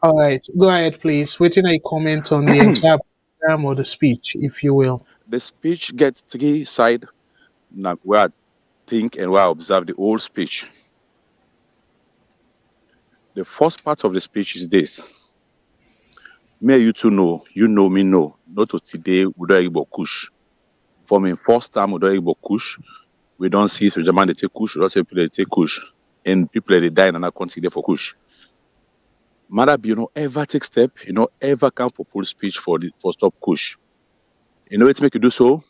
All right, go ahead, please. Waiting I comment on the entire program or the speech, if you will. The speech gets three side now where I think and where I observe the whole speech. The first part of the speech is this. May you two know, you know me know, not to today don't Igbo kush. For me, first time we don't Igbo kush, we don't see the German they take kush, we don't see people they take kush. And people they die in another country there for kush. Mother, you know, ever take step, you know, ever come for full speech for the for stop kush. You know, it make you do so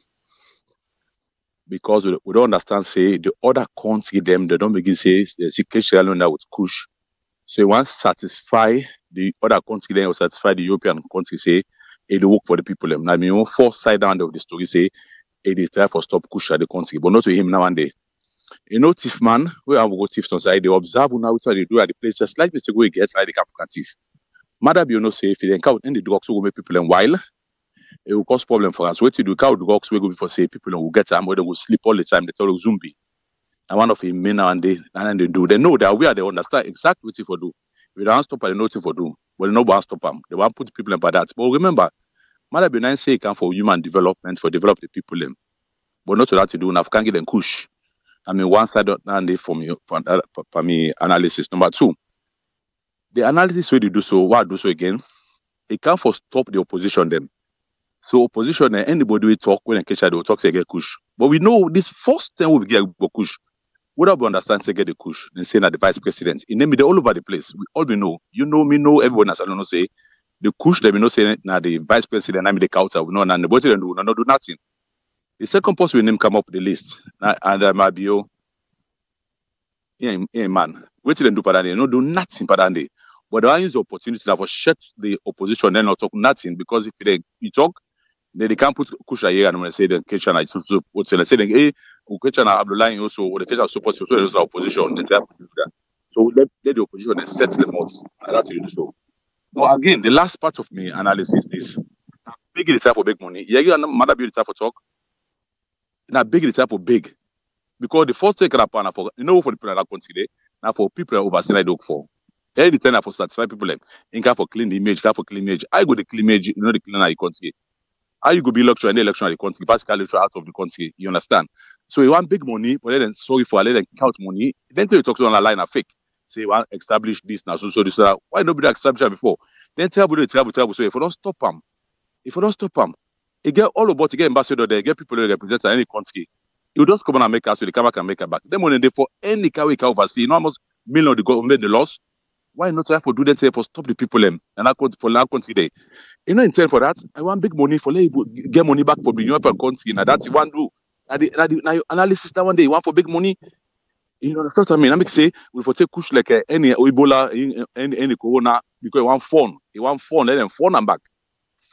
because we, we don't understand. Say the other country them they don't begin say the secretary alone with kush. So you want satisfy the other country then or satisfy the European country say it dey work for the people. Now, I mean, one first side down of the story say it dey try for stop kush at the country, but not to him now and day. You know, thief man, we have go thief on side, they observe now what they do at the place, just like mistake we get like the African thief. Mother be you know say if they encounter any drugs will make people them wild, it will cause problem for us. To do, count drugs we go before say people will get time they will sleep all the time, they tell you zombie. And one of him men and they and they do. They know they are aware, they understand exactly what for do. If don't stop them, they know what for do. But they know what stop them. They want put people in by that. But remember, Mother be nice say can for human development, for develop the people them. But not to that to do can't get them kush. I mean, one side of that for me, for, uh, me analysis. Number two, the analysis way they do so, why do so again? It can't for stop the opposition them. So opposition, eh, anybody we talk when they catch they will talk say get kush. But we know this first time we get kush. What we understand say get the kush, then say that the vice president. In name they all over the place. We all we know. You know me know everyone as I don't know say the kush they be no say now the vice president, I mean the counter, we know and the body do not do nothing. The second person we name come up the list, and uh, might be oh, yeah, man. Wait till them do padande, no do nothing padande. But they want use the opportunity to have shut the opposition, then not talk nothing because if they you talk, then they can't put Kusha here and when they say the Keshan is so what they say, hey, Keshan Abdullah also, or the Keshan support so there's opposition, they have to do that. So let, let the opposition then set them out. And that's do so. But again, the last part of my analysis is big the time for big money. Yeah, you are mother be the time for talk. Now big for big. Because the first that happen for you know for the people that country now for people oversee like look for. Any time for satisfy people like in can for clean the image, can for clean image. I go the clean image, you know the cleaner you country. How you go be lecturer in the election of the country, basically lecturer out of the country. You understand? So you want big money, but then sorry for let them count money. Then say you talk to on a line of fake. Say you want establish this now, so so this so. Why nobody establish that before? Then tell people travel, travel. So if you don't stop them, if you don't stop them, you get all about to get ambassador there, get people that represent any country. You just come on and make out so the camera can make it back. Then when they for any car we can oversee, you know how much million of the government they lost. Why not try for do that for stop the people them and I country for our country there. You know, in turn for that, I want big money for let get money back for the European country. Now that's one do. Now the, now the now your analysis that one day you want for big money. You know, that's what I mean. I make say we for take kush like uh, any Ebola, any any corona because you want phone, you want phone, let them phone them back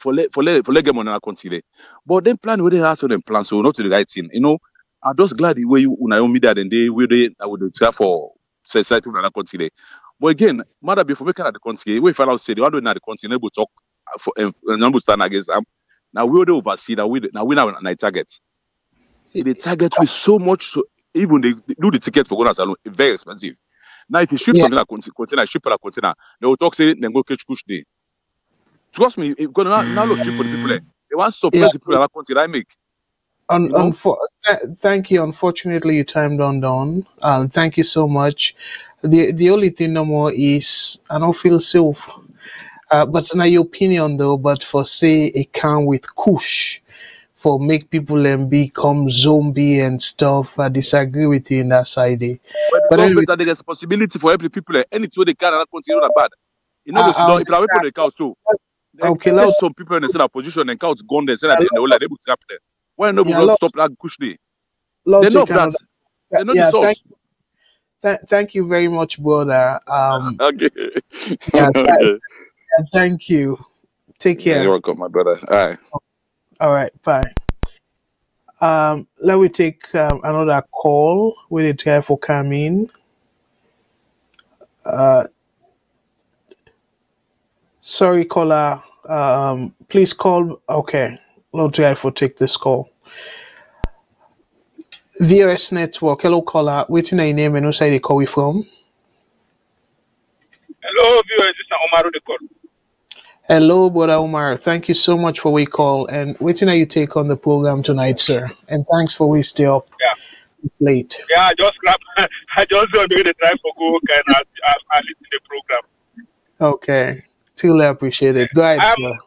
for let for let for let get money country there. But then plan where they to them plan so not to the right thing. You know, I'm just glad the way I own media then they where they I would try for society country there. But again, matter before making at the country, we find out say the one at the country, no go talk for um, no go stand against them. Now we will oversee that we now we now na target. The target with so much so even they, do the ticket for Ghana alone, it's very expensive. Now if you ship Yeah. container, container ship container, they will talk say then go catch kush day. Trust me, if gonna now, now look cheap for the people there. They want suppress Yeah. the people that country that I make. Un- You know? unfo- th- thank you. Unfortunately, your time done down. Um, thank you so much. The the only thing no more is I don't feel safe. Uh, but now your opinion though, but for say a can with kush for make people and become zombie and stuff, I disagree with you in that side. eh. But But anyway, that the responsibility for every people there. Any two they can in that bad. You know, sit I down. If I wait for understand. the count too, Okay, loud. some people in the position and count gone there, say that they will like trap them. Why not yeah, stop that kush day? Loud They know that. They know the Yeah, thank, source. th- thank you very much, brother. Um, Okay. yeah, th- okay. thank you. Take care. you're welcome, my brother. All right. All right, bye. Um, let me take um, another call. We need try for coming. Uh, sorry, caller. Um, please call. Okay, try for take this call. VOS Network. Hello, caller. Waiting your name and who side they call you from? Hello, viewers. This is Omaru the call. Hello, brother Omar. Thank you so much for we call and waiting how you take on the program tonight, sir. And thanks for we stay up Yeah, it's late. yeah. I just grab. I just don't do the time for go and I, I, I listen to the program. Okay. Truly appreciate it. Go ahead, Um, sir.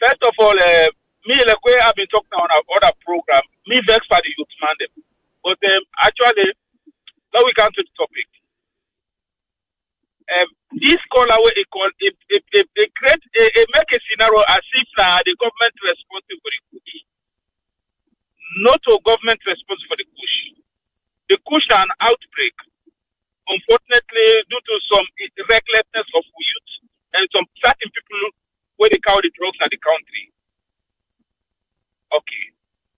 first of all, uh, me like way I've been talking on our other program. Me vex for the youth man them, but um, actually, now we come to the topic. this caller wey e call e e e e create e e make a scenario as if na the government responsible for the kush not to government responsible for the kush the kush an outbreak unfortunately due to some recklessness of youth and some certain people wey they carry the drugs in the country. Okay.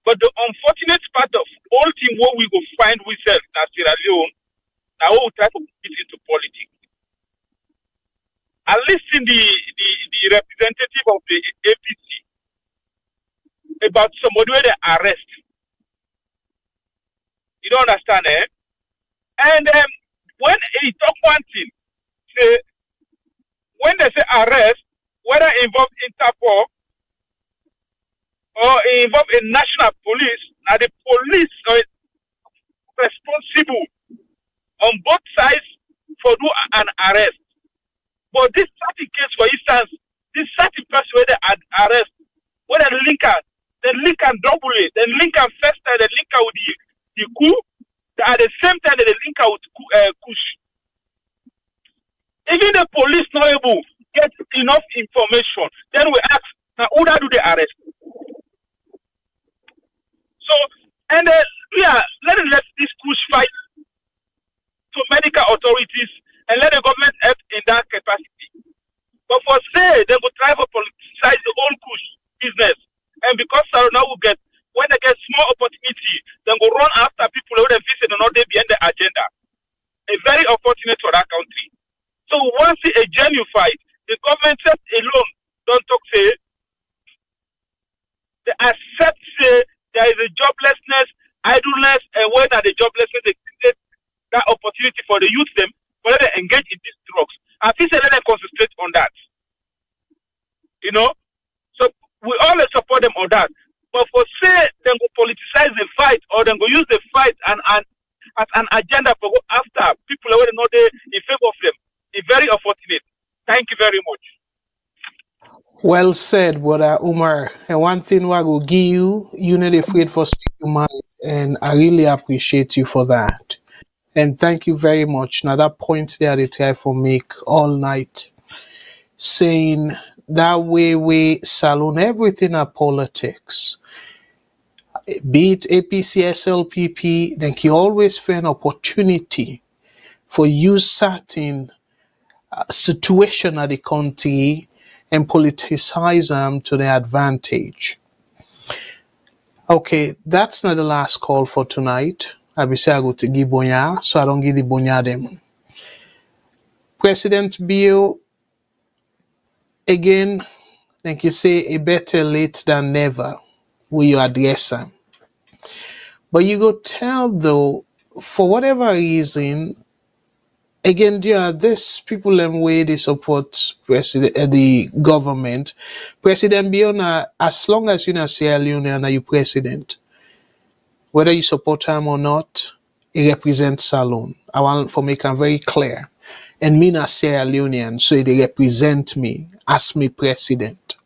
But the unfortunate part of all thing wey we go find sef na sierra leone wey we try to put into politics. At least in the the the representative of the apc about somebody wey dey arrest. You don't understand eh? And um, when he talk one thing say when they say arrest whether involve interpol or involve a national police na the police uh, responsible on both sides for do an arrest. But this certain case for instance this certain person dey ad- arrest wey dem link am dem link double it dem link am first time dem link am with the the coup at the same time dey link out uh, kush even the police no able get enough information then we ask na who do the arrest? So and uh, yeah let them let this kush fight to medical authorities and let the government help in that capacity. But for say they go try for politicize the whole kush business and because sarona will get when they get small opportunity dem go run dem dey behind the agenda. E very unfortunate for that country. So see a genuine fight the government sef alone don talk say they accept say there is a joblessness idleness and when na the joblessness dey create that opportunity for the youth dem for them to engage in these drugs i feel say let them concentrate on that you know so we all dey support them on that but for say dem go politicize the fight or dem go use the fight and and as an agenda for go after people wey no dey in favour of them e very unfortunate thank you very much. Well said, brother Umar. And one thing I will give you, you not afraid for speak your mind, and I really appreciate you for that. And thank you very much. Now that point there they try for make all night, saying that way we Salone everything are politics. Be it APC, SLPP, then you always find opportunity for use certain uh, situation at the country and politicize them to their advantage. Okay, that's not the last call for tonight. I will say I go to give Bonya, so I don't give the Bonya them. President Bio, again, like you say, a better late than never. Will you address them? But you go tell though, for whatever reason, again, yeah, this people them way they support president uh, the government. President Biona, as long as you know Sierra Leone and you president, whether you support him or not, he represents Salone. I want for make am very clear. And me na Sierra Leonean, so they represent me as me president.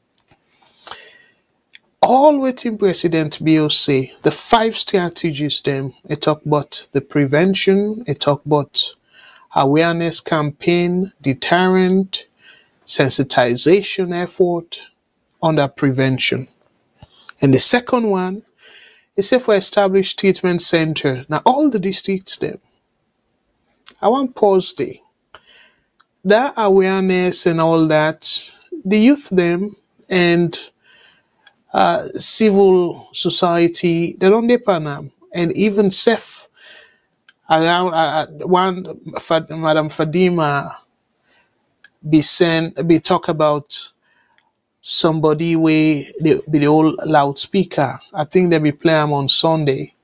All waiting President say the five strategies them it talk about the prevention, it talk about awareness campaign, deterrent, sensitization effort under prevention. And the second one is say for established treatment center. Now all the districts them. I want pause there. That awareness and all that, the youth them and uh, civil society, they don't depend on and even self around uh, one Madam Fadima be sent be talk about somebody way the be the old loudspeaker. I think they be play 'em on Sunday.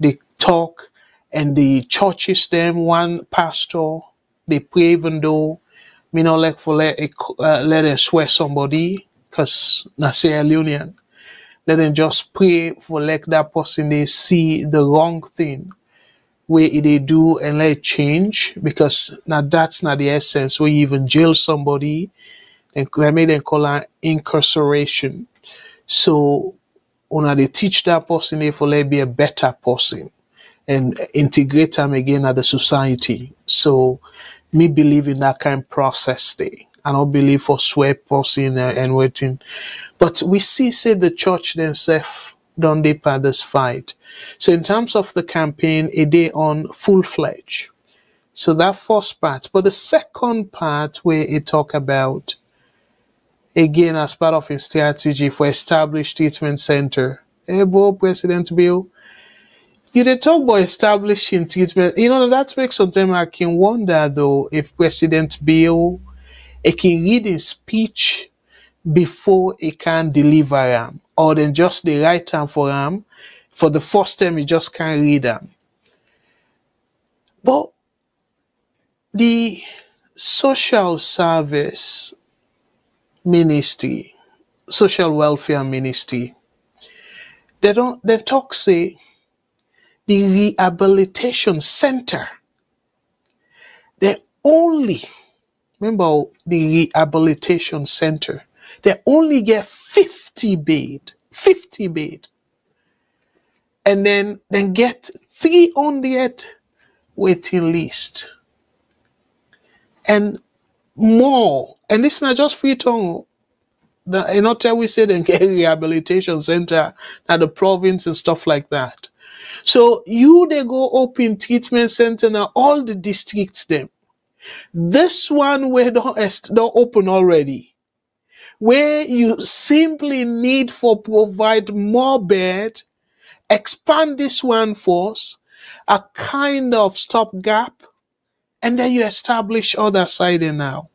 They talk and the churches them one pastor they pray even though me not like for let it, uh, let them swear somebody because na Sierra Leonean. Let them just pray for like that person they see the wrong thing where they do and let it change because now that's not the essence where you even jail somebody and they make them call it incarceration. So when they teach that person they for let be a better person and integrate them again at the society. So me believe in that kind of process day. I don't believe for swear person uh, and waiting. But we see, say the church themselves part this fight. So in terms of the campaign, a day on full fledged. So that first part. But the second part where it talk about again as part of his strategy for established treatment center. Eh, hey, boy, President Bio, you dey talk about establishing treatment. You know, that makes sometimes I can wonder though if President Bio he can read his speech before he can deliver them, or then just the right time for him. For the first time, you just can't read them. But the social service ministry, social welfare ministry, they don't they talk say the rehabilitation center. They only remember the rehabilitation center. They only get 50 bed, 50 bed, and then then get 300 waiting list and more. And this is not just free tongue. The- oh. You know, tell we say then get rehabilitation center at the province and stuff like that. So you they go open treatment center now all the districts them. This one where don't don't open already, where you simply need for provide more bed, expand this one force, a kind of stopgap, and then you establish other side now.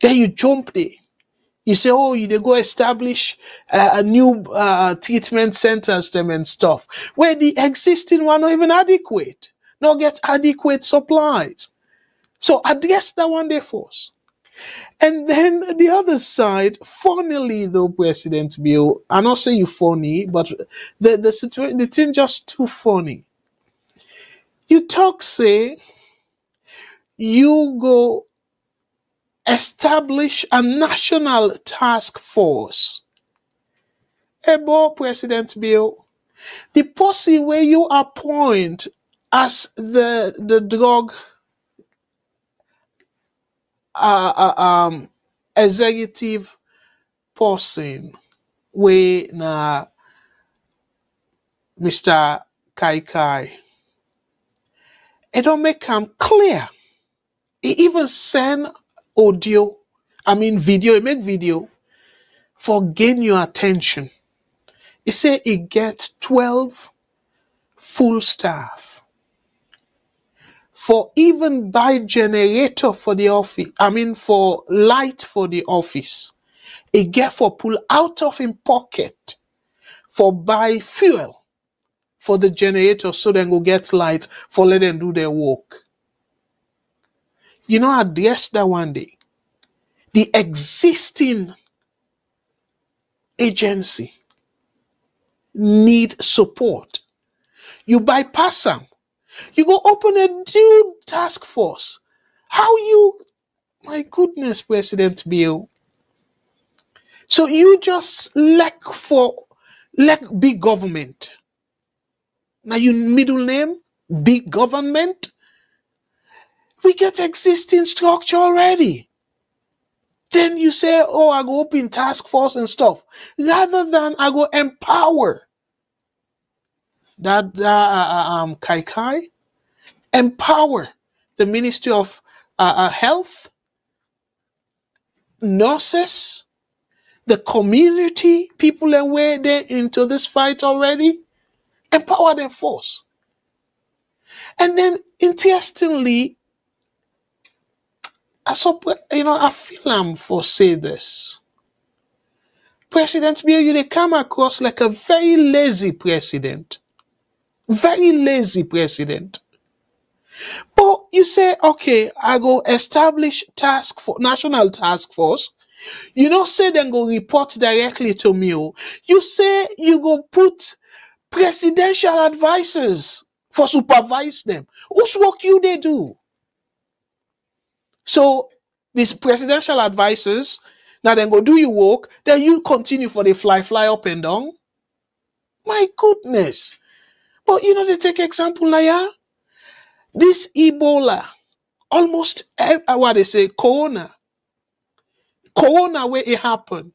Then you jump there. You say, oh, you go establish uh, a new uh, treatment centers them and stuff, where the existing one not even adequate, not get adequate supplies. So address that one there first. And then the other side, funnily though, President Bio, I'm not saying you funny, but the the situation, the thing just too funny. You talk say you go establish a national task force. Boy, President Bio, the person where you appoint as the the drug uh, uh, um executive person, we na Mr. Kai Kai. It don't make him clear. He even send audio, I mean video, he make video for gain your attention. He say he get 12 full staff for even buy generator for the office. I mean for light for the office. Get for pull out of him pocket for buy fuel for the generator so then go get light for let them do their work. You know, address that one day. The existing agency need support. You bypass them. You go open a new task force. How you, my goodness, President Bio. So you just lack for lack big government. Now you middle name big government. We get existing structure already. Then you say, oh, I go open task force and stuff. Rather than I go empower that uh, uh, um Kai Kai, empower the Ministry of uh, uh, Health, nurses, the community, people that were there into this fight already, empower them force. And then interestingly, I saw, you know, I feel I'm for say this. President Bio, you they come across like a very lazy president. Very lazy president. But you say, okay, I go establish task for national task force. You don't say then go report directly to me. You say you go put presidential advisors for supervise them. Whose work you they do? So these presidential advisors, now then go do your work, then you continue for the fly, fly up and down. My goodness. But you know, they take example like yeah, this Ebola Almost uh, what they say, Corona. Corona where it happened.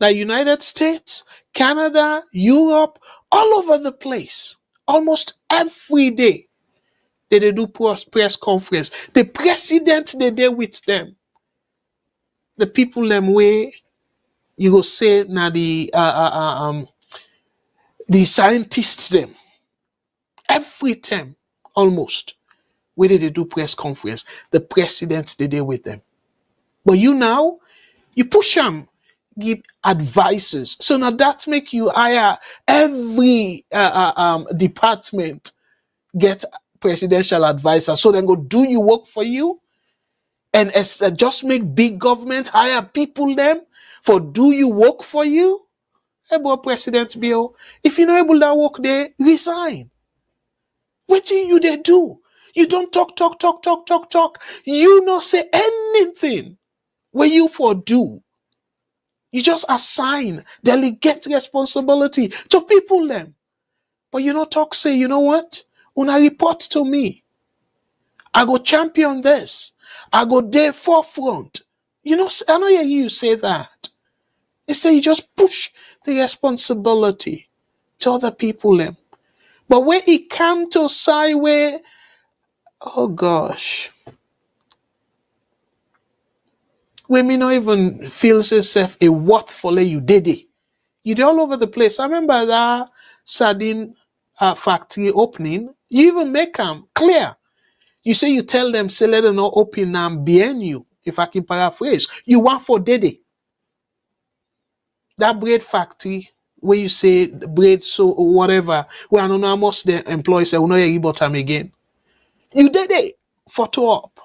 The United States, Canada, Europe, all over the place. Almost every day they, they do press, press conference. The president they there with them. The people them way you go say now the uh, uh, uh, um the scientists them every time almost where they do press conference the president they there with them but you now you push them give advices. So now that make you hire every uh, uh, um, department get presidential advisor. So then go do you work for you and as, uh, just make big government hire people them for do you work for you. Hey boy president Bio if you're not able to work there resign what do you they do you don't talk talk talk talk talk talk you not say anything where you for do you just assign delegate responsibility to people them but you not talk say you know what when i report to me I go champion this. I go there forefront. You know, I know hear you say that. Instead, you just push the responsibility to other people. Them. But when it come to where, oh gosh, when me not even feels itself a what for you did it. You did all over the place. I remember that sardine uh, factory opening. You even make them clear. You say you tell them, say let them not open and bien you, if I can paraphrase. You want for Dede. That bread factory where you say bread so whatever, where how the employees say, we know you bottom again. You did it two up.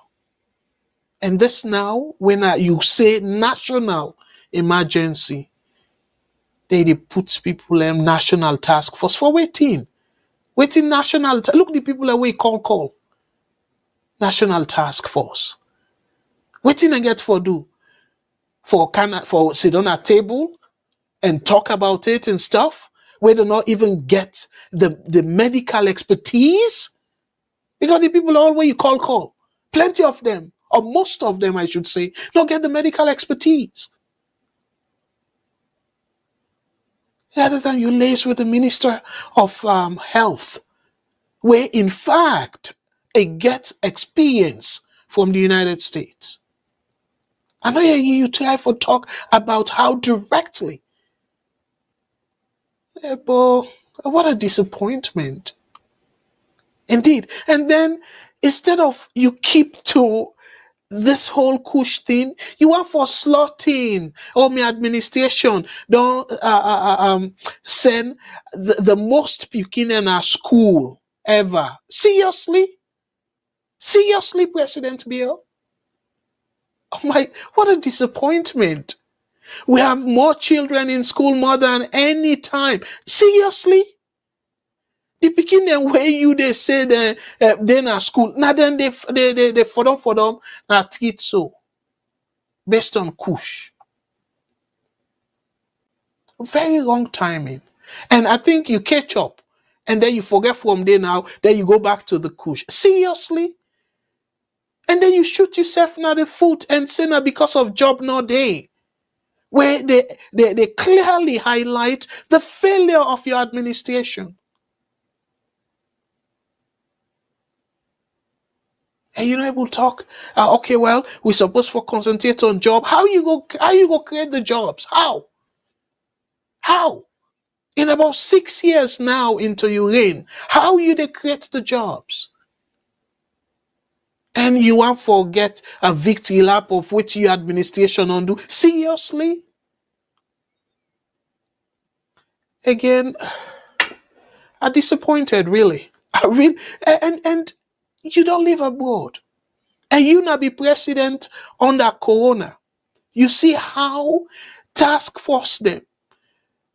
And this now, when uh, you say national emergency, they, they put people in national task force for waiting. Waiting national. Look, the people away call call. National task force. Waiting and get for do for can for sit on a table and talk about it and stuff where they not even get the the medical expertise. Because the people all where you call call. Plenty of them or most of them i should say don't get the medical expertise. Rather than you lace with the minister of um, health where in fact it gets experience from the united states. I know you you try for talk about how directly Eh, what a disappointment. Indeed. And then instead of you keep to this whole kush thing you want for slotting. Or my administration don't uh, uh, uh, um send the, the most people in our school ever. Seriously? Seriously president Bio? Oh my what a disappointment we have more children in school more than any time. Seriously? The pikin dem you dey say dem uh, dey na school na dem dey dey dey dey for don na teach so based on kush. Very wrong timing. And i think you catch up and then you forget from there now then you go back to the kush. Seriously? And then you shoot yourself in the foot and say na because of job no dey where they, they they clearly highlight the failure of your administration. And you know, to talk uh, okay well we're supposed to concentrate on job how you go how you go create the jobs? How? How? In about six years now into your reign how you they create the jobs? And you want forget a victory lap of which your administration undo. Seriously again i'm disappointed really. I really and and you don't live abroad. And you now be president under corona. You see how task force them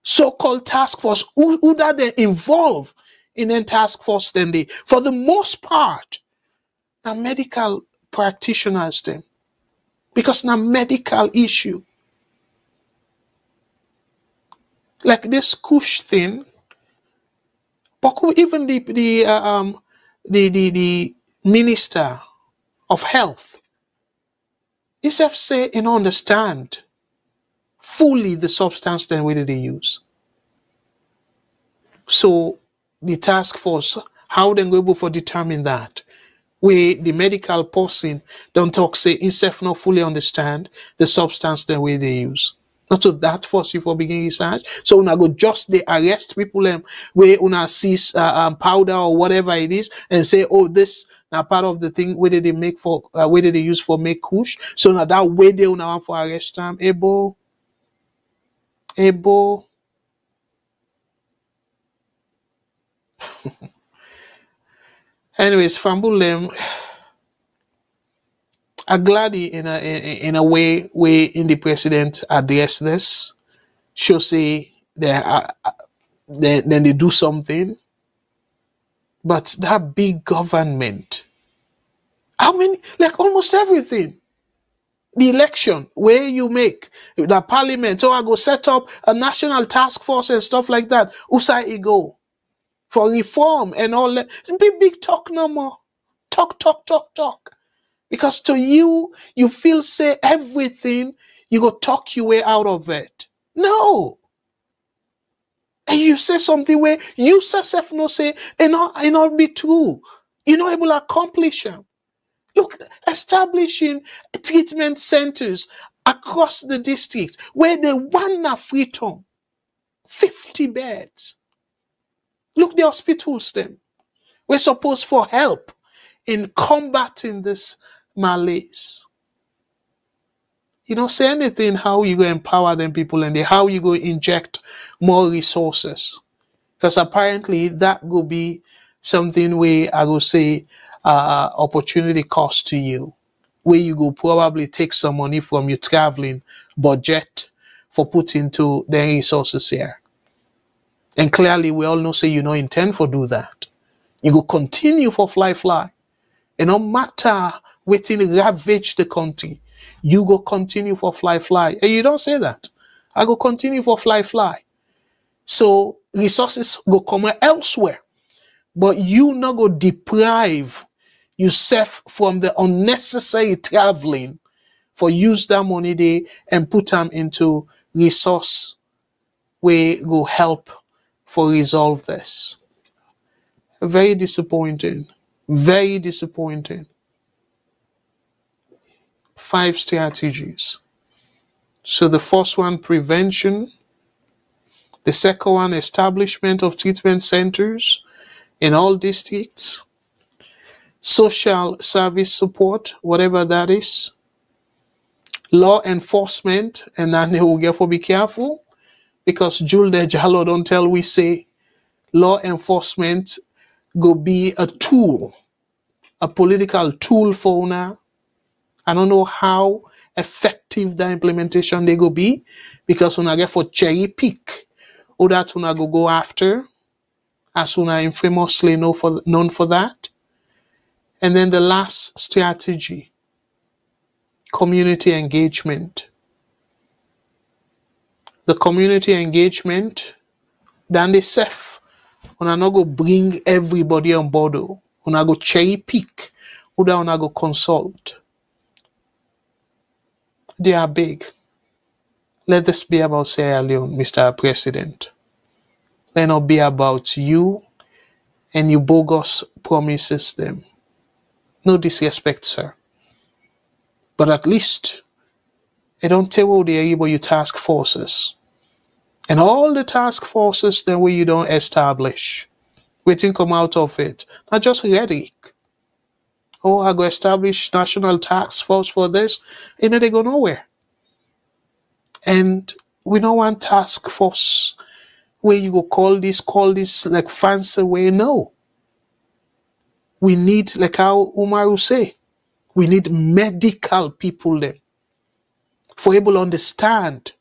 so-called task force who, who that they involve in a task force then they for the most part now medical practitioners them. Because now medical issue like this kush thing but even the the uh, um the the the minister of health. Instead say and understand fully the substance then whether they use. So the task force, how they go able for determine that? Where the medical person don't talk say instead not fully understand the substance the way they use. Not to that force you for begin research. So una go just they arrest people um, where una see uh, um, powder or whatever it is and say, oh, this now part of the thing where they make for uh, where they use for make kush. So now that way they una for arrest them, able, able. Anyways, Fambulem, I'm glad in a in, a way way in the president address this. Should say they are, then then they do something, but that big government, how many like almost everything. The election where you make the parliament, so I go set up a national task force and stuff like that. Usai it go for reform and all that. Big big talk no more. Talk talk talk talk. Because to you, you feel say everything, you go talk your way out of it. No. And you say something where you yourself no say, and not, and not be true. You're not able to accomplish them. Look, establishing treatment centers across the district where the one na freedom, 50 beds. Look, the hospitals them. We're supposed for help in combating this malaise. You don't say anything how you go empower them people and how you go inject more resources. Because apparently that will be something where I will say uh, opportunity cost to you. Where you go probably take some money from your traveling budget for putting to the resources here. And clearly we all know say you don't intend for do that. You go continue for fly fly. And no matter waiting ravage the country, you go continue for fly fly. And you don't say that. I go continue for fly fly. So resources go come elsewhere. But you not go deprive yourself from the unnecessary traveling for use that money there and put them into resource where go help for resolve this. Very disappointing. Very disappointing. Five strategies. So the first one, prevention. The second one, establishment of treatment centers in all districts. Social service support, whatever that is. Law enforcement, and then we will for be careful because Juldeh Jalloh don't tell we say law enforcement go be a tool, a political tool for now. I don't know how effective the implementation they go be because when I get for cherry pick, oh, or that when I go go after, as soon I infamously know for known for that. And then the last strategy, community engagement. The community engagement, then they self una no go bring everybody on board. oh. Una go cherry pick. Oh, Uda una go consult. They are big. Let this be about Sierra Leone, Mr. President. Let not be about you and your bogus promises them. No disrespect, sir. But at least I don't they are about your task forces. And all the task forces then where you don't establish. Waiting come out of it. Not just rhetoric. Oh, I go establish national task force for this. You know, they go nowhere. And we don't want task force where you go call this, call this like fancy way. No. We need, like how Umaru say, we need medical people there for able to understand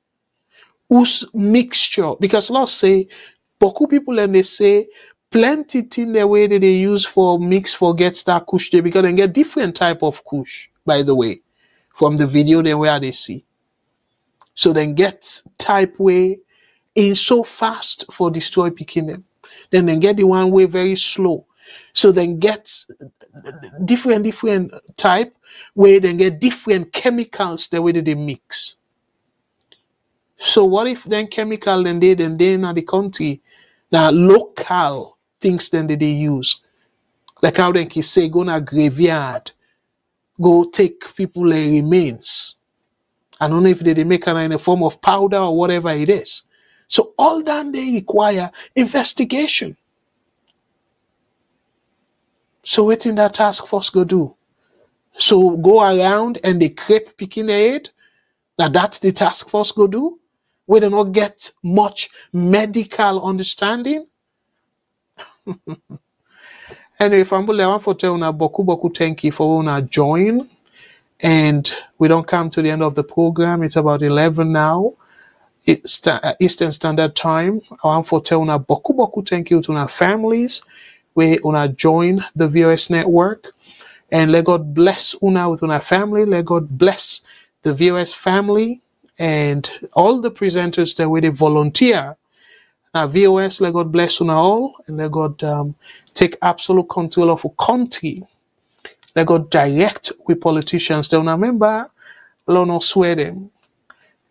whose mixture because let's say Boku people and they say plenty thing the way that they use for mix for get that kush there because they get different type of kush, by the way, from the video they where they see. So then get type way in so fast for destroy picking them. Then they get the one way very slow So then get different different type where then get different chemicals the way that they mix. So what if then chemical then they then they in the country now local things then that they use. Like how they can say go na graveyard, go take people their remains. I don't know if they, they make it in a form of powder or whatever it is. So all that they require investigation. So what in that task force go do? So go around and they creep picking head. Now that's the task force go do. We do not get much medical understanding. Anyway, Fambule, I want to tell una boku boku thank you for una join. And we don't come to the end of the program. It's about 11 now. It's uh, Eastern Standard Time. I want to tell una boku boku thank you to our families. We una join the VOS network. And let God bless una with una family. Let God bless the VOS family and all the presenters that we volunteer now, VOS, let God bless you all, and let God um, take absolute control of a country. Let God direct with politicians. Then remember, let not swear them.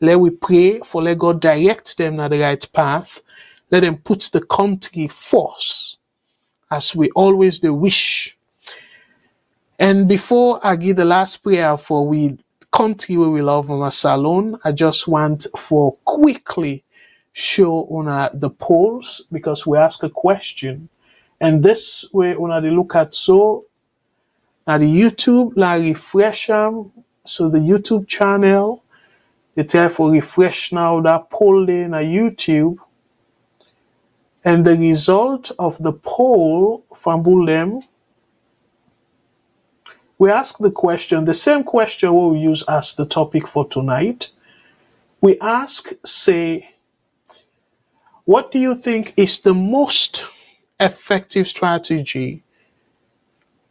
Let we pray for let God direct them on the right path. Let them put the country first, as we always do wish. And before I give the last prayer for we country we love Mama Salone, I just want for quickly show una the polls because we ask a question. And this way una they look at so now the YouTube la refresh am. So the YouTube channel it therefore refresh now that poll there na YouTube. And the result of the poll from Bulem we ask the question the same question we'll use as the topic for tonight. We ask say what do you think is the most effective strategy?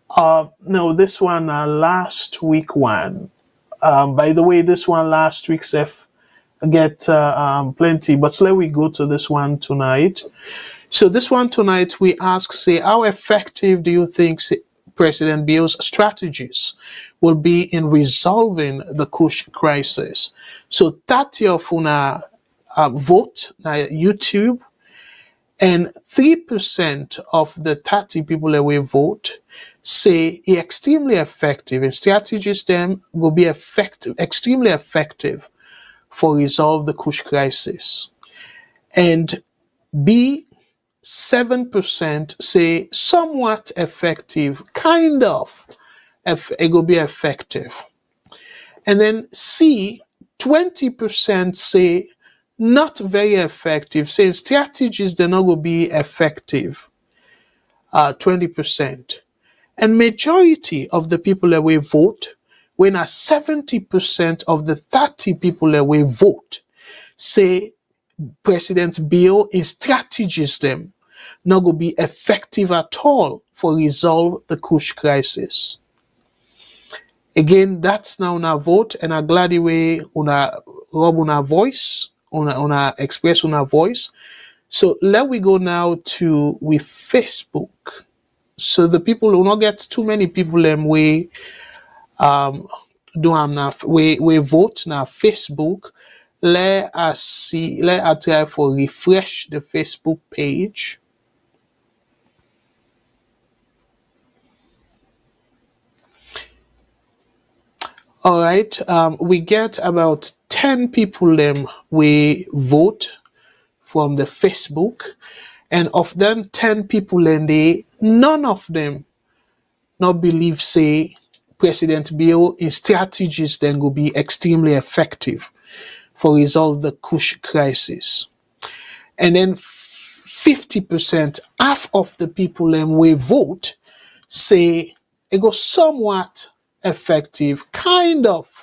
Uh, no, this one uh, last week one. Um, by the way, this one last week's F get uh, um, plenty, but let we go to this one tonight. So this one tonight we ask, say, how effective do you think President Bio's strategies will be in resolving the Kush crisis? So 30 of una uh, vote na YouTube, and 3% of the 30 people that will vote say extremely effective and strategies them will be effective, extremely effective for resolve the Kush crisis. And B, 7% say somewhat effective, kind of, eff- it will be effective. And then C, 20% say not very effective, saying strategies they're not going to be effective, uh, 20%. And majority of the people that we vote, when a 70% of the 30 people that we vote say President Bio in strategies them not going to be effective at all for resolve the Kush crisis. Again, that's now our vote, and I'm glad way una rob una voice on our, on our express on our voice. So let we go now to with Facebook. So the people will not get too many people them we um do have now we we vote now Facebook. Let us see let us try for refresh the Facebook page. All right. Um, we get about 10 people them we vote from the Facebook. And of them 10 people and they none of them not believe say President Bio in strategies then will be extremely effective for resolve the Kush crisis. And then 50%, half of the people them we vote say it goes somewhat effective, kind of,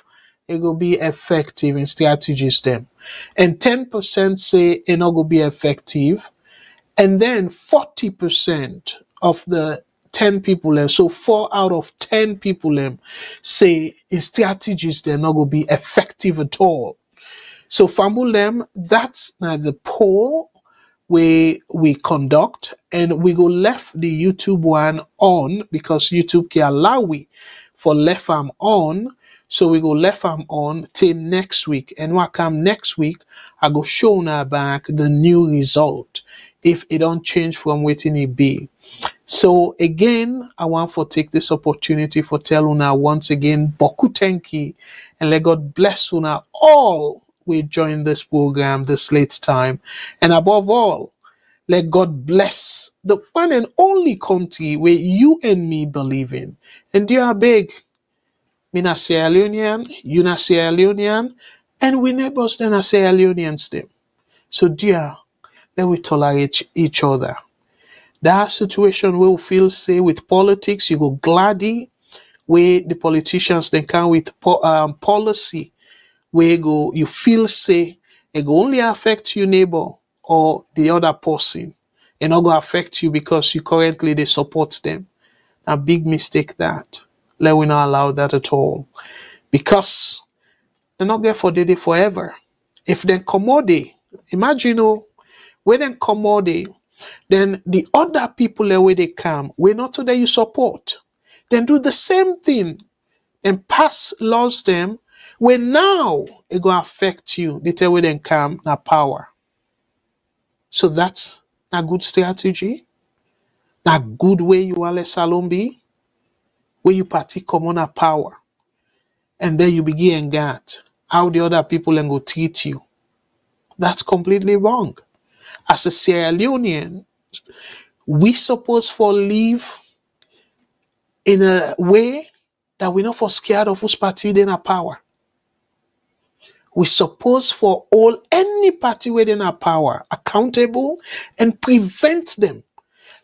it will be effective in strategies them. And 10% say it not will be effective. And then 40% of the 10 people them, so four out of 10 people them say in strategies they're not going to be effective at all. So Fambulem, that's now the poll where we conduct and we go left the YouTube one on because YouTube can allow we for left arm on. So we go left arm on till next week. And what come next week, I go show now back the new result if it don't change from waiting it be. So again, I want for take this opportunity for tell una once again, Boku Tenki, and let God bless una all we join this program this late time. And above all, let God bless the one and only country where you and me believe in. And dear I beg, me na Sierra Leonean, you na Sierra Leonean, and we neighbors then are Sierra Leoneans them. So dear, let we tolerate each other. That situation will feel say with politics, you go gladdy, where the politicians then come with po- um, policy, where go you feel say it go only affect your neighbor or the other person, and not go affect you because you currently they support them. A big mistake that. Let we not allow that at all. Because they're not there for day forever. If they commodity, imagine oh, when they commodity, then the other people the way they come, we're not that you support. Then do the same thing and pass laws them when now it go affect you. They tell where they come na power. So that's a good strategy. A good way you are salon be, where you party common a power. And then you begin get how the other people and go treat you. That's completely wrong. As a Sierra Leonean, we supposed for live in a way that we're not for scared of whose party in a power. We suppose for all any party within our power accountable and prevent them.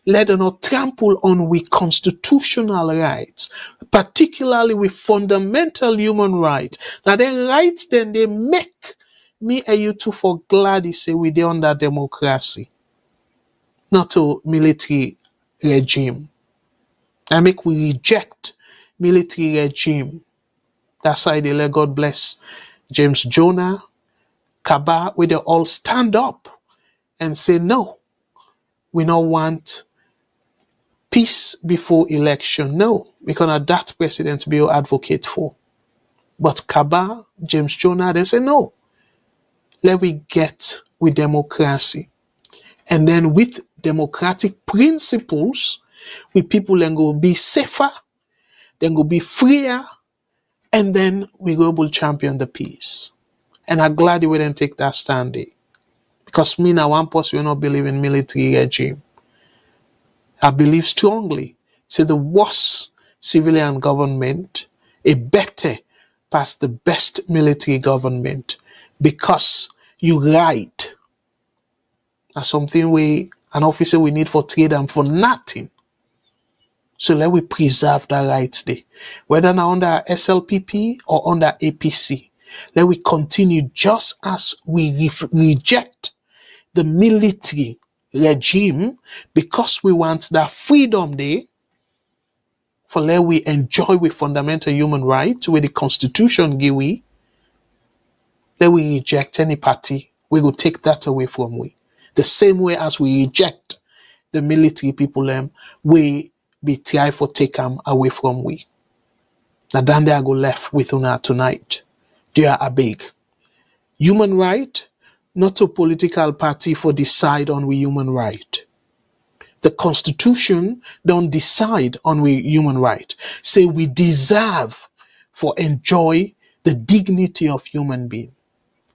Let them not trample on we constitutional rights, particularly with fundamental human rights. Now then rights then they make me and you two for glad say we dey under democracy, not a military regime. I make we reject military regime. That's why they let God bless James Jonah, Kabbah, where they all stand up and say, no, we don't want peace before election. No, we cannot that president be your advocate for. But Kabbah, James Jonah, they say, no, let we get with democracy. And then with democratic principles, we people then go be safer, then go be freer, and then we go able champion the peace. And I'm glad we didn't take that stand there. Because me now one person will not believe in military regime. I believe strongly. Say the worst civilian government, a better past the best military government because you right. That's something we an officer we need for trade and for nothing. So let we preserve that rights there. Whether now under SLPP or under APC. Let we continue just as we re- reject the military regime because we want that freedom there. For let we enjoy with fundamental human rights with the constitution give we. Then we reject any party we will take that away from we. The same way as we reject the military people um, we be try for take them away from we. Now then they go left with una tonight. Dear abeg human right not a political party for decide on we human right. The constitution don't decide on we human right. Say we deserve for enjoy the dignity of human being.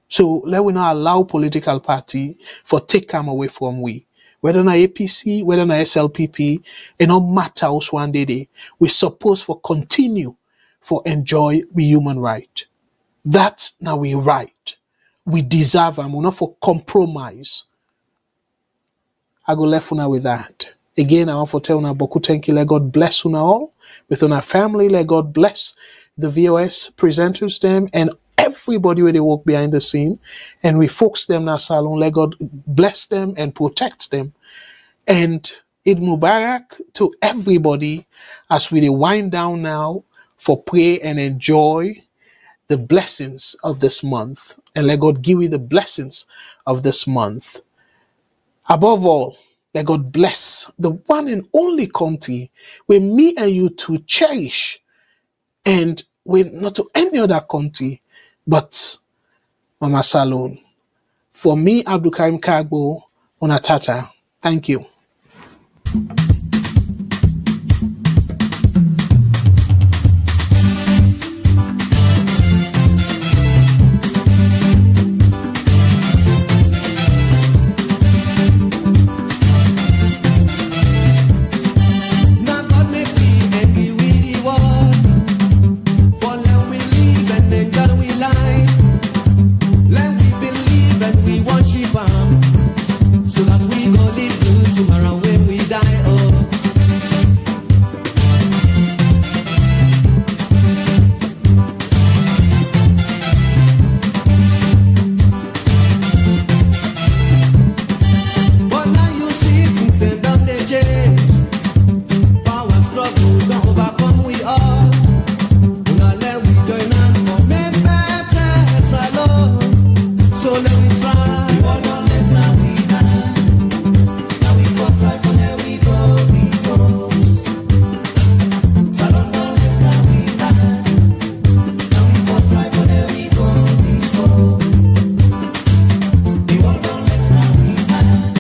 So let we not allow political party for take them away from we. Whether na apc whether na slpp it no matter us one day day. We suppose for continue for enjoy we human right. That now we right we deserve and we're not for compromise I go left with that. Again, I want to tell una boku you. Let God bless una all with una family. Let God bless the VOS presenters them and everybody where they work behind the scene. And we folks them na Salone. Let God bless them and protect them. And Eid Mubarak to everybody as we wind down now for pray and enjoy the blessings of this month. And let God give you the blessings of this month. Above all, let God bless the one and only country where me and you to cherish and we're not to any other country but Mama Salone. For me, Abdul Karim Kagbo, Onatata. Thank you.